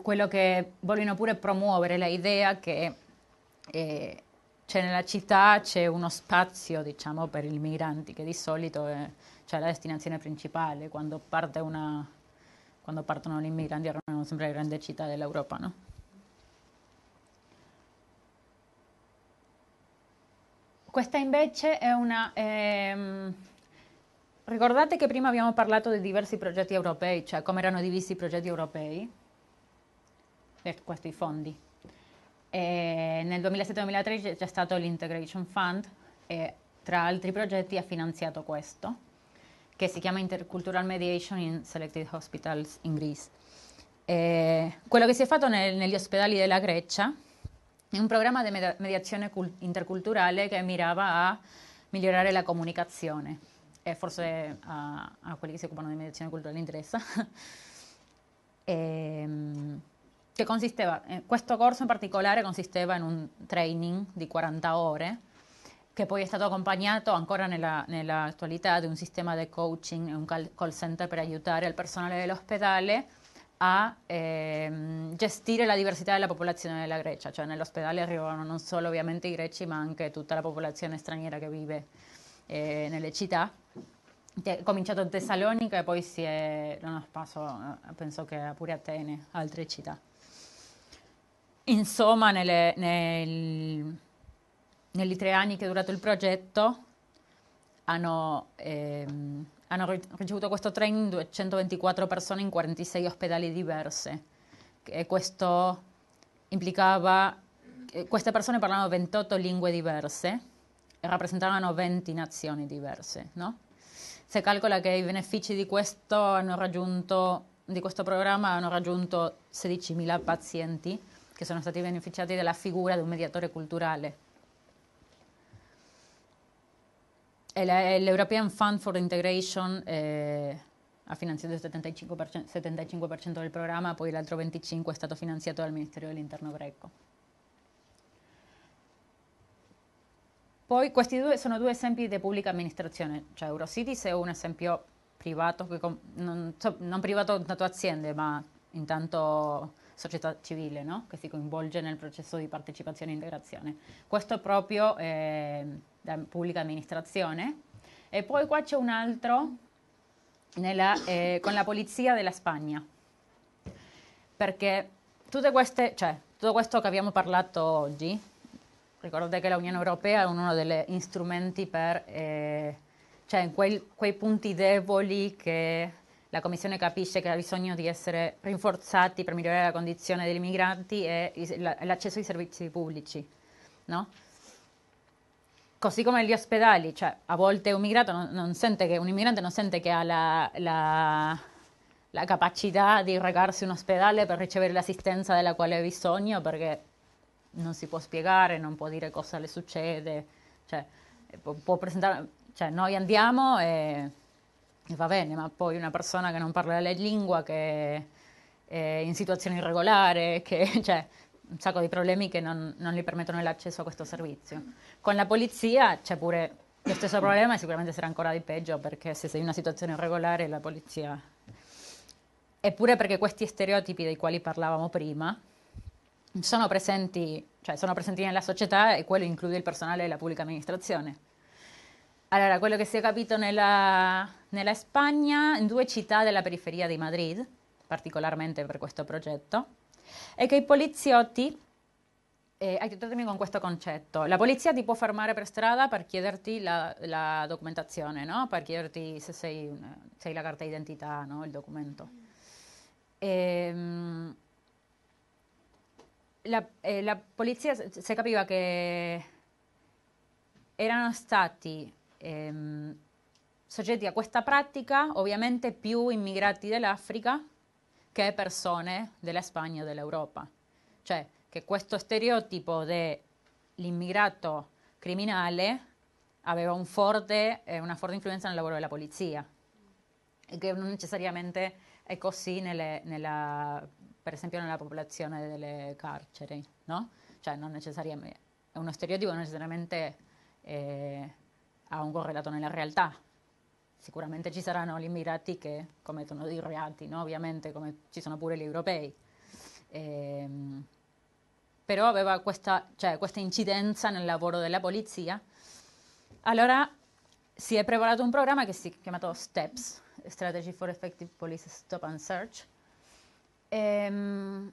quello che vogliono pure promuovere l'idea che eh, c'è nella città c'è uno spazio diciamo per i migranti che di solito è cioè, la destinazione principale quando, parte una, quando partono gli immigranti erano sempre le grandi città dell'Europa no? questa invece è una ehm, ricordate che prima abbiamo parlato di diversi progetti europei cioè come erano divisi i progetti europei questi fondi. E nel 2007-2013 c'è stato l'Integration Fund e tra altri progetti ha finanziato questo, che si chiama Intercultural Mediation in Selected Hospitals in Greece. E quello che si è fatto nel, negli ospedali della Grecia è un programma di mediazione interculturale che mirava a migliorare la comunicazione e forse a, a quelli che si occupano di mediazione culturale interessa. e, ehm, che consisteva, eh, questo corso in particolare consisteva in un training di 40 ore che poi è stato accompagnato ancora nella, nell'attualità di un sistema di coaching e un call center per aiutare il personale dell'ospedale a ehm, gestire la diversità della popolazione della Grecia, cioè nell'ospedale arrivano non solo ovviamente i greci ma anche tutta la popolazione straniera che vive eh, nelle città. È cominciato a Tessalonica e poi si è, l'anno scorso eh, penso che pure Atene, altre città. Insomma, nelle, nel, negli tre anni che è durato il progetto hanno, ehm, hanno ricevuto questo training 224 persone in 46 ospedali diversi. E questo implicava che queste persone parlavano 28 lingue diverse e rappresentavano 20 nazioni diverse. No? Si calcola che i benefici di questo, raggiunto, di questo programma hanno raggiunto 16.000 pazienti che sono stati beneficiati della figura di un mediatore culturale. L'European Fund for Integration eh, ha finanziato il 75%, 75% del programma, poi l'altro 25% è stato finanziato dal Ministero dell'Interno greco. Poi questi due sono due esempi di pubblica amministrazione, cioè Eurocities è un esempio privato, non, non privato tanto aziende, ma intanto società civile no? che si coinvolge nel processo di partecipazione e integrazione. Questo è proprio eh, da pubblica amministrazione. E poi qua c'è un altro nella, eh, con la polizia della Spagna, perché tutte queste, cioè, tutto questo che abbiamo parlato oggi, ricordate che l'Unione Europea è uno degli strumenti per, eh, cioè, quei, quei punti deboli che la Commissione capisce che ha bisogno di essere rinforzati per migliorare la condizione degli immigranti e l'accesso ai servizi pubblici. No? Così come gli ospedali, cioè a volte un, non, non che, un immigrante non sente che ha la, la, la capacità di recarsi in un ospedale per ricevere l'assistenza della quale ha bisogno perché non si può spiegare, non può dire cosa le succede, cioè, può, può cioè noi andiamo e e va bene, ma poi una persona che non parla la lingua, che è in situazione irregolare, che cioè un sacco di problemi che non, non gli permettono l'accesso a questo servizio. Con la polizia c'è pure lo stesso problema e sicuramente sarà ancora di peggio perché se sei in una situazione irregolare la polizia... Eppure perché questi stereotipi dei quali parlavamo prima sono presenti, cioè sono presenti nella società e quello include il personale della pubblica amministrazione. Allora, quello che si è capito nella, nella Spagna, in due città della periferia di Madrid, particolarmente per questo progetto, è che i poliziotti, eh, aiutatemi con questo concetto, la polizia ti può fermare per strada per chiederti la, la documentazione, no? per chiederti se sei, se hai la carta d'identità, no? il documento. E, ehm, la, eh, la polizia si capiva che erano stati ehm, soggetti a questa pratica ovviamente più immigrati dell'Africa che persone della Spagna o dell'Europa. Cioè che questo stereotipo dell'immigrato criminale aveva un forte, eh, una forte influenza nel lavoro della polizia e che non necessariamente è così nelle, nella, per esempio nella popolazione delle carceri, no? Cioè non necessariamente, è uno stereotipo non necessariamente eh, ha un correlato nella realtà. Sicuramente ci saranno gli immigrati che commettono dei reati, no? ovviamente, come ci sono pure gli europei. Ehm, però aveva questa, cioè, questa incidenza nel lavoro della polizia. Allora si è preparato un programma che si è chiamato STEPS, Strategy for Effective Police Stop and Search. Ehm,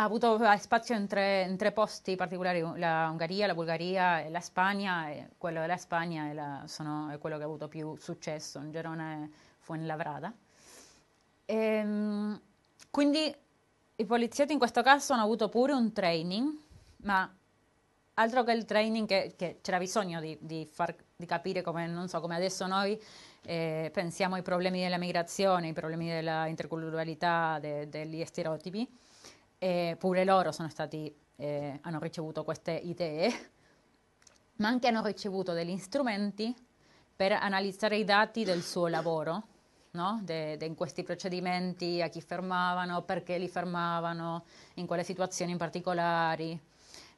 ha avuto spazio in tre, in tre, posti particolari, la Ungheria, la Bulgaria e la Spagna, e quello della Spagna è, la, sono, è quello che ha avuto più successo, in Gerone Fuenlabrada. Ehm, quindi i poliziotti in questo caso hanno avuto pure un training, ma altro che il training che, che c'era bisogno di, di, far, di, capire come, so, come adesso noi eh, pensiamo ai problemi della migrazione, ai problemi della interculturalità, de, degli stereotipi, e pure loro stati, eh, hanno ricevuto queste idee, ma anche hanno ricevuto degli strumenti per analizzare i dati del suo lavoro no? de, de in questi procedimenti, a chi fermavano, perché li fermavano, in quale situazioni in particolari,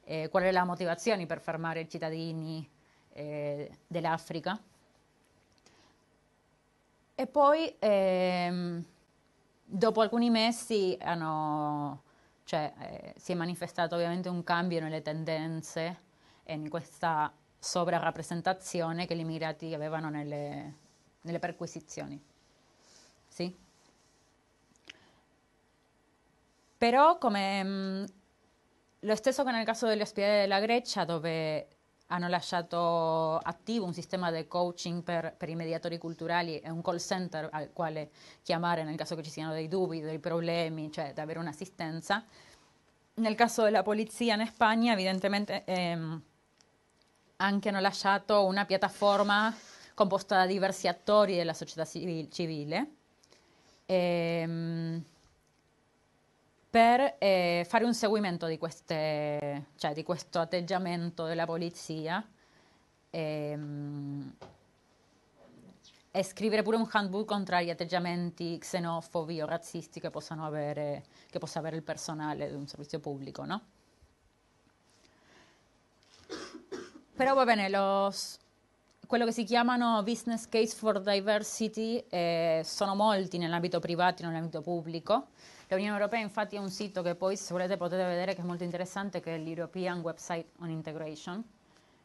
eh, qual è la motivazione per fermare i cittadini eh, dell'Africa. E poi, ehm, dopo alcuni mesi, hanno, cioè, eh, si è manifestato ovviamente un cambio nelle tendenze e in questa sovrarappresentazione che gli immigrati avevano nelle, nelle perquisizioni. Sì. Però come mh, mm, lo stesso che nel caso degli ospedali della Grecia, dove hanno lasciato attivo un sistema di coaching per, per, i mediatori culturali e un call center al quale chiamare nel caso che ci siano dei dubbi, dei problemi, cioè di avere un'assistenza. Nel caso della polizia in Spagna, evidentemente ehm, anche hanno lasciato una piattaforma composta da diversi attori della società civile ehm, per eh, fare un seguimento di, queste, cioè, di, questo atteggiamento della polizia ehm, e scrivere pure un handbook contro gli atteggiamenti xenofobi o razzisti che, avere, che possa avere il personale di un servizio pubblico, no? Però va bene, lo, quello che si chiamano business case for diversity eh, sono molti nell'ambito privato e nell'ambito pubblico. L'Unione Europea infatti è un sito che poi se volete potete vedere che è molto interessante che è l'European Website on Integration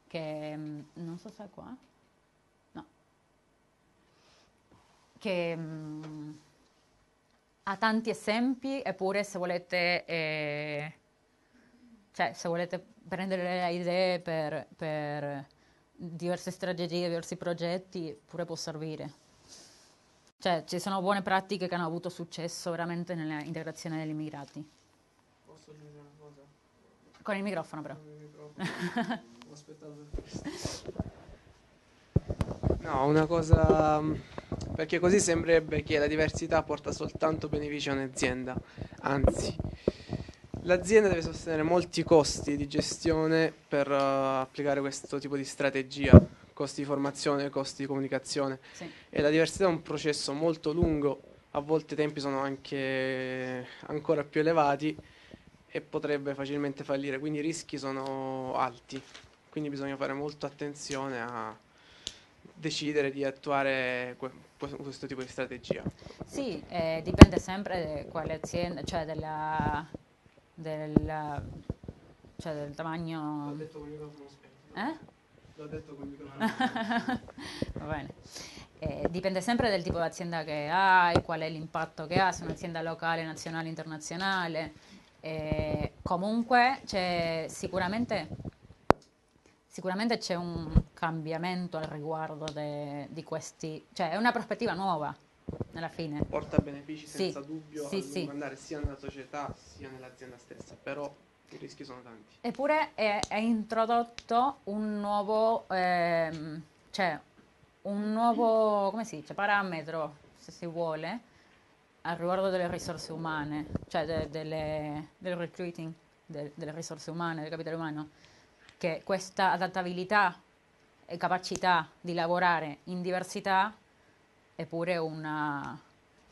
che mm, non so se è qua no che mh, mm, ha tanti esempi eppure se volete eh, cioè se volete prendere le idee per, per diverse strategie, diversi progetti, pure può servire. Cioè, ci sono buone pratiche che hanno avuto successo veramente nell'integrazione degli immigrati. Posso aggiungere una cosa? Con il microfono però. Con il microfono. Ho aspettato. No, una cosa... Perché così sembrerebbe che la diversità porta soltanto beneficio a un'azienda. Anzi, L'azienda deve sostenere molti costi di gestione per uh, applicare questo tipo di strategia, costi di formazione, costi di comunicazione. Sì. E la diversità è un processo molto lungo, a volte i tempi sono anche ancora più elevati e potrebbe facilmente fallire, quindi i rischi sono alti. Quindi bisogna fare molto attenzione a decidere di attuare que- questo tipo di strategia. Sì, eh, dipende sempre da quale azienda, cioè della del, cioè del tamaglio... L'ho detto con il microfono spento. Eh? L'ho detto con il microfono Va bene. Eh, dipende sempre del tipo di azienda che hai, qual è l'impatto che ha, se è un'azienda locale, nazionale, internazionale. Eh, comunque c'è sicuramente, sicuramente c'è un cambiamento al riguardo de, di questi, cioè è una prospettiva nuova alla fine. Porta benefici senza sì, dubbio sì, sì. andare sia nella società sia nell'azienda stessa, però i rischi sono tanti. Eppure è, è introdotto un nuovo, ehm, cioè un nuovo, come si dice, parametro, se si vuole, al riguardo delle risorse umane, cioè de, delle, del recruiting de, delle risorse umane, del capitale umano, che questa adattabilità e capacità di lavorare in diversità è pure una,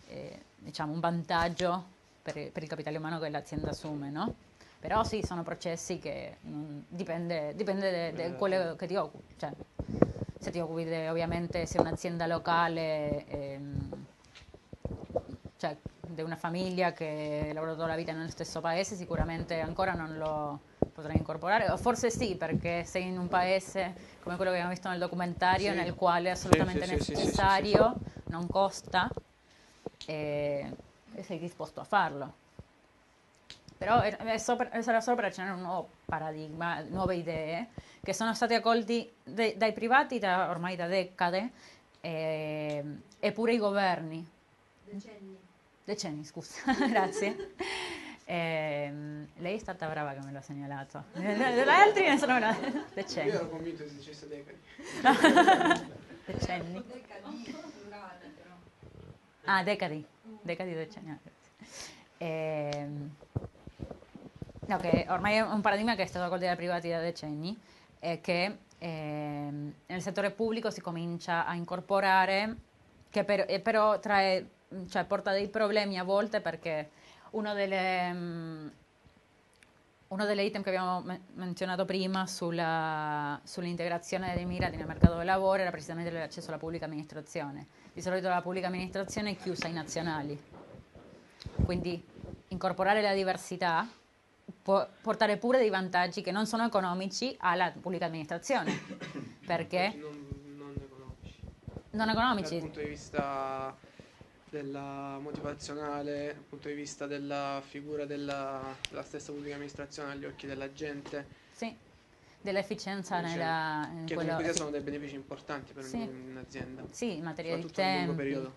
eh, diciamo un vantaggio per, per, il capitale umano che l'azienda assume, no? Però sì, sono processi che non, dipende, dipende da quello che ti occupi. Cioè, se ti occupi de, ovviamente se un'azienda locale, ehm, cioè di una famiglia che lavora tutta la vita nello stesso paese, sicuramente ancora non lo potrai incorporare, o forse sì, perché sei in un paese come quello che abbiamo visto nel documentario, sì. nel quale è assolutamente sì, sì, necessario, non costa, e, e, sei disposto a farlo. Però è, sopra, sarà solo per accennare un nuovo paradigma, nuove idee, che sono stati accolti de, dai privati da, ormai da decade, e, e pure i governi. Decenni decenni, scusa, grazie. Eh, lei è stata brava che me l'ha segnalato. Le altri ne sono brave. Decenni. Io ero convinto che si dicesse decadi. decenni. Decadi, plurale però. Ah, decadi. Decadi decenni. Eh, no, che ormai è un paradigma che è stato accolto dai privati da decenni e che eh, nel settore pubblico si comincia a incorporare, che per, però trae cioè, porta dei problemi a volte perché uno delle, um, uno delle item che abbiamo me- menzionato prima sulla, sull'integrazione degli immigrati nel mercato del lavoro era precisamente l'accesso alla pubblica amministrazione. Di solito la pubblica amministrazione è chiusa ai nazionali, quindi incorporare la diversità può portare pure dei vantaggi che non sono economici alla pubblica amministrazione. Perché? Non, non economici. Non economici. Dal punto di vista della motivazionale, dal punto di vista della figura della, della stessa pubblica amministrazione agli occhi della gente. Sì, dell'efficienza nella... in Che quello- sono dei benefici importanti per Sì. un'azienda. Sì, in materia di Soprattutto nel lungo tempi, periodo.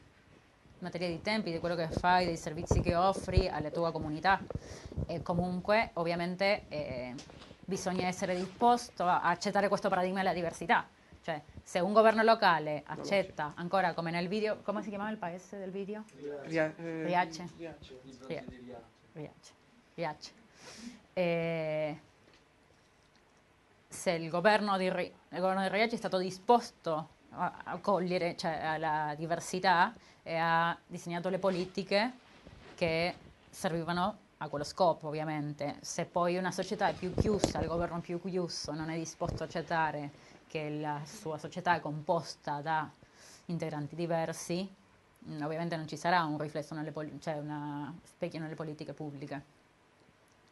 In materia di tempi, di quello che fai, dei servizi che offri alla tua comunità. E comunque, ovviamente, eh, bisogna essere disposto a accettare questo paradigma della diversità. Cioè, se un governo locale accetta ancora come nel video, come si chiamava il paese del video? Eh, Riace. Riace. Ria- Riace. Riace. E se il governo di, Ri- il governo di Riace è stato disposto a, a cogliere cioè, alla diversità e ha disegnato le politiche che servivano a quello scopo, ovviamente. Se poi una società è più chiusa, il governo più chiuso non è disposto a accettare che la sua società è composta da integranti diversi, mm, ovviamente non ci sarà un riflesso nelle poli- cioè una specchio nelle politiche pubbliche.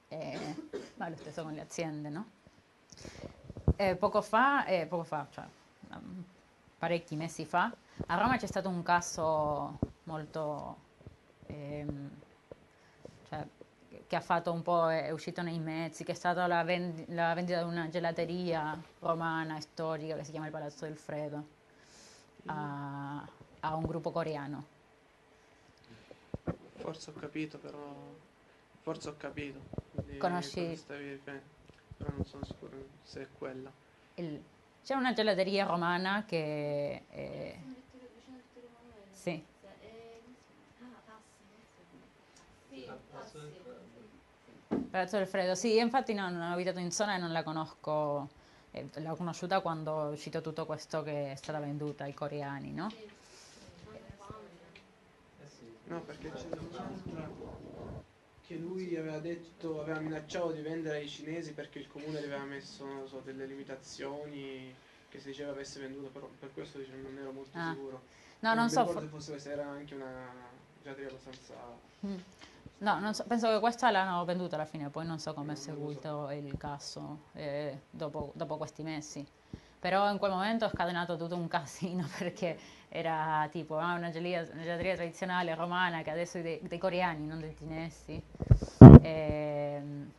E, ma lo stesso con le aziende, no? E poco fa, eh, poco fa, cioè um, parecchi mesi fa, a Roma c'è stato un caso molto ehm, cioè, che ha fatto un po', è uscito nei mezzi, che è stata la, vendi- la vendita di una gelateria romana storica che si chiama il Palazzo del Fredo a, a un gruppo coreano. Forse ho capito, però. Forse ho capito. di Conosci- stavi Però non sono sicuro se è quella. Il- c'è una gelateria romana che è, sì, Palazzo del Fredo, sì, infatti non, non ho abitato in zona e non la conosco, eh, l'ho conosciuta quando è uscito tutto questo che è stata venduta ai coreani, no? No, perché c'è che lui aveva detto, aveva minacciato di vendere ai cinesi perché il comune gli aveva messo non so, delle limitazioni che si diceva avesse venduto, però per questo dice, non ero molto Ah. sicuro. No, non mi so, ricordo fo- se fosse questa, era anche una gelateria abbastanza... Mm. No, non so, penso che questa l'hanno venduta alla fine, poi non so come è seguito il caso eh, dopo, dopo questi mesi. Però in quel momento è scatenato tutto un casino perché era tipo ah, una, gelia- una gelateria tradizionale romana che adesso è dei, dei coreani, non dei cinesi. Ehm,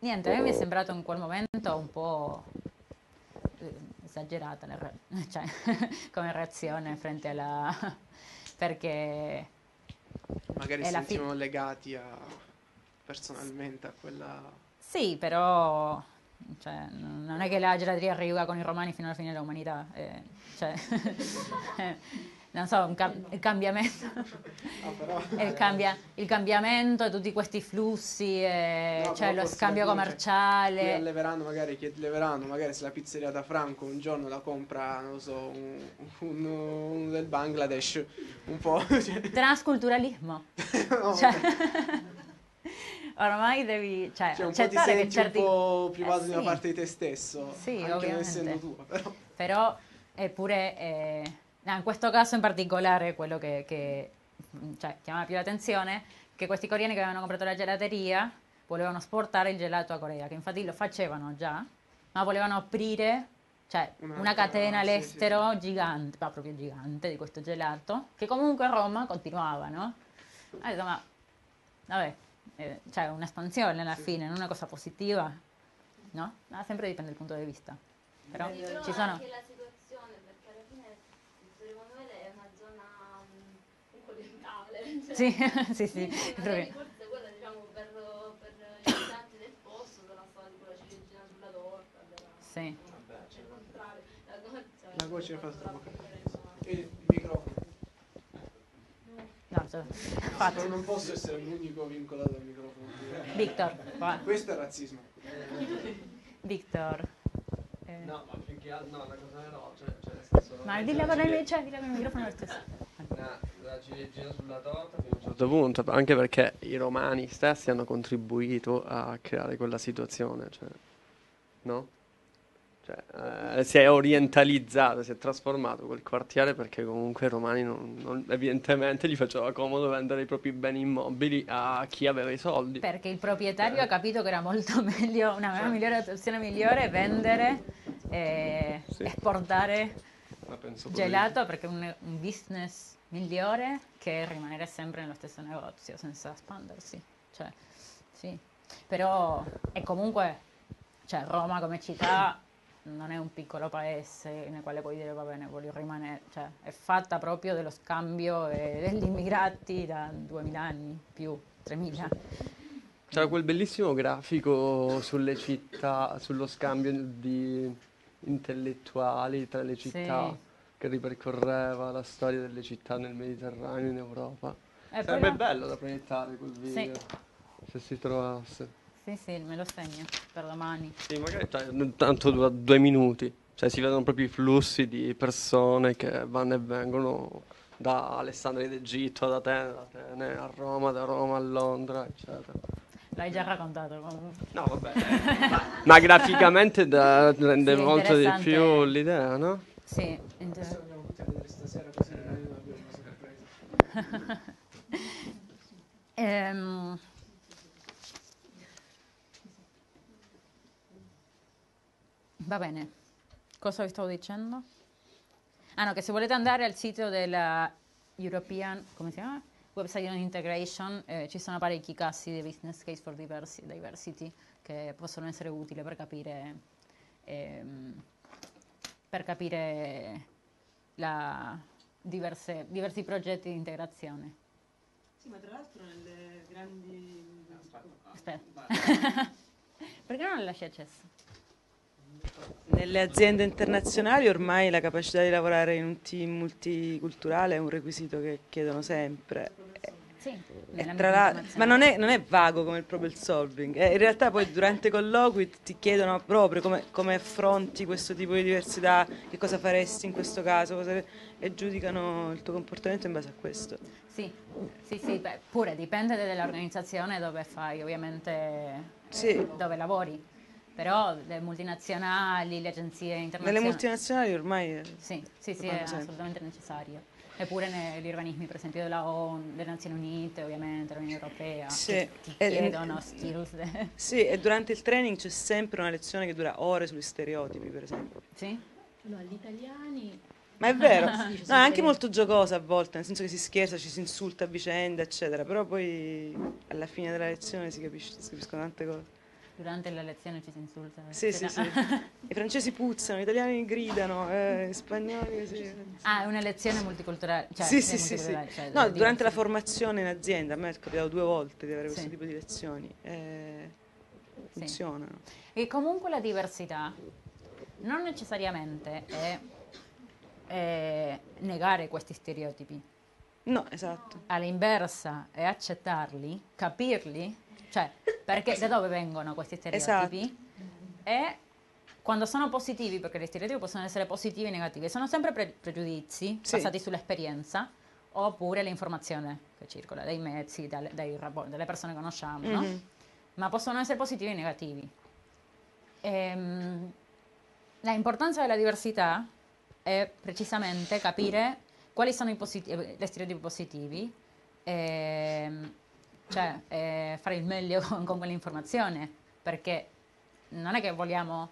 niente, a me mi è sembrato in quel momento un po' eh, esagerata re- cioè, come reazione frente alla... perché Magari si la fi- sentivano legati a, personalmente a quella... Sì, però cioè, non è che la gelateria arriva con i romani fino alla fine dell'umanità. eh, cioè, non so, cam- il cambiamento, no, il, cambia- il, cambiamento e tutti questi flussi, e, no, cioè lo scambio commerciale. Cioè, alleveranno magari, che alleveranno magari se la pizzeria da Franco un giorno la compra, non so, un, un, un del Bangladesh, un po'. Cioè. Transculturalismo. no, cioè, ormai devi cioè, cioè un po' ti senti certi... un po' privato eh, di una parte di te stesso, sì, anche ovviamente. non essendo tua, però. Però eppure... Eh, in questo caso in particolare quello che, che cioè, chiama più l'attenzione che questi coreani che avevano comprato la gelateria volevano esportare il gelato a Corea, che infatti lo facevano già, ma volevano aprire cioè, una, una catena all'estero sì, sì. gigante, ma proprio gigante di questo gelato, che comunque a Roma continuava, no? Allora, ma vabbè, eh, cioè un'espansione alla sì. fine, non una cosa positiva, no? Ma sempre dipende dal punto di vista. Però, ci sono... Sì, sì, sì. Forse quella diciamo per, per gli abitanti del posto sarà stata tipo la ciliegina sulla torta. Della... Sì. Vabbè, cioè, il contrario. La goccia, la goccia fa troppo. No, infatti. Non posso essere l'unico vincolato al microfono. Victor, va. Questo è razzismo. Victor. Eh. No, ma più che altro, no, la cosa però, cioè, cioè nel senso... Ma dillo con il, cioè, dillo con il microfono lo stesso la ciliegina sulla torta fino a un certo punto, anche perché i romani stessi hanno contribuito a creare quella situazione, cioè, no? Cioè, eh, si è orientalizzato, si è trasformato quel quartiere perché comunque i romani non, non, evidentemente gli faceva comodo vendere i propri beni immobili a chi aveva i soldi. Perché il proprietario eh. ha capito che era molto meglio, una certo. migliore opzione migliore vendere e sì. esportare gelato perché è un, un business migliore che rimanere sempre nello stesso negozio senza espandersi. Cioè, sì. Però è comunque, cioè, Roma come città non è un piccolo paese nel quale puoi dire va bene, voglio rimanere, cioè, è fatta proprio dello scambio degli immigrati da 2000 anni, più 3000. C'era quel bellissimo grafico sulle città, sullo scambio di intellettuali tra le città. Sì che ripercorreva la storia delle città nel Mediterraneo in Europa. Eh, Sarebbe bello da proiettare quel video, sì. se si trovasse. Sì, sì, me lo segno per domani. Sì, magari cioè, tanto dura due minuti, cioè si vedono proprio i flussi di persone che vanno e vengono da Alessandria d'Egitto ad Atene, da Atene a Roma, da Roma a Londra, eccetera. L'hai già raccontato comunque. No, vabbè. ma, ma, graficamente da, rende sì, molto di più l'idea, no? Sì, Adesso andiamo tutti a vedere stasera così non abbiamo una sorpresa. ehm, va bene, cosa vi stavo dicendo? Ah no, che se volete andare al sito della European, come si chiama? Website on Integration, eh, ci sono parecchi casi di business case for diversity che possono essere utili per capire ehm, per capire diverse, diversi progetti di integrazione. Sì, ma tra l'altro nelle grandi... Aspetta, perché non lasci accesso? Nelle aziende internazionali ormai la capacità di lavorare in un team multiculturale è un requisito che chiedono sempre sì, la, ma non è, non è, vago come il problem solving, eh, in realtà poi durante i colloqui ti chiedono proprio come, come, affronti questo tipo di diversità, che cosa faresti in questo caso, cosa, e giudicano il tuo comportamento in base a questo. Sì, sì, sì beh, pure dipende dall'organizzazione dove fai, ovviamente, sì. eh, dove lavori. Però le multinazionali, le agenzie internazionali... Nelle multinazionali ormai... Sì, sì, sì è assolutamente necessario eppure negli organismi per esempio della ONU, delle Nazioni Unite ovviamente, dell'Unione Europea, sì. che ti chiedono skills. Sì, e durante il training c'è sempre una lezione che dura ore sugli stereotipi per esempio. Sì? No, gli italiani... Ma è vero, no, è anche molto giocosa a volte, nel senso che si scherza, ci si insulta a vicenda, eccetera, però poi alla fine della lezione si, capisce, si capiscono tante cose. Durante la lezione ci si insulta. Sì, sì, sì. I francesi puzzano, gli italiani gridano, eh, gli spagnoli sì. Ah, è una lezione multiculturale. Cioè, sì, sì, sì, sì. Cioè, no, durante la formazione in azienda, a me è capitato due volte di avere questo tipo di lezioni. Eh, funzionano. E comunque la diversità non necessariamente è eh, negare questi stereotipi. No, esatto. All'inversa è accettarli, capirli, cioè perché da dove vengono questi stereotipi esatto. e quando sono positivi, perché gli stereotipi possono essere positivi e negativi, sono sempre pre- pregiudizi sì. basati sull'esperienza oppure l'informazione che circola dai mezzi, dalle, dai rapporti, dalle persone che conosciamo, mm-hmm. no? ma possono essere positivi e negativi. Ehm, la importanza della diversità è precisamente capire quali sono i positivi, gli stereotipi positivi, ehm, cioè eh, fare il meglio con, con quell'informazione, perché non è che vogliamo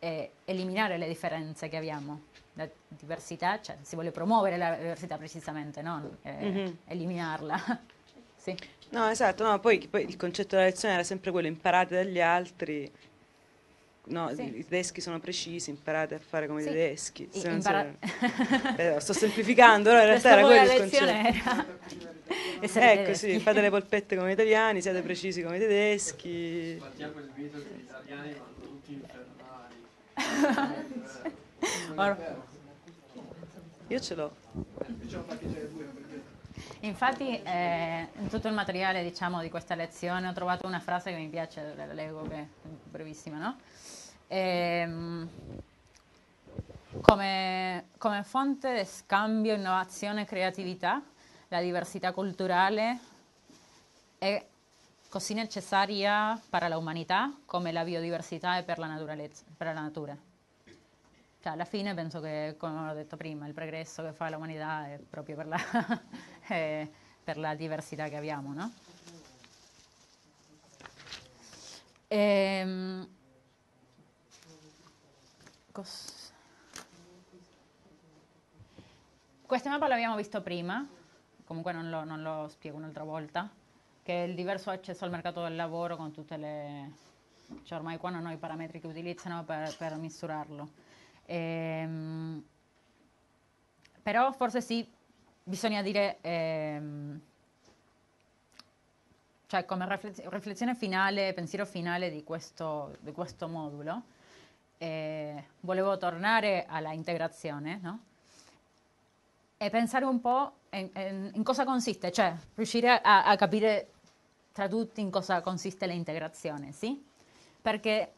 eh, eliminare le differenze che abbiamo. La diversità, cioè si vuole promuovere la diversità precisamente, non eh, mm-hmm. eliminarla. sì. No, esatto, no, poi, poi, il concetto della lezione era sempre quello, imparate dagli altri. No, sì. i tedeschi sono precisi, imparate a fare come sì. i tedeschi. I, impara- eh, sto semplificando, però in realtà era quello il concetto. Era ecco, sì, fate le polpette come gli italiani, siate precisi come i tedeschi. Sbattiamo il mito che gli italiani vanno tutti infernali. Io ce l'ho. Infatti eh, in tutto il materiale diciamo, di questa lezione ho trovato una frase che mi piace, la leggo che è brevissima, no? Ehm, come, come, fonte di scambio, innovazione e creatività, la diversità culturale è così necessaria per l'umanità come la biodiversità è per la, per la natura. Cioè, alla fine penso che, come ho detto prima, il progresso che fa l'umanità è proprio per la, è per la diversità che abbiamo, no? Ehm, Questa mappa l'abbiamo visto prima, comunque non lo, non lo spiego un'altra volta, che è il diverso accesso al mercato del lavoro con tutte le... Cioè ormai qua non ho i parametri che utilizzano per, per misurarlo Ehm, però forse sì, bisogna dire, ehm, cioè come riflessione finale, pensiero finale di questo, di questo modulo, eh, volevo tornare alla integrazione, no? E pensare un po' in, in, in cosa consiste, cioè riuscire a, a capire tra tutti in cosa consiste l'integrazione, sì? Perché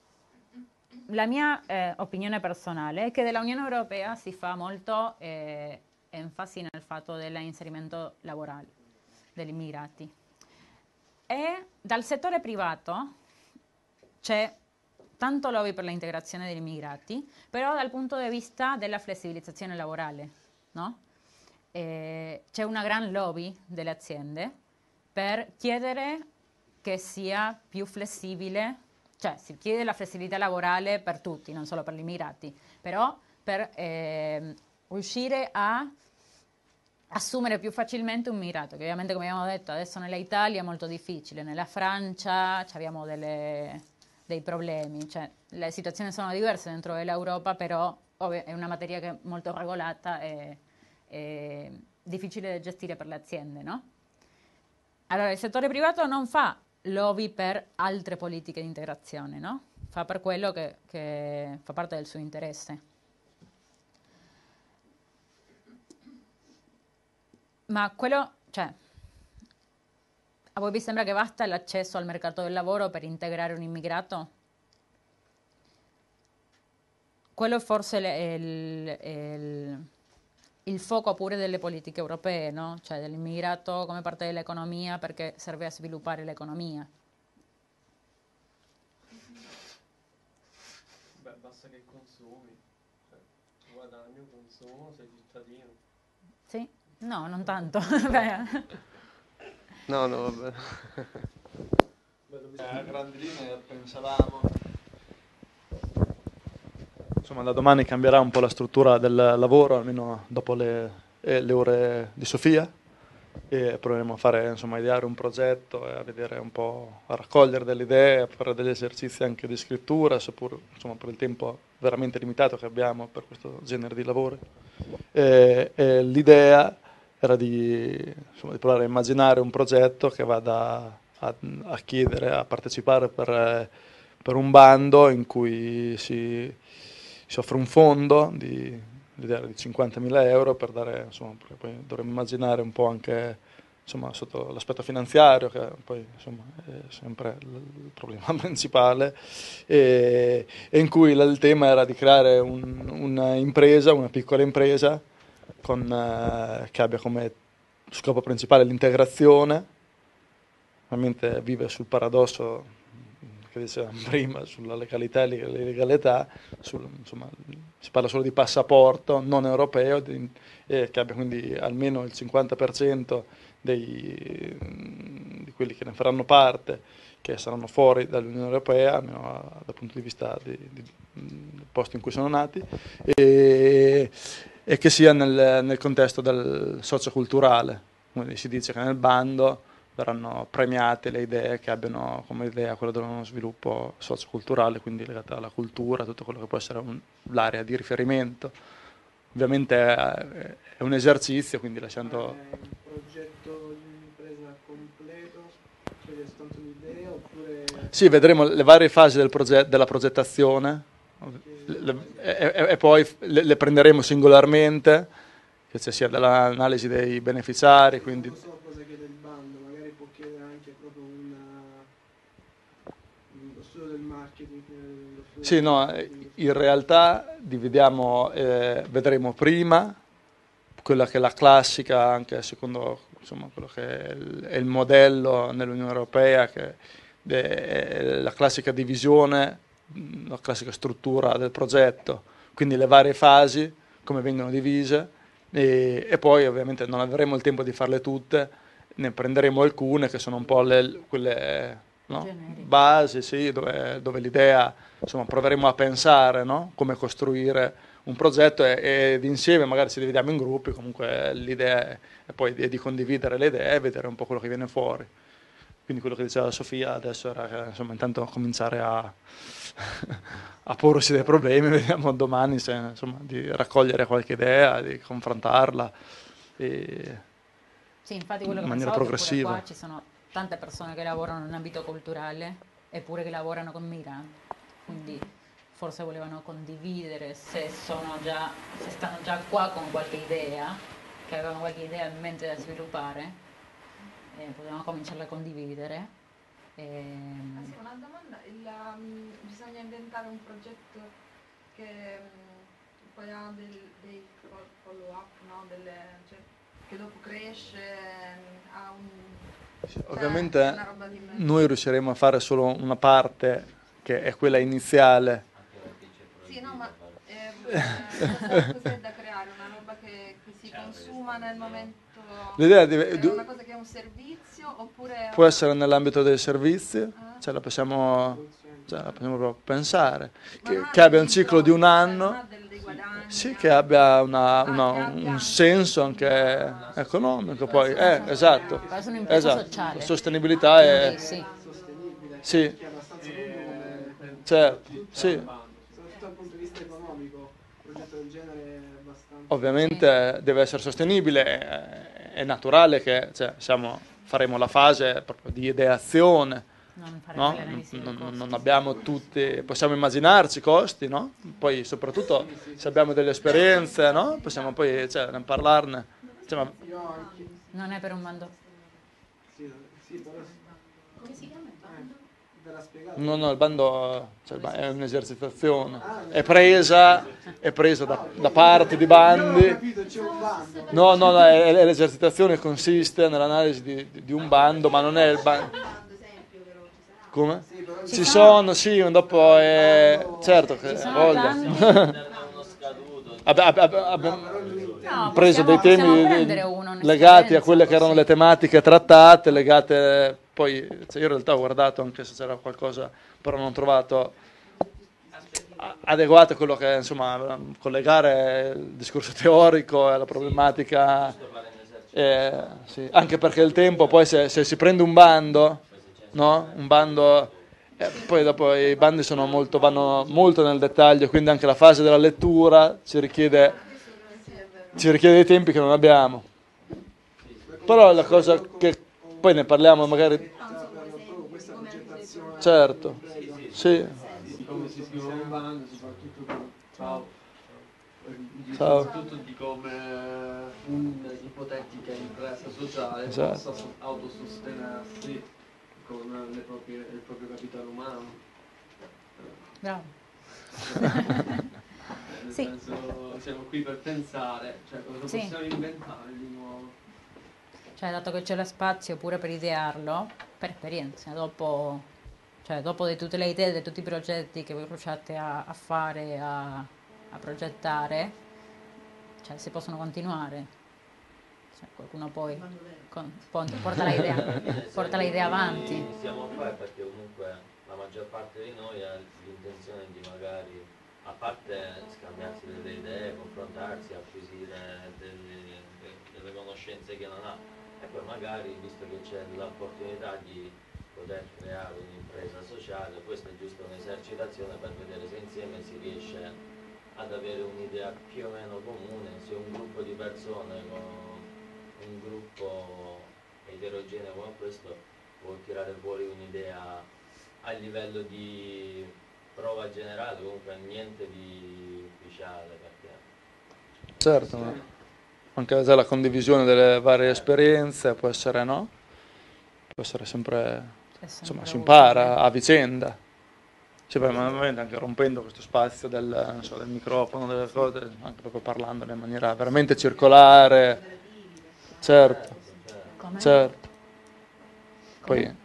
la mia eh, opinione personale è che dell'Unione Europea si fa molto eh, enfasi nel fatto dell'inserimento lavorale degli immigrati. E dal settore privato c'è tanto lobby per l'integrazione degli immigrati, però dal punto di vista della flessibilizzazione lavorale, no? Eh, c'è una gran lobby delle aziende per chiedere che sia più flessibile cioè si chiede la flessibilità lavorale per tutti, non solo per gli immigrati, però per eh, riuscire a assumere più facilmente un migrato, che ovviamente come abbiamo detto adesso nell'Italia è molto difficile, nella Francia abbiamo delle, dei problemi, cioè, le situazioni sono diverse dentro dell'Europa, però è una materia che è molto regolata e, e difficile da gestire per le aziende, no? Allora il settore privato non fa lobby per altre politiche di integrazione, no? Fa per quello che, che fa parte del suo interesse. Ma quello, cioè, a voi vi sembra che basta l'accesso al mercato del lavoro per integrare un immigrato? Quello forse è il, il, il fuoco pure delle politiche europee, no? cioè dell'immigrato come parte dell'economia perché serve a sviluppare l'economia. Beh, basta che consumi, cioè, guadagno, consumo, sei cittadino. Sì, no, non tanto. no, no, vabbè. A grandi linee pensavamo Insomma, da domani cambierà un po' la struttura del lavoro, almeno dopo le, eh, le ore di Sofia, e proveremo a fare, insomma, ideare un progetto e a vedere un po', a raccogliere delle idee, a fare degli esercizi anche di scrittura, seppur insomma, per il tempo veramente limitato che abbiamo per questo genere di lavori. E, e l'idea era di, insomma, di, provare a immaginare un progetto che vada a, a chiedere, a partecipare per, per un bando in cui si si offre un fondo di di 50.000 euro per dare, insomma, poi dovremmo immaginare un po' anche insomma, sotto l'aspetto finanziario, che poi insomma, è sempre il problema principale, e, e in cui il tema era di creare un, un'impresa, una piccola impresa, con, eh, che abbia come scopo principale l'integrazione, ovviamente vive sul paradosso che dicevamo prima, sulla legalità e l'illegalità, sul, insomma, si parla solo di passaporto non europeo, di, eh, che abbia quindi almeno il 50% dei, di quelli che ne faranno parte, che saranno fuori dall'Unione Europea, almeno dal punto di vista di, di, del posto in cui sono nati, e, e che sia nel, nel contesto del socioculturale. Quindi si dice che nel bando verranno premiate le idee che abbiano come idea quella dello sviluppo socioculturale, quindi legata alla cultura, tutto quello che può essere un, l'area di riferimento. Ovviamente è, è un esercizio, quindi lasciando... È un progetto di un'impresa completo, cioè soltanto l'idea oppure... Sì, vedremo le varie fasi del proget- della progettazione le, le, e, e, poi le, le, prenderemo singolarmente, che sia dall'analisi dei beneficiari, quindi... Sì, no, in realtà dividiamo, eh, vedremo prima quella che è la classica, anche secondo insomma, quello che è il, è il modello nell'Unione Europea, che è la classica divisione, la classica struttura del progetto, quindi le varie fasi, come vengono divise, e, e poi ovviamente non avremo il tempo di farle tutte, ne prenderemo alcune che sono un po' le, quelle no? basi, sì, dove, dove l'idea, insomma, proveremo a pensare no? come costruire un progetto e, ed insieme magari ci dividiamo in gruppi, comunque l'idea è, è poi di, di, condividere le idee e vedere un po' quello che viene fuori. Quindi quello che diceva Sofia adesso era insomma, intanto cominciare a, a porsi dei problemi, vediamo domani se, insomma, di raccogliere qualche idea, di confrontarla. E, sì, infatti quello che in maniera progressiva. Qua ci sono tante persone che lavorano in ambito culturale eppure che lavorano con Miran, quindi forse volevano condividere se, già, se stanno già qua con qualche idea, che avevano qualche idea in mente da sviluppare, eh, potevamo cominciarla a condividere. E... Ah, sì, una domanda, Il, um, bisogna inventare un progetto che um, poi ha del, dei follow up, no? Delle, cioè, che dopo cresce, ha un Ovviamente noi riusciremo a fare solo una parte che è quella iniziale. Sì, no, ma eh, cos'è da creare? Una roba che, che si consuma nel momento... L'idea di, è una cosa che è un servizio oppure... Può essere nell'ambito dei servizi, ah. cioè la possiamo, cioè la possiamo pensare, che, che abbia un ciclo di un anno sì, che abbia una, una, un senso anche economico, poi, eh, esatto, esatto. La sostenibilità è... Sì, sì. certo, sì. Ovviamente deve essere sostenibile, è, naturale che cioè, siamo, faremo la fase proprio di ideazione, non, no? non, non abbiamo tutti, possiamo immaginarci i costi, no? poi soprattutto se abbiamo delle esperienze, no? possiamo poi cioè, parlarne. Cioè, ma... Non è per un bando. Come si chiama No, no, il bando cioè, è un'esercitazione, è presa, è presa da, da parte di bandi. No, no, no è, è l'esercitazione consiste nell'analisi di, di, un bando, ma non è il bando. Come? Ci sono, sì, dopo è... certo che voglia. abbiamo no, preso dei temi legati a quelle che erano le tematiche trattate, legate poi cioè io in realtà ho guardato anche se c'era qualcosa, però non ho trovato adeguato a quello che insomma collegare il discorso teorico e la problematica eh, sì. anche perché il tempo poi se, se si prende un bando no? Un bando, eh, poi dopo i bandi molto, vanno molto nel dettaglio, quindi anche la fase della lettura ci richiede, ci richiede dei tempi che non abbiamo. Però la cosa che poi ne parliamo magari... Certo, sì. soprattutto di come un'ipotetica impresa sociale esatto. possa autosostenersi con proprie, il proprio capitale umano. Bravo. Nel sì. senso, siamo qui per pensare, cioè cosa sì. possiamo inventare di nuovo. Cioè, dato che c'è lo spazio pure per idearlo, per esperienza, dopo, cioè, dopo di tutte le idee, di tutti i progetti che voi riuscite a, a fare, a, a progettare, cioè, si possono continuare. Cioè, qualcuno poi porta, l'idea, porta l'idea avanti. Siamo qua perché comunque la maggior parte di noi ha l'intenzione di magari, a parte scambiarsi delle idee, confrontarsi, acquisire delle, delle conoscenze che non ha, e poi magari, visto che c'è l'opportunità di poter creare un'impresa sociale, questa è giusto un'esercitazione per vedere se insieme si riesce ad avere un'idea più o meno comune, se un gruppo di persone con un gruppo eterogeneo come questo può tirare fuori un'idea a livello di prova generale, comunque niente di ufficiale. Perché... Certo, sì anche la condivisione delle varie esperienze può essere, no? Può essere sempre, insomma, si impara a vicenda. Sì, poi anche rompendo questo spazio del, so, del, microfono, delle cose, anche proprio parlandone in maniera veramente circolare. Certo, Come? certo. Poi,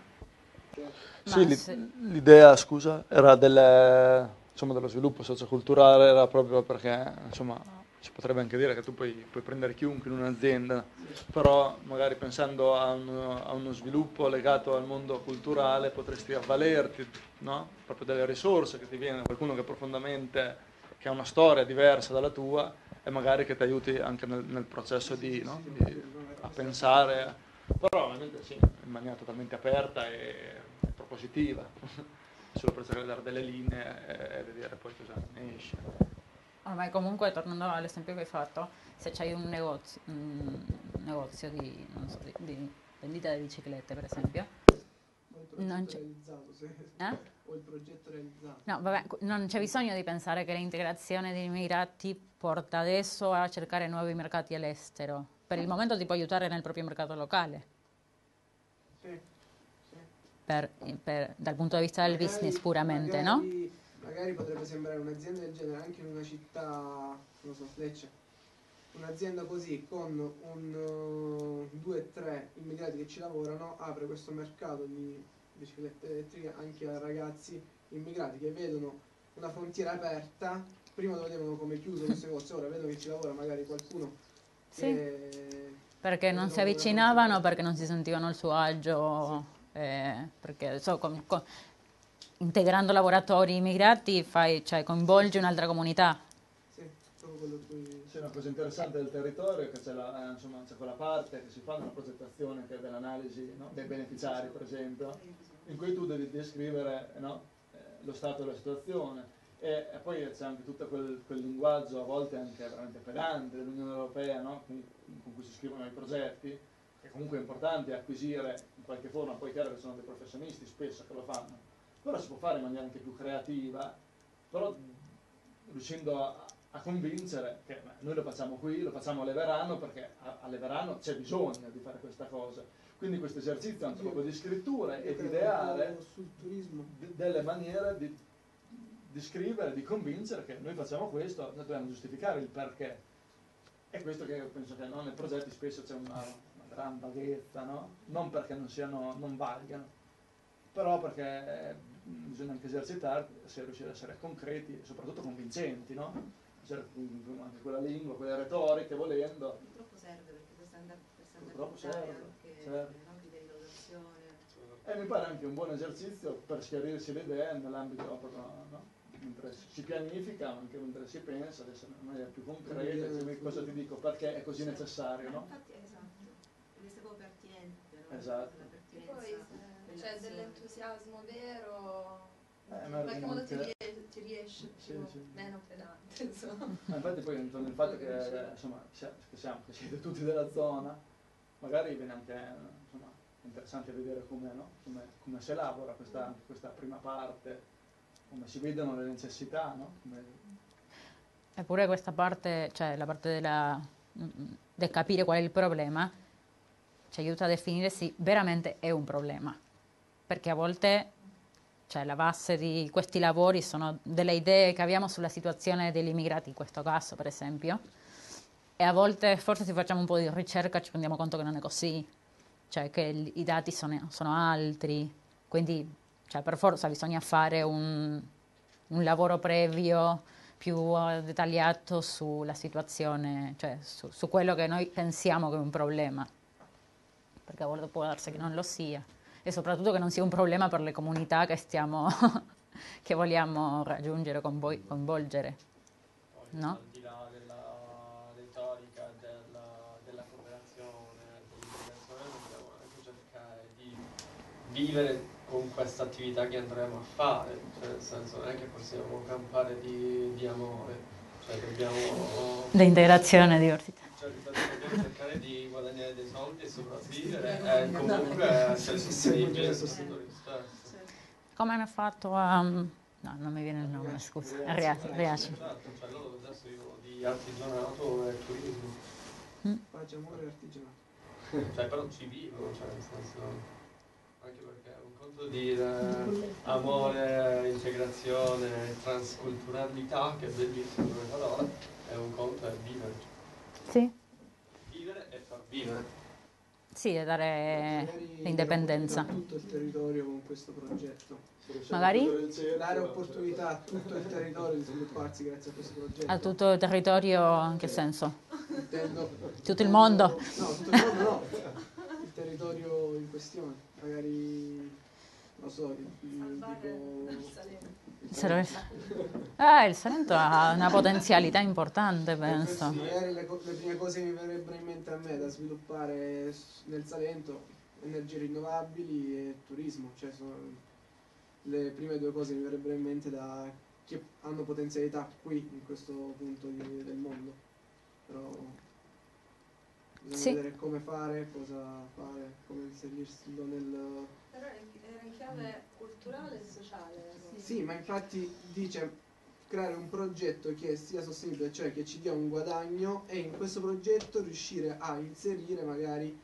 sì, l'idea, scusa, era del, insomma, dello sviluppo socioculturale, era proprio perché, insomma, si potrebbe anche dire che tu puoi, puoi prendere chiunque in un'azienda, però magari pensando a uno, a uno, sviluppo legato al mondo culturale potresti avvalerti no? proprio delle risorse che ti viene, qualcuno che profondamente che ha una storia diversa dalla tua e magari che ti aiuti anche nel, nel processo di, no? di, a pensare, però ovviamente sì, in maniera totalmente aperta e, propositiva, solo per dare delle linee e, e vedere poi cosa ne esce. Ormai comunque, tornando all'esempio che hai fatto, se c'hai un negozio, un negozio di, so, di, di, vendita di biciclette, per esempio, non c'è... Eh? O il progetto realizzato. No, vabbè, non c'è bisogno di pensare che l'integrazione degli immigrati porta adesso a cercare nuovi mercati all'estero. Per il momento ti può aiutare nel proprio mercato locale. Sì. Per, per, dal punto di vista del magari, business puramente, magari... no? magari potrebbe sembrare un'azienda del genere anche in una città, non so, Lecce, un'azienda così con un 2-3 uh, immigrati che ci lavorano apre questo mercato di biciclette elettriche anche a ragazzi immigrati che vedono una frontiera aperta, prima lo vedevano come chiuso questo negozio, ora vedono che ci lavora magari qualcuno sì. perché non si avvicinavano, perché non si sentivano il suo agio, sì. eh, perché so, con, con, integrando lavoratori immigrati fai, cioè, coinvolgi un'altra comunità. Sì, cui... C'è una cosa interessante del territorio, che c'è, la, eh, insomma, c'è quella parte che si fa nella progettazione che è dell'analisi no? dei beneficiari, per esempio, in cui tu devi descrivere no? eh, lo stato della situazione. E, e poi c'è anche tutto quel, quel, linguaggio, a volte anche veramente pedante, dell'Unione Europea, no? con, cui si scrivono i progetti, che comunque è importante acquisire in qualche forma, poi è chiaro che sono dei professionisti spesso che lo fanno, però si può fare in maniera anche più creativa, però riuscendo a, a convincere che noi lo facciamo qui, lo facciamo a Leverano perché a, a Leverano c'è bisogno di fare questa cosa. Quindi questo esercizio anche proprio di scrittura e di ideare delle maniere di, di scrivere, di convincere che noi facciamo questo, noi dobbiamo giustificare il perché. E questo che io penso che no, nei progetti spesso c'è una, una gran vaghezza, no? non perché non, siano, non valgano, però perché eh, bisogna anche esercitare se riuscire ad essere concreti e soprattutto convincenti, no? Cioè, anche quella lingua, quelle retoriche, volendo. Purtroppo serve perché per standardizzare Purtroppo serve, certo. le rivalutazione. E mi pare anche un buon esercizio per schiarirsi le idee nell'ambito no? mentre si pianifica, anche mentre si pensa, ad essere in maniera più concreta, cioè, cosa ti dico, perché è così necessario, no? Infatti, esatto, essere proprio pertinente, no? Esatto. Poi, c'è dell'entusiasmo vero, eh, in qualche modo ti, ries- ti riesce più, sì, sì. meno pedante. Insomma. Ma infatti poi intorno al fatto che, insomma, che siamo, che siete tutti della zona, magari viene anche insomma, interessante vedere come, no? come, come si elabora questa, questa, prima parte, come si vedono le necessità, no? come... Eppure questa parte, cioè la parte della, del capire qual è il problema, ci aiuta a definire se veramente è un problema. Perché a volte cioè, la base di questi lavori sono delle idee che abbiamo sulla situazione degli immigrati, in questo caso per esempio, e a volte forse se facciamo un po' di ricerca ci rendiamo conto che non è così, cioè che i dati sono, sono altri, quindi cioè, per forza bisogna fare un, un lavoro previo più uh, dettagliato sulla situazione, cioè su, su, quello che noi pensiamo che è un problema, perché a volte può darsi che non lo sia, e soprattutto che non sia un problema per le comunità che, stiamo che vogliamo raggiungere, coinvolgere. No? Al di là della retorica, della, della cooperazione, dell'integrazione, dobbiamo anche cercare di vivere con questa attività che andremo a fare, cioè nel senso non è che possiamo campare di, di amore, cioè dobbiamo... L'integrazione diversità. Cioè dobbiamo cercare di guadagnare dei soldi e sopravvivere e comunque essere sostenibili Come hanno fatto a... No, non mi viene il nome, scusa. Riaci. Riaci. Esatto, cioè loro adesso vivono di artigianato e turismo. Mm. Pace, amore e artigianato. cioè però ci vivono, cioè nel senso posso dire amore, integrazione, transculturalità, che è bellissimo come parola, è un conto è vivere. Sì. Vivere e far vivere. Sì, e dare l'indipendenza. tutto il territorio con questo progetto. Magari? Dare opportunità a tutto il territorio di svilupparsi grazie a questo progetto. A tutto il territorio in che senso? Intendo, tutto il mondo? No, tutto il mondo no. Il territorio in questione. Magari lo so, dico... Il Salento. Eh, il Salento ha una potenzialità importante, penso. Magari le, le, prime cose che mi verrebbero in mente a me da sviluppare nel Salento, energie rinnovabili e turismo, cioè sono le prime due cose che mi verrebbero in mente da che hanno potenzialità qui, in questo punto di, del mondo. Però bisogna sì. vedere come fare, cosa fare, come inserirsi nel però era in chiave culturale e sociale. Sì. sì, ma infatti dice creare un progetto che sia sostenibile, cioè che ci dia un guadagno e in questo progetto riuscire a inserire magari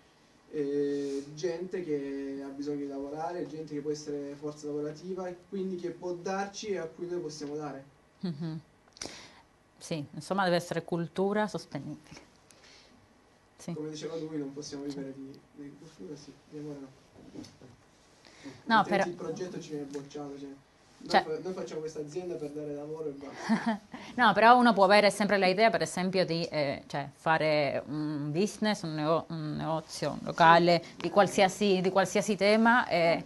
eh, gente che ha bisogno di lavorare, gente che può essere forza lavorativa e quindi che può darci e a cui noi possiamo dare. Mm-hmm. Sì, insomma deve essere cultura sostenibile. Sì. Come diceva lui, non possiamo vivere di, di cultura, sì, di amore no. No, però... Il progetto ci viene bocciato. Cioè. Cioè, noi, noi, facciamo questa azienda per dare lavoro e basta. no, però uno può avere sempre l'idea, per esempio, di eh, cioè, fare un business, un, nego- un negozio un locale di qualsiasi, di qualsiasi tema e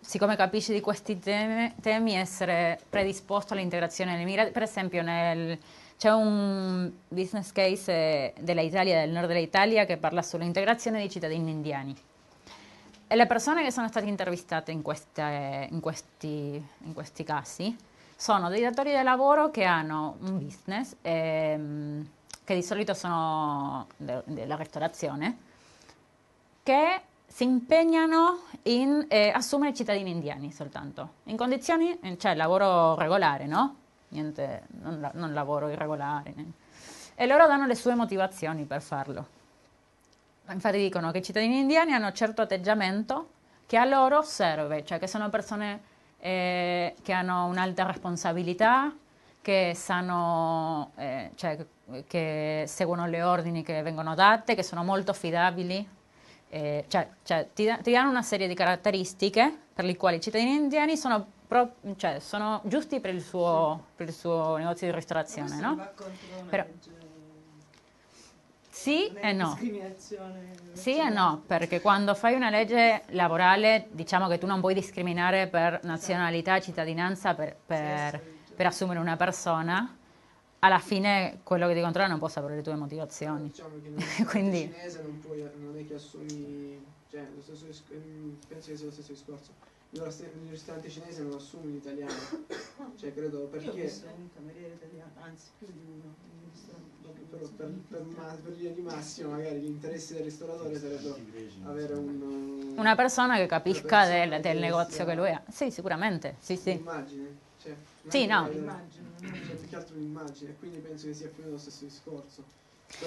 siccome capisci di questi temi, temi essere predisposto all'integrazione. Per esempio, nel, c'è un business case eh, dell'Italia, del nord dell'Italia, che parla sull'integrazione dei cittadini indiani. E le persone che sono state intervistate in, queste, in, questi, in questi, casi sono dei datori di lavoro che hanno un business, ehm, che di solito sono de- della ristorazione, che si impegnano in eh, assumere cittadini indiani soltanto, in condizioni, cioè lavoro regolare, no? Niente, non, non lavoro irregolare. Niente. E loro danno le sue motivazioni per farlo. Infatti dicono che i cittadini indiani hanno un certo atteggiamento che a loro serve, cioè che sono persone eh, che hanno un'alta responsabilità, che sanno, eh, cioè, che seguono le ordini che vengono date, che sono molto affidabili, eh, cioè, cioè ti, ti, danno una serie di caratteristiche per le quali i cittadini indiani sono, pro, cioè, sono giusti per il, suo, per il, suo, negozio di ristorazione. No? Però, sì e no. Sì e no, perché quando fai una legge laborale diciamo che tu non puoi discriminare per nazionalità e cittadinanza per, per, per, assumere una persona, alla fine quello che ti controlla non può sapere le tue motivazioni. Diciamo che non, Quindi, cinese non, puoi, non è che assumi, cioè, stesso, penso che sia lo stesso discorso. Il ristorante cinese non assume l'italiano, cioè credo perché... Io visto un cameriere italiano, anzi più di uno per, per, per, per linea di massimo magari l'interesse del ristoratore sarebbe avere un, una persona che capisca persona del, del negozio che lui ha. Sì, sicuramente, sì, sì. Immagine, cioè, Sì, no. Immagino, cioè, più che altro un'immagine, quindi penso che sia più o meno lo stesso discorso.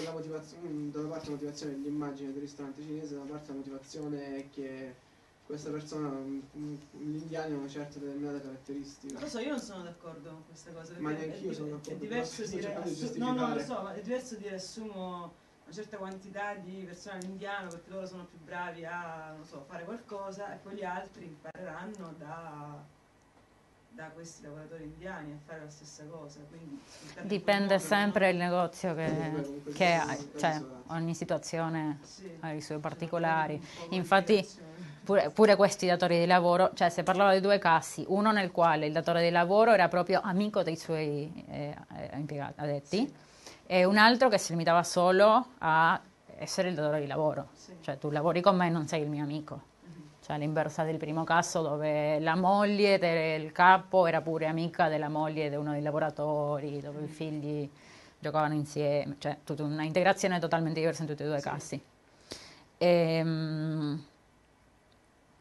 Da, motivazione, da una parte la motivazione dell'immagine del ristorante cinese, da una parte la motivazione è che questa persona, l'indiano, ha una certa determinate caratteristiche. Non lo so, io non sono d'accordo con questa cosa. Ma neanche io sono d'accordo. È diverso dire, assu- no, no, lo so, ma è diverso dire assumo una certa quantità di persone all'indiano perché loro sono più bravi a so, fare qualcosa e poi gli altri impareranno da da questi lavoratori indiani a fare la stessa cosa. Dipende sempre dal negozio che, che ha, cioè ogni situazione ha i suoi particolari. Infatti pure, pure, questi datori di lavoro, cioè si parlava di due casi, uno nel quale il datore di lavoro era proprio amico dei suoi eh, impiegati, addetti, e un altro che si limitava solo a essere il datore di lavoro, cioè tu lavori con me e non sei il mio amico. Cioè l'inversa del primo caso dove la moglie del capo era pure amica della moglie di uno dei lavoratori, dove i figli giocavano insieme, cioè tutta una integrazione totalmente diversa in tutti e due i casi. E, ehm,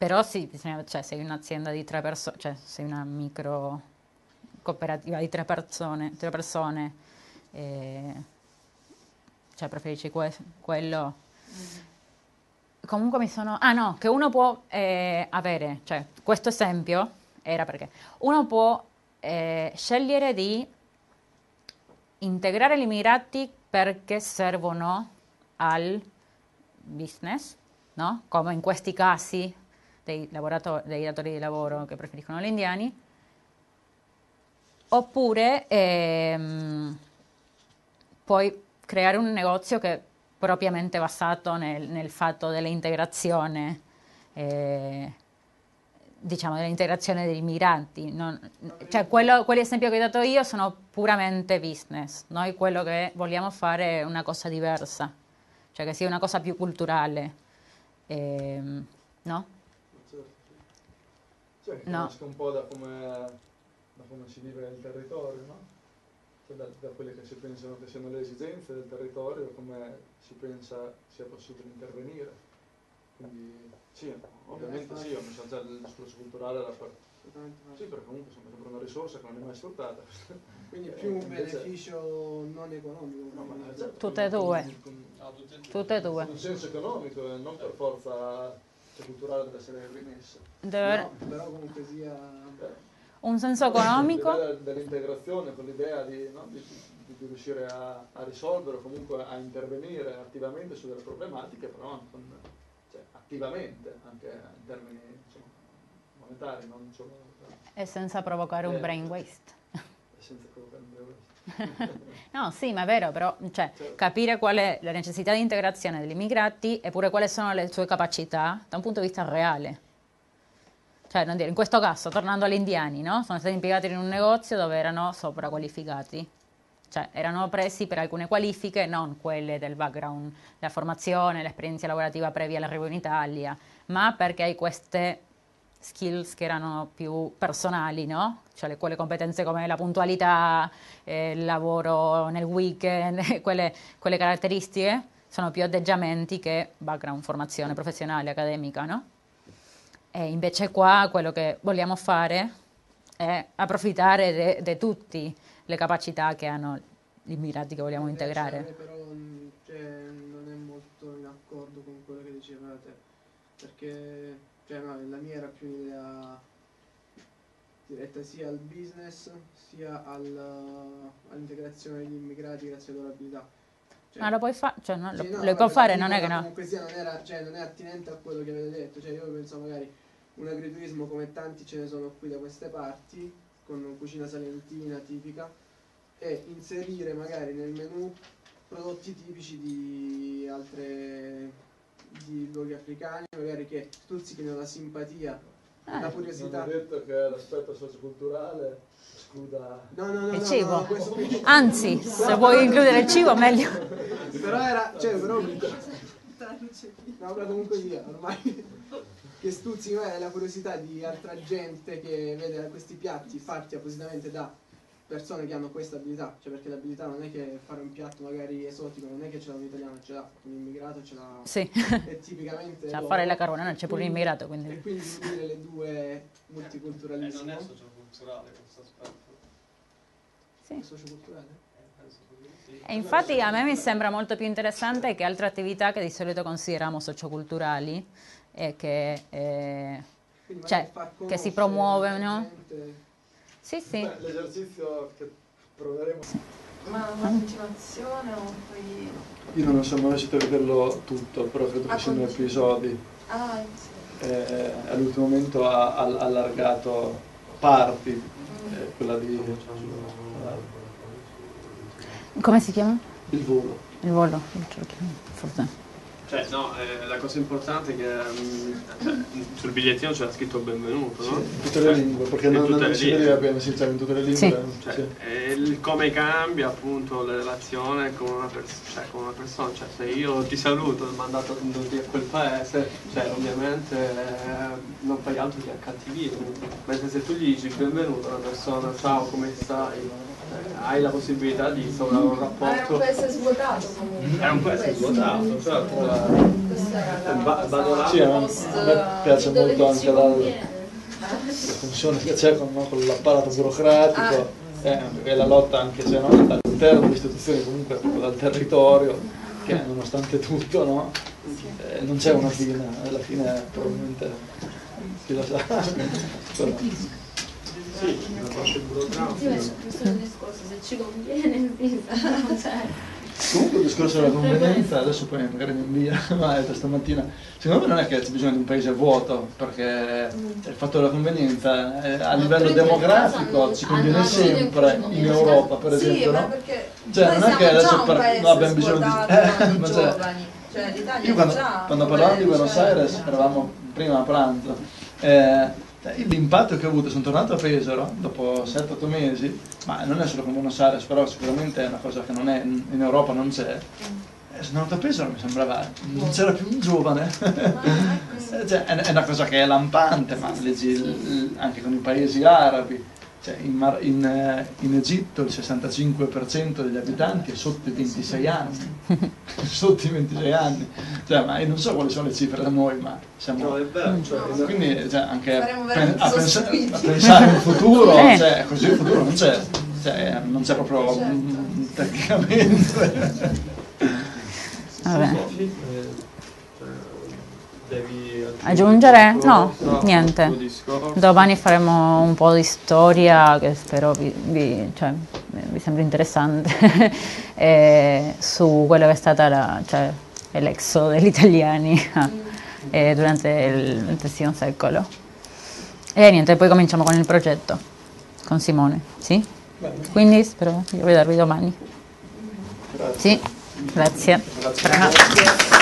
però sì, cioè, sei un'azienda di tre persone, cioè sei una micro cooperativa di tre persone, tre persone e, cioè preferisci que- quello. Mm comunque mi sono... Ah no, che uno può eh, avere, cioè questo esempio era perché uno può eh, scegliere di integrare gli immigrati perché servono al business, no? come in questi casi dei, dei datori di lavoro che preferiscono gli indiani, oppure ehm, puoi creare un negozio che propriamente basato nel, nel fatto dell'integrazione, eh, diciamo, dell'integrazione dei migranti. Non, cioè, quello, quell'esempio che ho dato io sono puramente business. Noi quello che vogliamo fare è una cosa diversa, cioè che sia una cosa più culturale. Eh, no? Cioè, che no. un po' da come, da come si vive nel territorio, no? Cioè da, da, quelle che si pensano che siano le esigenze del territorio, come si pensa sia possibile intervenire. Quindi sì, ovviamente sì, ho messo già il discorso culturale alla parte. Sì, perché comunque sono sempre una risorsa che non è mai sfruttata. Quindi più un beneficio non economico. No, ma certo, tutte e due. tutte e due. In senso economico e non per forza cioè, culturale deve essere rimessa. Deve... No, però comunque sia... Eh. Un senso economico? Dell'integrazione con l'idea di, no, di di riuscire a, a, risolvere o comunque a intervenire attivamente su delle problematiche, però con, cioè, attivamente, anche in termini insomma, monetari, non solo... E senza provocare un eh, brain waste. Senza provocare un. no, sì, ma è vero, però cioè, capire qual è la necessità di integrazione degli immigrati e pure quali sono le sue capacità da un punto di vista reale. Cioè, dire, in questo caso, tornando agli indiani, no? sono stati impiegati in un negozio dove erano sopraqualificati cioè erano presi per alcune qualifiche, non quelle del background, la formazione, l'esperienza lavorativa previa all'arrivo in Italia, ma perché hai queste skills che erano più personali, no? Cioè quelle competenze come la puntualità, eh, il lavoro nel weekend, quelle, quelle, caratteristiche sono più atteggiamenti che background, formazione professionale, accademica, no? E invece qua quello che vogliamo fare è approfittare di tutti le capacità che hanno gli immigrati che vogliamo integrare. Però cioè, non è molto in accordo con quello che dicevate, perché cioè, no, la mia era più un'idea diretta sia al business sia al, all'integrazione degli immigrati grazie alle loro abilità. Cioè, ma lo puoi fare, cioè, no, sì, lo, no, lo puoi fare, non è che no. Comunque sia, non, era, cioè, non è attinente a quello che avete detto, cioè io penso magari un agriturismo come tanti ce ne sono qui da queste parti, con cucina salentina tipica e inserire magari nel menu prodotti tipici di altre di luoghi africani, magari che stuzzichino la simpatia, ah, la curiosità. Non ho detto che l'aspetto socioculturale escluda no, no, no, il cibo. Anzi, se vuoi includere il cibo meglio. però era, cioè, però No, però comunque via, ormai che stuzzica la curiosità di altra gente che vede questi piatti fatti appositamente da persone che hanno questa abilità, cioè perché l'abilità non è che fare un piatto magari esotico, non è che ce l'ha un italiano, ce l'ha un immigrato, ce l'ha... Sì. È tipicamente... Cioè a fare la carbonara c'è pure un immigrato, quindi... E quindi unire le due multiculturalismo... Eh, non è socioculturale questo aspetto. Sì. E infatti a me mi sembra molto più interessante che altre attività che di solito consideriamo socioculturali e che, eh, cioè, che si promuovono. Sì, sì. Beh, l'esercizio che proveremo. Ma una continuazione o poi... Io non sono mai riuscito a vederlo tutto, però credo che siano episodi. Ah, sì. Eh, all'ultimo momento ha, ha allargato parti, mm. eh, quella di... Come si chiama? Il volo. Il volo, forse. Cioè, no, eh, la cosa importante è che um, cioè, sul bigliettino c'era scritto benvenuto, no? in tutte le lingue, perché non, non si vedeva bene, sì, cioè, in tutte le lingue. Sì. Cioè, sì. il, come cambia appunto la relazione con una, pers- cioè, con una, persona, cioè se io ti saluto e mandato a quel paese, cioè ovviamente eh, non fai altro che accattivire, mentre se tu gli dici benvenuto a una persona, ciao come stai? Hai la possibilità di instaurare un rapporto. Ma era un paese svuotato comunque. Era un paese svuotato, certo. Sì, a me piace molto anche la, la funzione che c'è con, no, con l'apparato burocratico ah. eh, e la lotta anche se non all'interno delle istituzioni, comunque dal territorio, che nonostante tutto no, eh, non c'è una fine, alla fine probabilmente chi lo sa. Sì, una parte burocratica. Sì, questo è il discorso, se ci conviene, cioè. Comunque il discorso della convenienza, adesso poi magari mi invia, ma è stamattina, secondo me non è che c'è bisogno di un paese vuoto, perché mm. il fatto della convenienza eh, a livello demografico ci conviene sempre in Europa, per esempio, no? Cioè non è che adesso per, no, abbiamo bisogno di... Eh, ma cioè, cioè, io quando, quando parlavamo di Buenos Aires eravamo prima a pranzo. Eh, l'impatto che ho avuto, sono tornato a Pesaro dopo 7-8 mesi, ma non è solo come Buenos Aires, però sicuramente è una cosa che non è, in Europa non c'è. E eh, sono andato a Pesaro mi sembrava, non c'era più un giovane. cioè, è, una cosa che è lampante, ma leggi anche con i paesi arabi cioè in, Mar- in, eh, in, Egitto il 65% degli abitanti è sotto i 26 anni, sotto i 26 anni, cioè, ma io non so quali sono le cifre da noi, ma siamo... No, è vero, cioè. Quindi cioè, anche pen- a, pens- a, pensare al futuro, eh. cioè, così il futuro non c'è, cioè, non c'è proprio certo. tecnicamente. Vabbè. Aggiungere? No, niente. Domani faremo un po' di storia che spero vi, vi, cioè, vi sembri interessante eh, su quello che è stata la, cioè, l'exodo degli italiani eh, durante il XX secolo. E niente, poi cominciamo con il progetto con Simone, sì? Quindi spero di vedervi domani. Grazie. Sì, grazie. grazie.